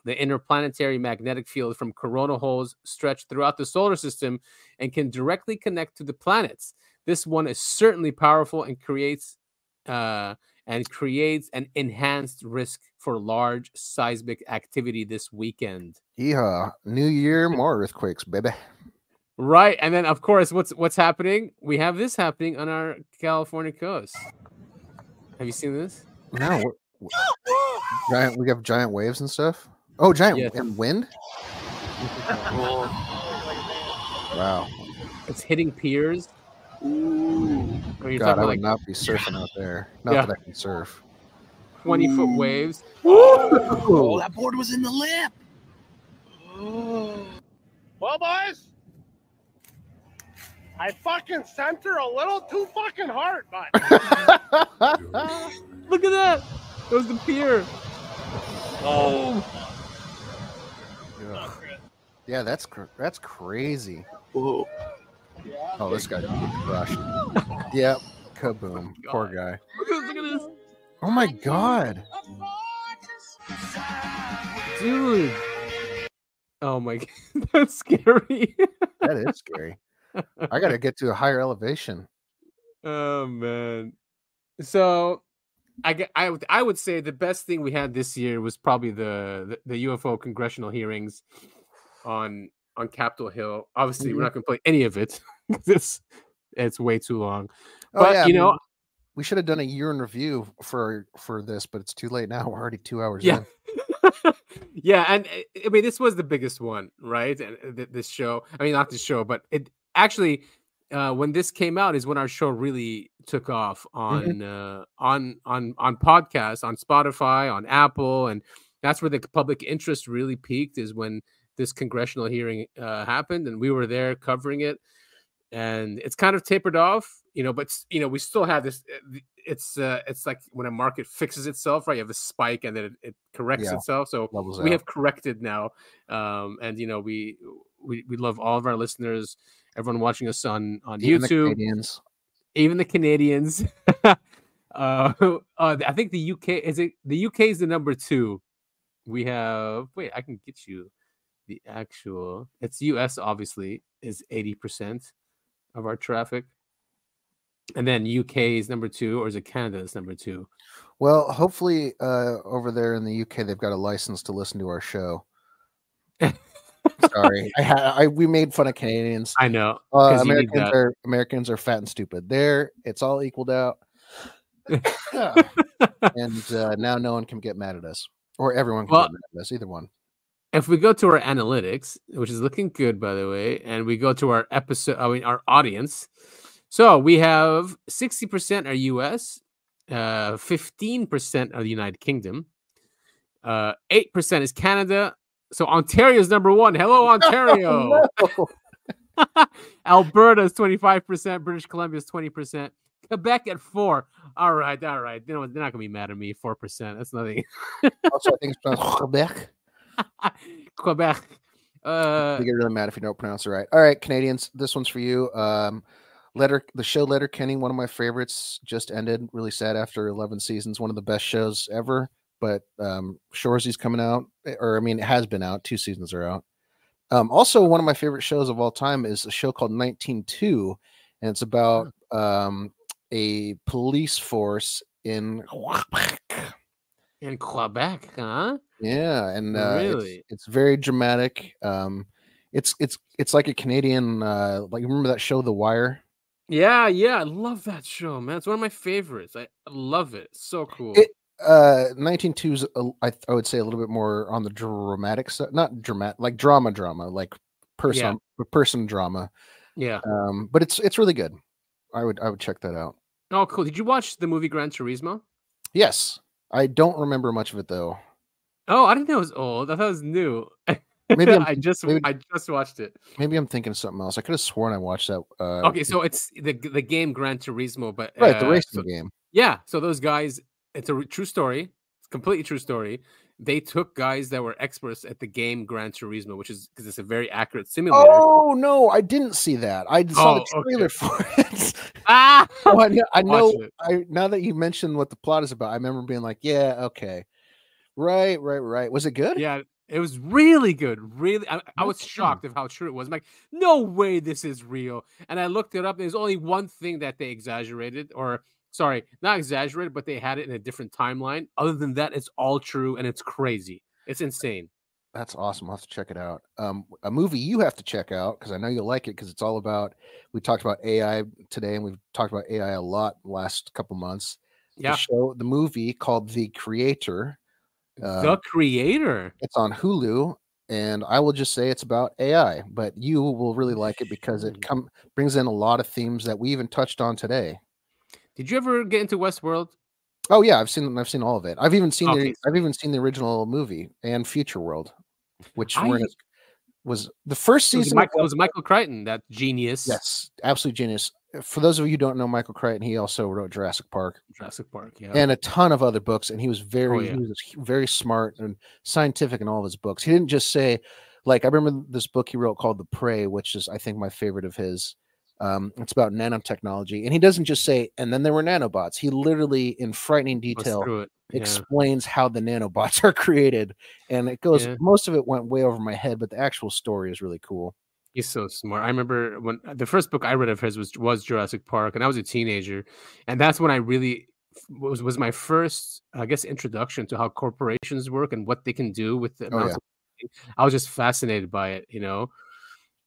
The interplanetary magnetic field from coronal holes stretch throughout the solar system and can directly connect to the planets. This one is certainly powerful and creates uh, and creates an enhanced risk for large seismic activity this weekend. Yeehaw! New Year, more earthquakes, baby. Right, and then of course, what's what's happening? We have this happening on our California coast. Have you seen this? No, what, what- giant. We have giant waves and stuff. Oh, giant Yes. and wind. Wow. It's hitting piers. Ooh. You're God, talking I would like not be surfing out there. Not Yeah. that I can surf. 20 foot waves. Oh, that board was in the lip. Well, boys, I fucking sent her a little too fucking hard, but Look at that. That was the pier. Oh. Yeah, yeah that's cr- that's crazy. Whoa. Oh, this guy crushed. Yep. Kaboom. Oh Poor guy. Look at, look at this. Oh my god. Dude. Oh my god. That's scary. That is scary. I gotta get to a higher elevation. Oh man. So I I would I would say the best thing we had this year was probably the the, the UFO congressional hearings on on Capitol Hill. Obviously, we're Mhm. not going to play any of it. it's it's way too long. Oh, But yeah, you know, mean, we should have done a year in review for for this, but it's too late now. We're already two hours Yeah. in. yeah, and uh, I mean this was the biggest one, right? And uh, this show, I mean not this show, but it actually uh, when this came out is when our show really took off on uh, on on on podcasts, on Spotify, on Apple, and that's where the public interest really peaked. Is when this congressional hearing uh, happened, and we were there covering it. And it's kind of tapered off, you know, but you know we still have this. uh, It's uh, it's like when a market fixes itself, right? You have a spike, and then it, it corrects Yeah, itself. So levels we out. have corrected now, um, and you know we we we love all of our listeners, everyone watching us on on Even the YouTube, Canadians. even the Canadians. uh, uh, I think the UK is it. The UK is the number two. We have wait, I can get you the actual. It's US obviously is eighty percent of our traffic, and then UK is number two, or is it Canada is number two? Well, hopefully, uh, over there in the UK, they've got a license to listen to our show. Sorry, I, ha- I we made fun of Canadians. I know. Uh, 'cause you need Americans are Americans are fat and stupid. There, it's all equaled out, and uh, now no one can get mad at us, or everyone can Well- get mad at us. Either one. if we go to our analytics, which is looking good by the way, and we go to our episode, I mean our audience. So we have 60% are US, uh 15% are the United Kingdom, uh 8% is Canada. So Ontario's number one. Hello, Ontario. Alberta is 25%, British Columbia is 20%, Quebec at four. All right, all right. You know, they're not gonna be mad at me. Four percent. That's nothing. also, I think it's pronounced Quebec. Quebec. Uh, they get really mad if you don't pronounce it right. All right, Canadians, this one's for you. Um, letter the show Letterkenny, one of my favorites, just ended. Really sad after eleven seasons. One of the best shows ever. But um, Shoresy's coming out, eh, or I mean, it has been out. Two seasons are out. Um, also, one of my favorite shows of all time is a show called 192, and it's about um, a police force in Quebec. in Quebec, huh? Yeah, and uh, it's- Really? it's, very dramatic. Um, it's it's it's like a Canadian uh, like remember that show The Wire? Yeah, yeah, I love that show, man. It's one of my favorites. I I love it. It's so cool. It Uh, 192 is I would say a little bit more on the dramatic side, not dramatic, like drama, drama, like person, person drama. Yeah. Um, but it's it's really good. I would I would check that out. Oh, cool. Did you watch the movie Gran Turismo? Yes, I don't remember much of it though. Oh, I didn't know it was old. I thought it was new. Maybe I just maybe- I just watched it. Maybe I'm thinking of something else. I could have sworn I watched that. Uh, Okay, so it's the the game Gran Turismo, but right, the uh, racing so- game. Yeah, so those guys, it's a true story. It's a completely true story. They took guys that were experts at the game Gran Turismo, which is because it's a very accurate simulator. Oh no, I didn't see that. I saw the Oh, trailer for it. Ah, Oh, I know. I know. I now that you mentioned what the plot is about, I remember being like, "Yeah, okay, right, right, right." Was it good? Yeah, it was really good. Really, I, I was shocked of how true it was. I'm like, no way, this is real. And I looked it up. There's only one thing that they exaggerated, or sorry, not exaggerated, but they had it in a different timeline. Other than that, it's all true and it's crazy. It's insane. That's awesome. I'll have to check it out. Um, a movie you have to check out because I know you'll like it because it's all about. We talked about AI today, and we've talked about AI a lot the last couple months. Yeah. The show, the movie called The Creator. the uh, creator. It's on Hulu, and I will just say it's about AI, but you will really like it because it come brings in a lot of themes that we even touched on today. Did you ever get into Westworld? Oh yeah, I've seen I've seen all of it. I've even seen Okay, the I've even seen the original movie and Futureworld, which I- was the first It was, season. Michael, it was Michael Crichton, that genius. Yes, absolute genius. Uh, for those of you who don't know Michael Crichton, he also wrote Jurassic Park Jurassic Park. Yeah. and a ton of other books, and he was oh, very Oh, yeah. he was very smart and scientific in all of his books. He didn't just say like I remember this book he wrote called The Prey, which is I think my favorite of his. Um, it's about nanotechnology, and he doesn't just say, "and then there were nanobots." He literally, in frightening detail, yeah. explains how the nanobots are created, and it goes. Yeah. Most of it went way over my head, but the actual story is really cool. He's so smart. I remember when the first book I read of his was was Jurassic Park, and I was a teenager, and that's when I really was was my first, I guess, introduction to how corporations work and what they can do with the Oh, yeah. of I was just fascinated by it. You know,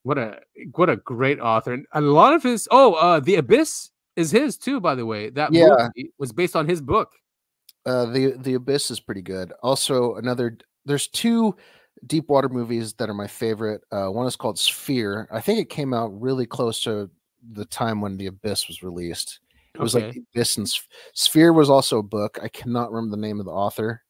what a what a great author, and a lot of his. Oh, uh, the Abyss is his too, by the way. That Yeah. movie was based on his book. Uh, the the abyss is pretty good. Also, another there's two deep water movies that are my favorite. Uh, one is called Sphere. I think it came out really close to the time when the abyss was released. It was like Okay. abyss and Sph- Sphere was also a book. I cannot remember the name of the author.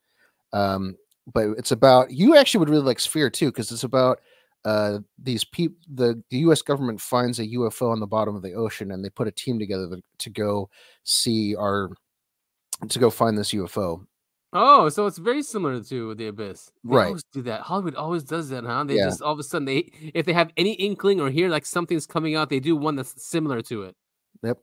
Um, but it's about you actually would really like Sphere too because it's about uh these people the, the US government finds a UFO on the bottom of the ocean and they put a team together to, to go see our to go find this UFO. Oh, so it's very similar to the Abyss. They Right. always do that. Hollywood always does that, huh? They Yeah. just all of a sudden they if they have any inkling or hear like something's coming out, they do one that's similar to it. Yep.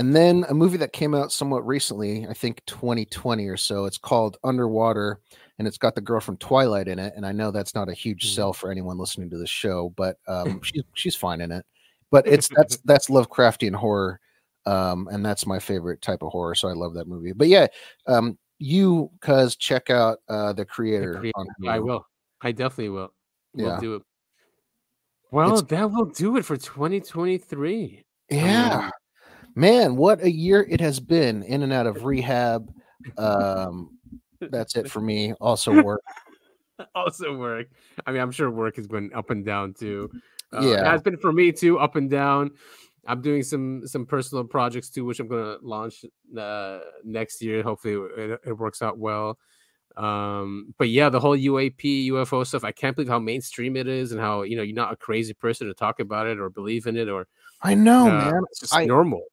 And then a movie that came out somewhat recently, I think 2020 or so. It's called Underwater, and it's got the girl from Twilight in it. And I know that's not a huge Mm-hmm. sell for anyone listening to this show, but um, she's she's fine in it. But it's that's that's Lovecraftian horror, um, and that's my favorite type of horror. So I love that movie. But yeah, um, you cuz check out uh, the The creator. Creator. on I will. I definitely will. We'll Yeah. do it. Well, that will do it for 2023. Yeah. Man, what a year it has been in and out of rehab. Um, that's it for me. Also work. also work. I mean, I'm sure work has been up and down too. Uh, Yeah. it has been for me too, up and down. I'm doing some some personal projects too, which I'm gonna launch uh, next year. Hopefully, it, it works out well. Um, but yeah, the whole UAP UFO stuff. I can't believe how mainstream it is, and how you know you're not a crazy person to talk about it or believe in it, or I know, uh, man. It's just I- normal.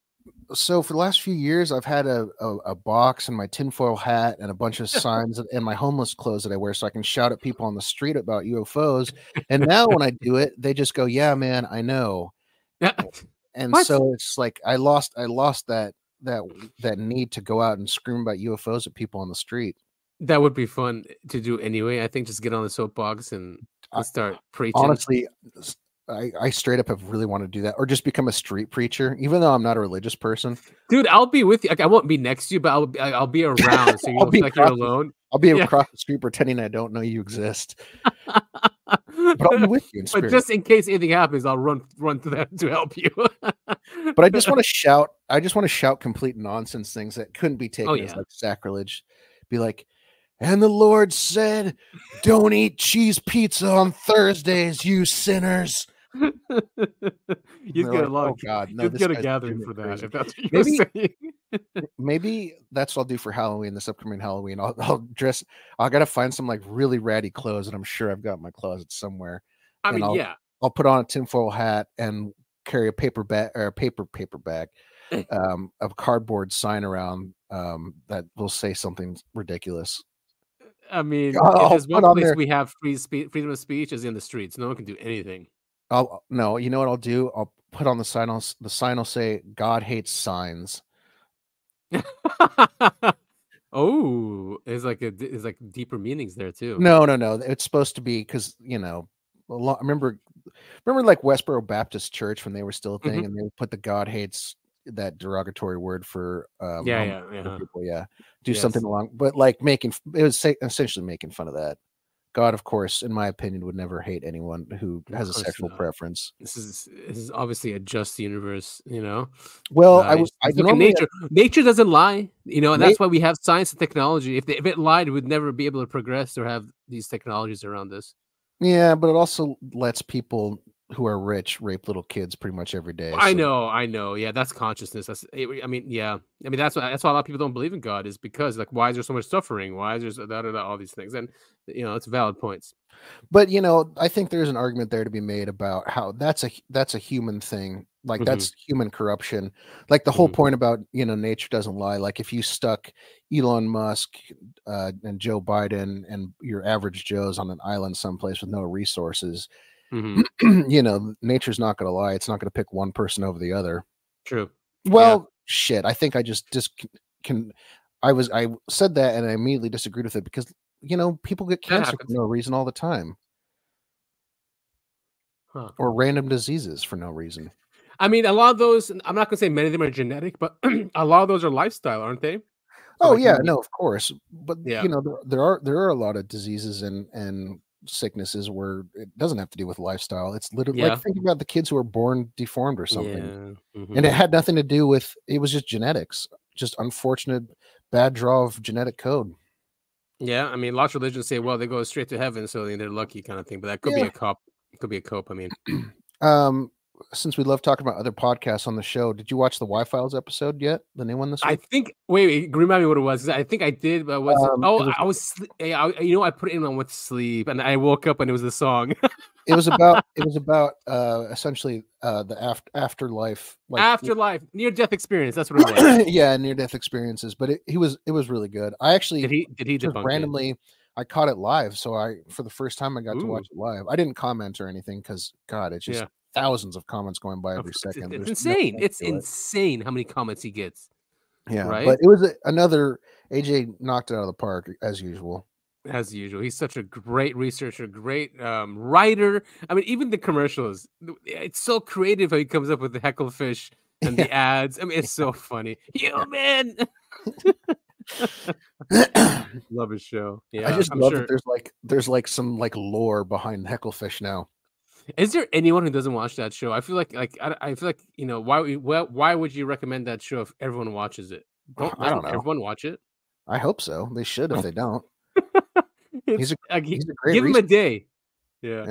So for the last few years, I've had a, a, a box and my tinfoil hat and a bunch of signs and my homeless clothes that I wear so I can shout at people on the street about UFOs. And now when I do it, they just go, Yeah, man, I know. Yeah. And What? so it's like I lost I lost that that that need to go out and scream about UFOs at people on the street. That would be fun to do anyway. I think just get on the soapbox and, and start preaching. honestly I, I straight up have really wanted to do that or just become a street preacher even though i'm not a religious person dude, I'll be with you. Like, I won't be next to you, but I'll be, I'll be around, so you I'll don't feel like you're across the- alone. i'll be Yeah. across the street pretending i don't know you exist but i'll be with you But just in case anything happens, I'll run run to them to help you. but i just want to shout i just want to shout complete nonsense things that couldn't be oh, taken as Oh, yeah. like sacrilege be like, and the Lord said, Don't eat cheese pizza on Thursdays, you sinners. You'd get a lot "Oh, of God, no, you'd get a gathering for that if that's what you're Maybe- saying. Maybe that's what I'll do for Halloween, this upcoming Halloween. I'll, I'll dress, I got to find some like really ratty clothes, and I'm sure I've got my closet somewhere. I mean, I'll, yeah. I'll put on a tinfoil hat and carry a paper bag or a paper paper bag, um, a cardboard sign around um, that will say something ridiculous. I mean, if there's one place there- we have free freedom of speech is in the streets. No one can do anything. I'll no, you know what I'll do? I'll put on the sign. I'll, the sign will say, "God hates signs." oh, there's like a there's like deeper meanings there too. No, no, no. It's supposed to be because you know. A lot, remember, remember, like Westboro Baptist Church when they were still a thing, Mhm. and they put the God hates that derogatory word for um, Yeah, yeah, yeah. people, yeah. Do something along, but like making it was essentially making fun of that. God, of course, in my opinion, would never hate anyone who has a sexual not. preference. This is this is obviously a just universe, you know. Well, I Uh, was- I look at normally- nature. Nature doesn't lie, you know, and that's why we have science and technology. If, they, if it lied, we'd never be able to progress or have these technologies around us. Yeah, but it also lets people who are rich rape little kids pretty much every day. I know, I know. Yeah, that's consciousness. That's. it- I mean, yeah. I mean, that's why. That's why a lot of people don't believe in God is because like, why is there so much suffering? Why is there so, da, da, da, all these things? And you know, it's valid points. But you know, I think there's an argument there to be made about how that's a that's a human thing. Like Mhm. that's human corruption. Like the whole Mhm. point about you know nature doesn't lie. Like if you stuck Elon Musk uh, and Joe Biden and your average Joes on an island someplace with no resources, Mhm. you know, nature's not going to lie. It's not going to pick one person over the other. True. Well, shit. I think I just dis can. I was I said that and I immediately disagreed with it because you know people get cancer for no reason all the time Huh. or random diseases for no reason. I mean, a lot of those. I'm not gonna say many of them are genetic, but a lot of those are lifestyle, aren't they? Oh like, yeah, no, of course. But Yeah. you know there, there are there are a lot of diseases and and sicknesses where it doesn't have to do with lifestyle. It's literally Yeah. like think about the kids who are born deformed or something, Yeah, and it had nothing to do with it was just genetics, just unfortunate bad draw of genetic code. Yeah, I mean, lots of religions say, well, they go straight to heaven, so they're lucky, kind of thing. But that could Yeah. be a cop. It could be a cope. I mean, Um, since we love talking about other podcasts on the show, did you watch the Y Files episode yet? The new one this week? I think. Wait, wait, remind me what it was. I think I did, but was it- Um, oh, was- I was. eh, I, you know, I put it in on with sleep, and I woke up and it was the song. it was about it was about uh essentially uh the after afterlife like Afterlife, near death experience. That's what it was. yeah near death experiences but it, he was it was really good i actually Did he? Did he just debunk it? randomly i caught it live so i for the first time i got to watch it live i didn't comment or anything because god it just Yeah. Thousands of comments going by every second it's There's insane. end It's to it. insane how many comments he gets. yeah right? but it was a, another aj knocked it out of the park as usual as usual. He's such a great researcher, great um, writer. I mean, even the commercials, it's so creative how he comes up with the hecklefish and the ads. I mean, it's so funny. Human. love his show. Yeah, i just I'm love sure. that there's like there's like some like lore behind hecklefish now Is there anyone who doesn't watch that show? I feel like, like I, I feel like you know why? would- Why, why would you recommend that show if everyone watches it? Don't, I don't know. Everyone watch it. i hope so they should if they don't he's a, Like, he's a great give him a day. Yeah.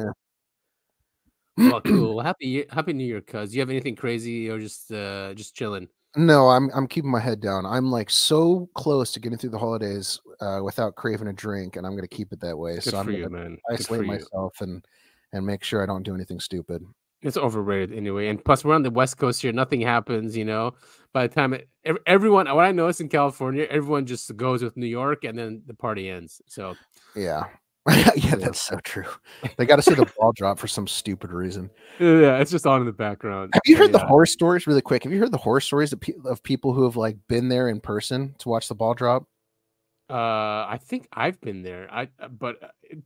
Yeah. well, cool. Happy Happy New Year, cuz. You have anything crazy or just uh just chilling? No, I'm I'm keeping my head down. I'm like so close to getting through the holidays uh, without craving a drink, and I'm going to keep it that way. Good so I'm gonna isolate myself and and make sure I don't do anything stupid. It's overrated anyway. And plus, we're on the West Coast here. Nothing happens, you know. By the time it, everyone, what I noticed in California, everyone just goes with New York, and then the party ends. So Yeah, yeah, that's so true. They got to see the ball drop for some stupid reason. yeah, it's just on in the background. Have you heard the horror stories really quick? Have you heard the horror stories of, pe- of people who have like been there in person to watch the ball drop? Uh, I think I've been there. I uh, but uh,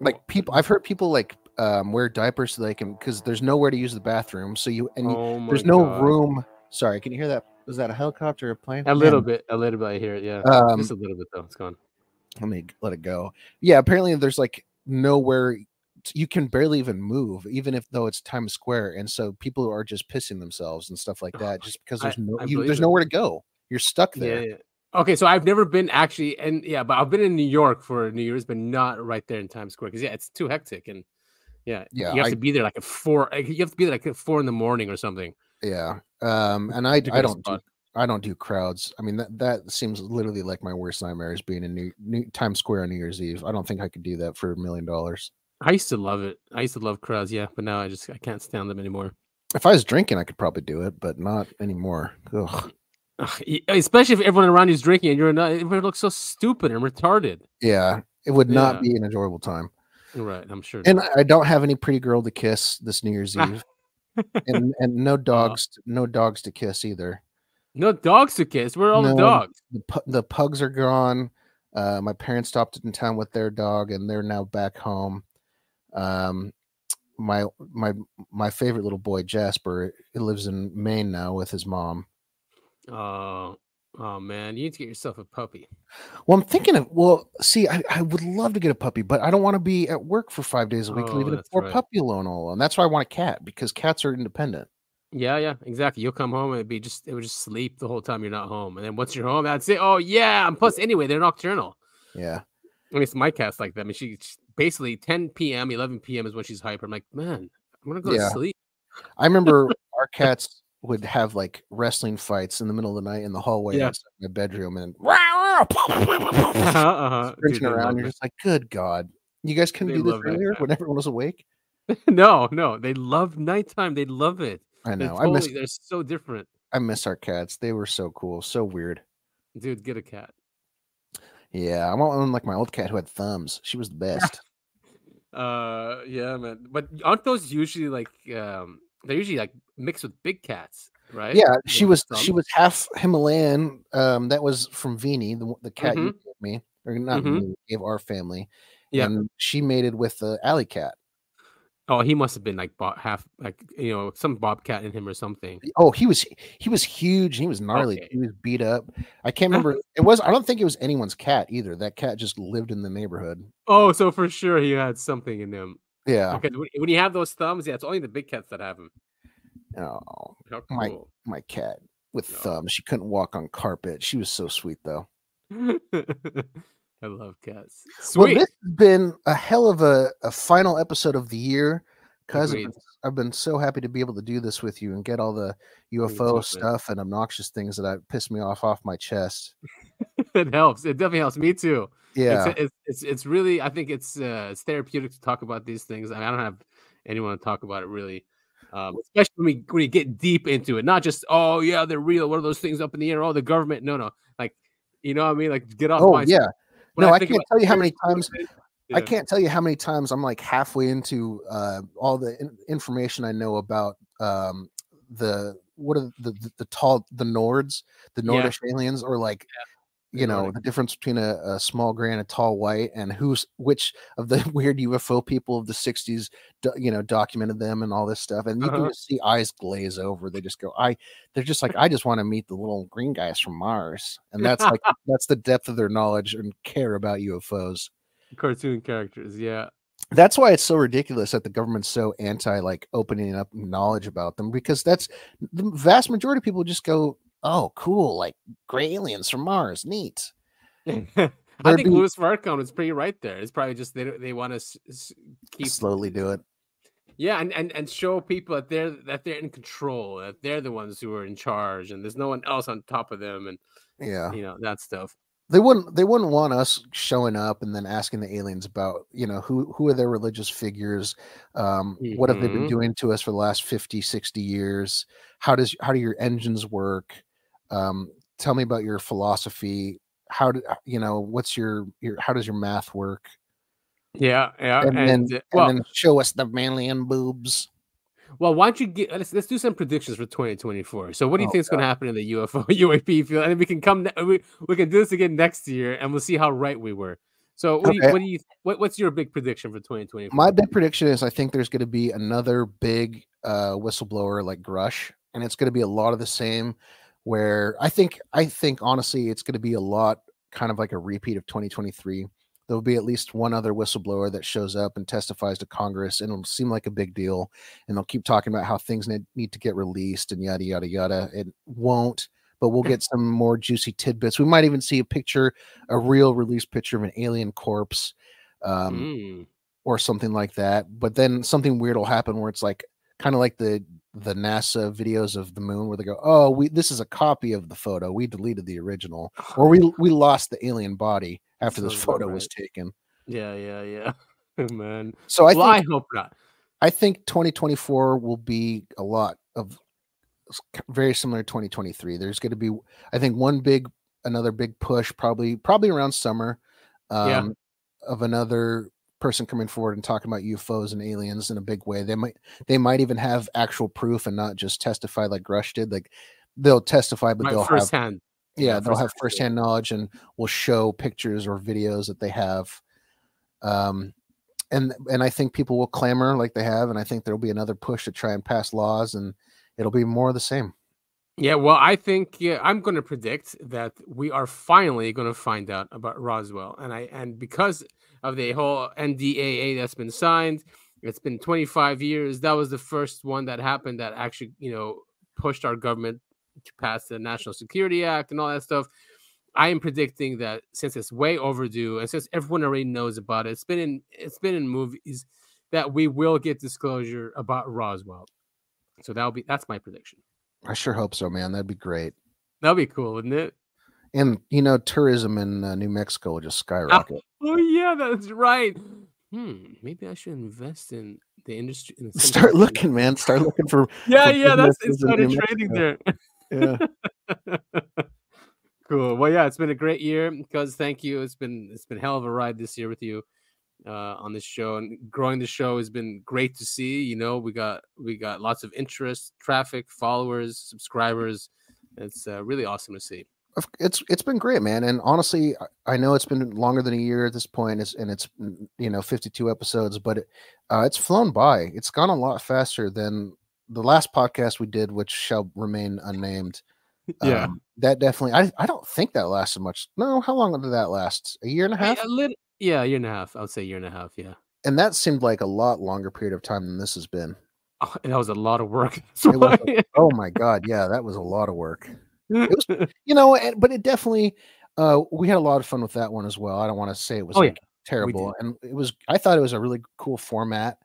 Like people, I've heard people like um, wear diapers so they can because there's nowhere to use the bathroom. So you and Oh there's no God. room. Sorry, can you hear that? Was that a helicopter or a plane? a little bit, a little bit. I hear it. Yeah, Um, just a little bit though. It's gone. let me let it go. Yeah, apparently there's like nowhere you can barely even move, even if though it's Times Square, and so people are just pissing themselves and stuff like that, just because I- there's no I you, there's it. nowhere to go. You're stuck Yeah, there. yeah. Okay, so I've never been actually, and yeah, but I've been in New York for New Year's, but not right there in Times Square because yeah, it's too hectic and yeah, Yeah, you have I- to be there like at four. You have to be there like at four in the morning or something. Yeah. Um, and I I don't do. I don't do crowds. I mean that that seems literally like my worst nightmare is being in New, New Times Square on New Year's Eve. I don't think I could do that for a million dollars. I used to love it. I used to love crowds, yeah, but now I just I can't stand them anymore. If I was drinking, I could probably do it, but not anymore. Ugh. Especially if everyone around you is drinking and you're not. Everyone looks so stupid and retarded. Yeah, it would not Yeah. be an enjoyable time. Right, I'm sure. And I don't have any pretty girl to kiss this New Year's Eve, and and no dogs, no dogs to kiss either. no dogs to kiss. Where are all the dogs? The, the pugs are gone. Uh, my parents stopped in town with their dog, and they're now back home. Um, my my my favorite little boy Jasper he lives in Maine now with his mom. Oh, oh man, you need to get yourself a puppy. Well, I'm thinking of well, see, I, I would love to get a puppy, but I don't want to be at work for five days a week, Oh, leaving a poor right. puppy alone all alone. That's why I want a cat because cats are independent. Yeah, yeah, exactly. You'll come home and it'd be just it would just sleep the whole time you're not home, and then once you're home, that's it. Oh yeah, and plus anyway, they're nocturnal. Yeah. I mean, it's my cat's like that. I mean, she she- basically 10 p.m., 11 p.m. is when she's hyper. I'm like, man, I'm gonna go Yeah. to sleep. I remember our cats would have like wrestling fights in the middle of the night in the hallway Yeah. outside my bedroom and uh-huh, uh-huh. Dude, around. You're it. just like, good God. You guys couldn't They do this earlier when everyone was awake? no, no, they love nighttime. They love it. I know. I miss they're so different. I miss our cats. They were so cool, so weird. Dude, get a cat. Yeah, I want one like my old cat who had thumbs. She was the best. Uh, yeah, man. But aren't those usually like um they're usually like mixed with big cats, right? Yeah, she was thumbs? she was half Himalayan. Um, that was from Vini, the the cat you Mhm. gave me, or not Mhm. me, gave our family. Yeah. and she mated with the alley cat. Oh, he must have been like bo- half like you know some bobcat in him or something. Oh, he was he was huge. He was gnarly. Okay. He was beat up. I can't remember. it was. I don't think it was anyone's cat either. That cat just lived in the neighborhood. Oh, so for sure he had something in him. Yeah. Okay, when- you have those thumbs, yeah, it's only the big cats that have them. Oh, How my cool. my cat with thumbs. She couldn't walk on carpet. She was so sweet though. I love cats. Well, this has been a hell of a, a final episode of the year. Cause I've been, I've been so happy to be able to do this with you and get all the UFO stuff and obnoxious things that I pissed me off off my chest. it helps. It definitely helps me too. Yeah. it's, it's it's it's really. I think it's uh, it's therapeutic to talk about these things. I, mean, I don't have anyone to talk about it really, um, especially when we when we get deep into it. Not just oh yeah, they're real. What are those things up in the air? Oh, the government. No, no. Like you know what I mean? Like get off. Oh my yeah. No, I, think can't tell you how many times. shit, I can't tell you how many times I'm like halfway into uh, all the in- information I know about um, the what are the, the the tall the Nords, the Yeah. Nordish aliens, or like the you know the difference between a, a small gray and a tall white, and who's which of the weird UFO people of the '60s, do, you know, documented them and all this stuff, and you Uh-huh. can just see eyes glaze over. They just go, I. They're just like, I just want to meet the little green guys from Mars, and that's like that's the depth of their knowledge and care about UFOs cartoon characters. Yeah. that's why it's so ridiculous that the government's so anti like opening up knowledge about them because that's the vast majority of people just go oh cool like gray aliens from mars neat I think be- Louis Farrakhan is pretty right there. It's probably just they they want to keep slowly do it Yeah, and, and and show people that they're that they're in control, that they're the ones who are in charge, and there's no one else on top of them, and yeah you know that stuff. they wouldn't they wouldn't want us showing up and then asking the aliens about you know who who are their religious figures um what have they been Mhm. doing to us for the last 50 60 years how does how do your engines work um tell me about your philosophy how do you know what's your your how does your math work Yeah, yeah, and, and, then, uh, well, and then show us the manlian boobs well, why don't you get let's let's do some predictions for 2024. So, what do you Oh, think is going to happen in the UFO UAP field? And we can come we, we can do this again next year, and we'll see how right we were. So, what do you what do you what, what's your big prediction for 2024? my big prediction is I think there's going to be another big uh, whistleblower like Grusch, and it's going to be a lot of the same. Where I think, I think honestly, it's going to be a lot kind of like a repeat of 2023. There'll be at least one other whistleblower that shows up and testifies to Congress, and it'll seem like a big deal. And they'll keep talking about how things need, need to get released and yada yada yada. It won't, but we'll get some more juicy tidbits. We might even see a picture, a real release picture of an alien corpse, um, Mm. or something like that. But then something weird will happen where it's like kind of like the the NASA videos of the moon where they go, "Oh, we this is a copy of the photo. We deleted the original, or we we lost the alien body after this photo was taken." Yeah, yeah, yeah. Man. So I well, think I hope not. I think 2024 will be a lot of very similar to 2023. There's going to be, I think, one big, another big push, probably, probably around summer, um, Yeah. of another person coming forward and talking about UFOs and aliens in a big way. They might, they might even have actual proof and not just testify like Grusch did. Like they'll testify, but Right, they'll have, firsthand. yeah, Yeah, they'll have firsthand knowledge and will show pictures or videos that they have. Um, and and I think people will clamor like they have, and I think there'll be another push to try and pass laws, and it'll be more of the same. Yeah, well, I think yeah, I'm going to predict that we are finally going to find out about Roswell, and I and because of the whole NDAA that's been signed, it's been 25 years. That was the first one that happened that actually, you know, pushed our government to pass the National Security Act and all that stuff. I am predicting that since it's way overdue, and since everyone already knows about it, it's been in it's been in movies that we will get disclosure about Roswell. So that'll be that's my prediction. I sure hope so, man. That'd be great. That'd be cool, wouldn't it? And you know, tourism in uh, New Mexico will just skyrocket. Oh yeah, that's right. Hmm, maybe I should invest in the industry. In some Start looking, man. Start looking for. Yeah, for yeah, that's in insider New trading there. Yeah. cool. Well, yeah, it's been a great year. Because thank you. It's been it's been a hell of a ride this year with you uh, on this show, and growing the show has been great to see. You know, we got we got lots of interest, traffic, followers, subscribers. It's uh, really awesome to see. It's it's been great, man. And honestly, I- know it's been longer than a year at this point, it's, and it's mm, you know 52 episodes, but it, uh, it's flown by. It's gone a lot faster than the last podcast we did, which shall remain unnamed. Yeah. Um, that definitely. I I don't think that lasted much. No, how long did that last? A year and a half. A lit- yeah, a year and a half. I would say a year and a half. Yeah. and that seemed like a lot longer period of time than this has been. Oh, and that was a lot of work. Was oh my god, yeah, that was a lot of work. It was, you know, and, but it definitely. Uh, we had a lot of fun with that one as well. I don't want to say it was Oh, yeah, terrible, and it was. I thought it was a really cool format,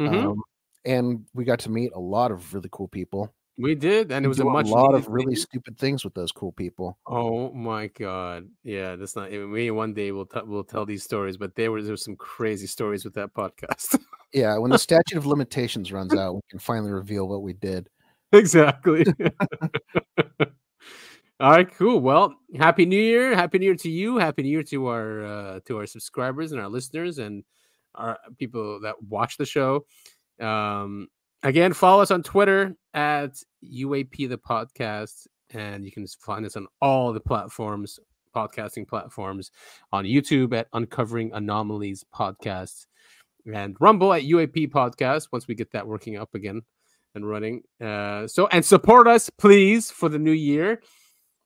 Mhm. um, and we got to meet a lot of really cool people. We did, and it We was a much lot of really thing. stupid things with those cool people. Oh my god! Yeah, that's not. Maybe one day we'll t- we'll tell these stories, but there was there was some crazy stories with that podcast. Yeah, when the statute of limitations runs out, we can finally reveal what we did. exactly. All right, cool. Well, happy New Year! Happy New Year to you. Happy New Year to our uh, to our subscribers and our listeners and our people that watch the show. Um, again, follow us on Twitter at UAP the podcast, and you can find us on all the platforms, podcasting platforms, on YouTube at Uncovering Anomalies Podcast, and Rumble at UAP Podcast. Once we get that working up again and running, uh, so and support us, please, for the new year.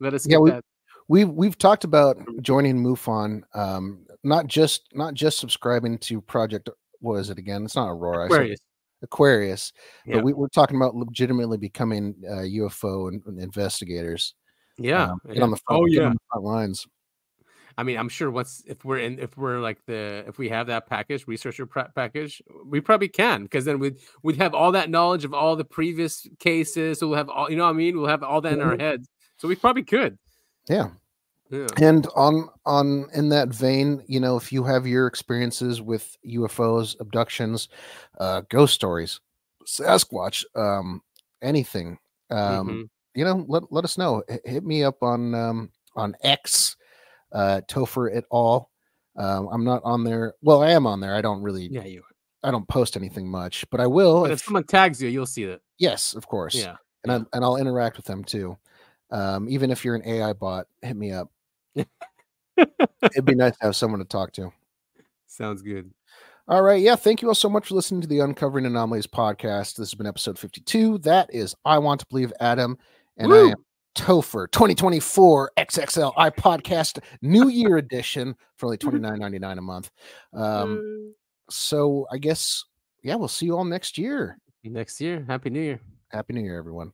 Let us yeah we, that. we've we've talked about joining MUFON, um not just not just subscribing to project what is it again it's not aurora Aquarius. Aquarius Yeah. but we, we're talking about legitimately becoming uh, ufo and, and investigators Yeah, um, get yeah. on the front, Oh, yeah. front lines I mean, I'm sure once if we're in, if we're like the, if we have that package, researcher prep package, we probably can because then we'd we'd have all that knowledge of all the previous cases. So we'll have all, you know, what I mean, we'll have all that in our heads. So we probably could. yeah Yeah. and on on in that vein you know if you have your experiences with ufos abductions uh ghost stories sasquatch um anything um Mhm. you know let, let us know H- hit me up on um on x uh topher at all. um i'm not on there well i am on there i don't really Yeah, you. i don't post anything much but i will But if if, someone tags you, you'll see it. yes of course Yeah, and I, and i'll interact with them too um even if you're an ai bot hit me up it'd be nice to have someone to talk to Sounds good. All right. Yeah. Thank you all so much for listening to the Uncovering Anomalies podcast. This has been episode 52. That is I Want to Believe Adam. And I am Topher 2024 XXL I podcast New Year edition for only $29.99 a month. Um, so I guess, yeah, we'll see you all next year. Next year, Happy New Year. Happy New Year, everyone.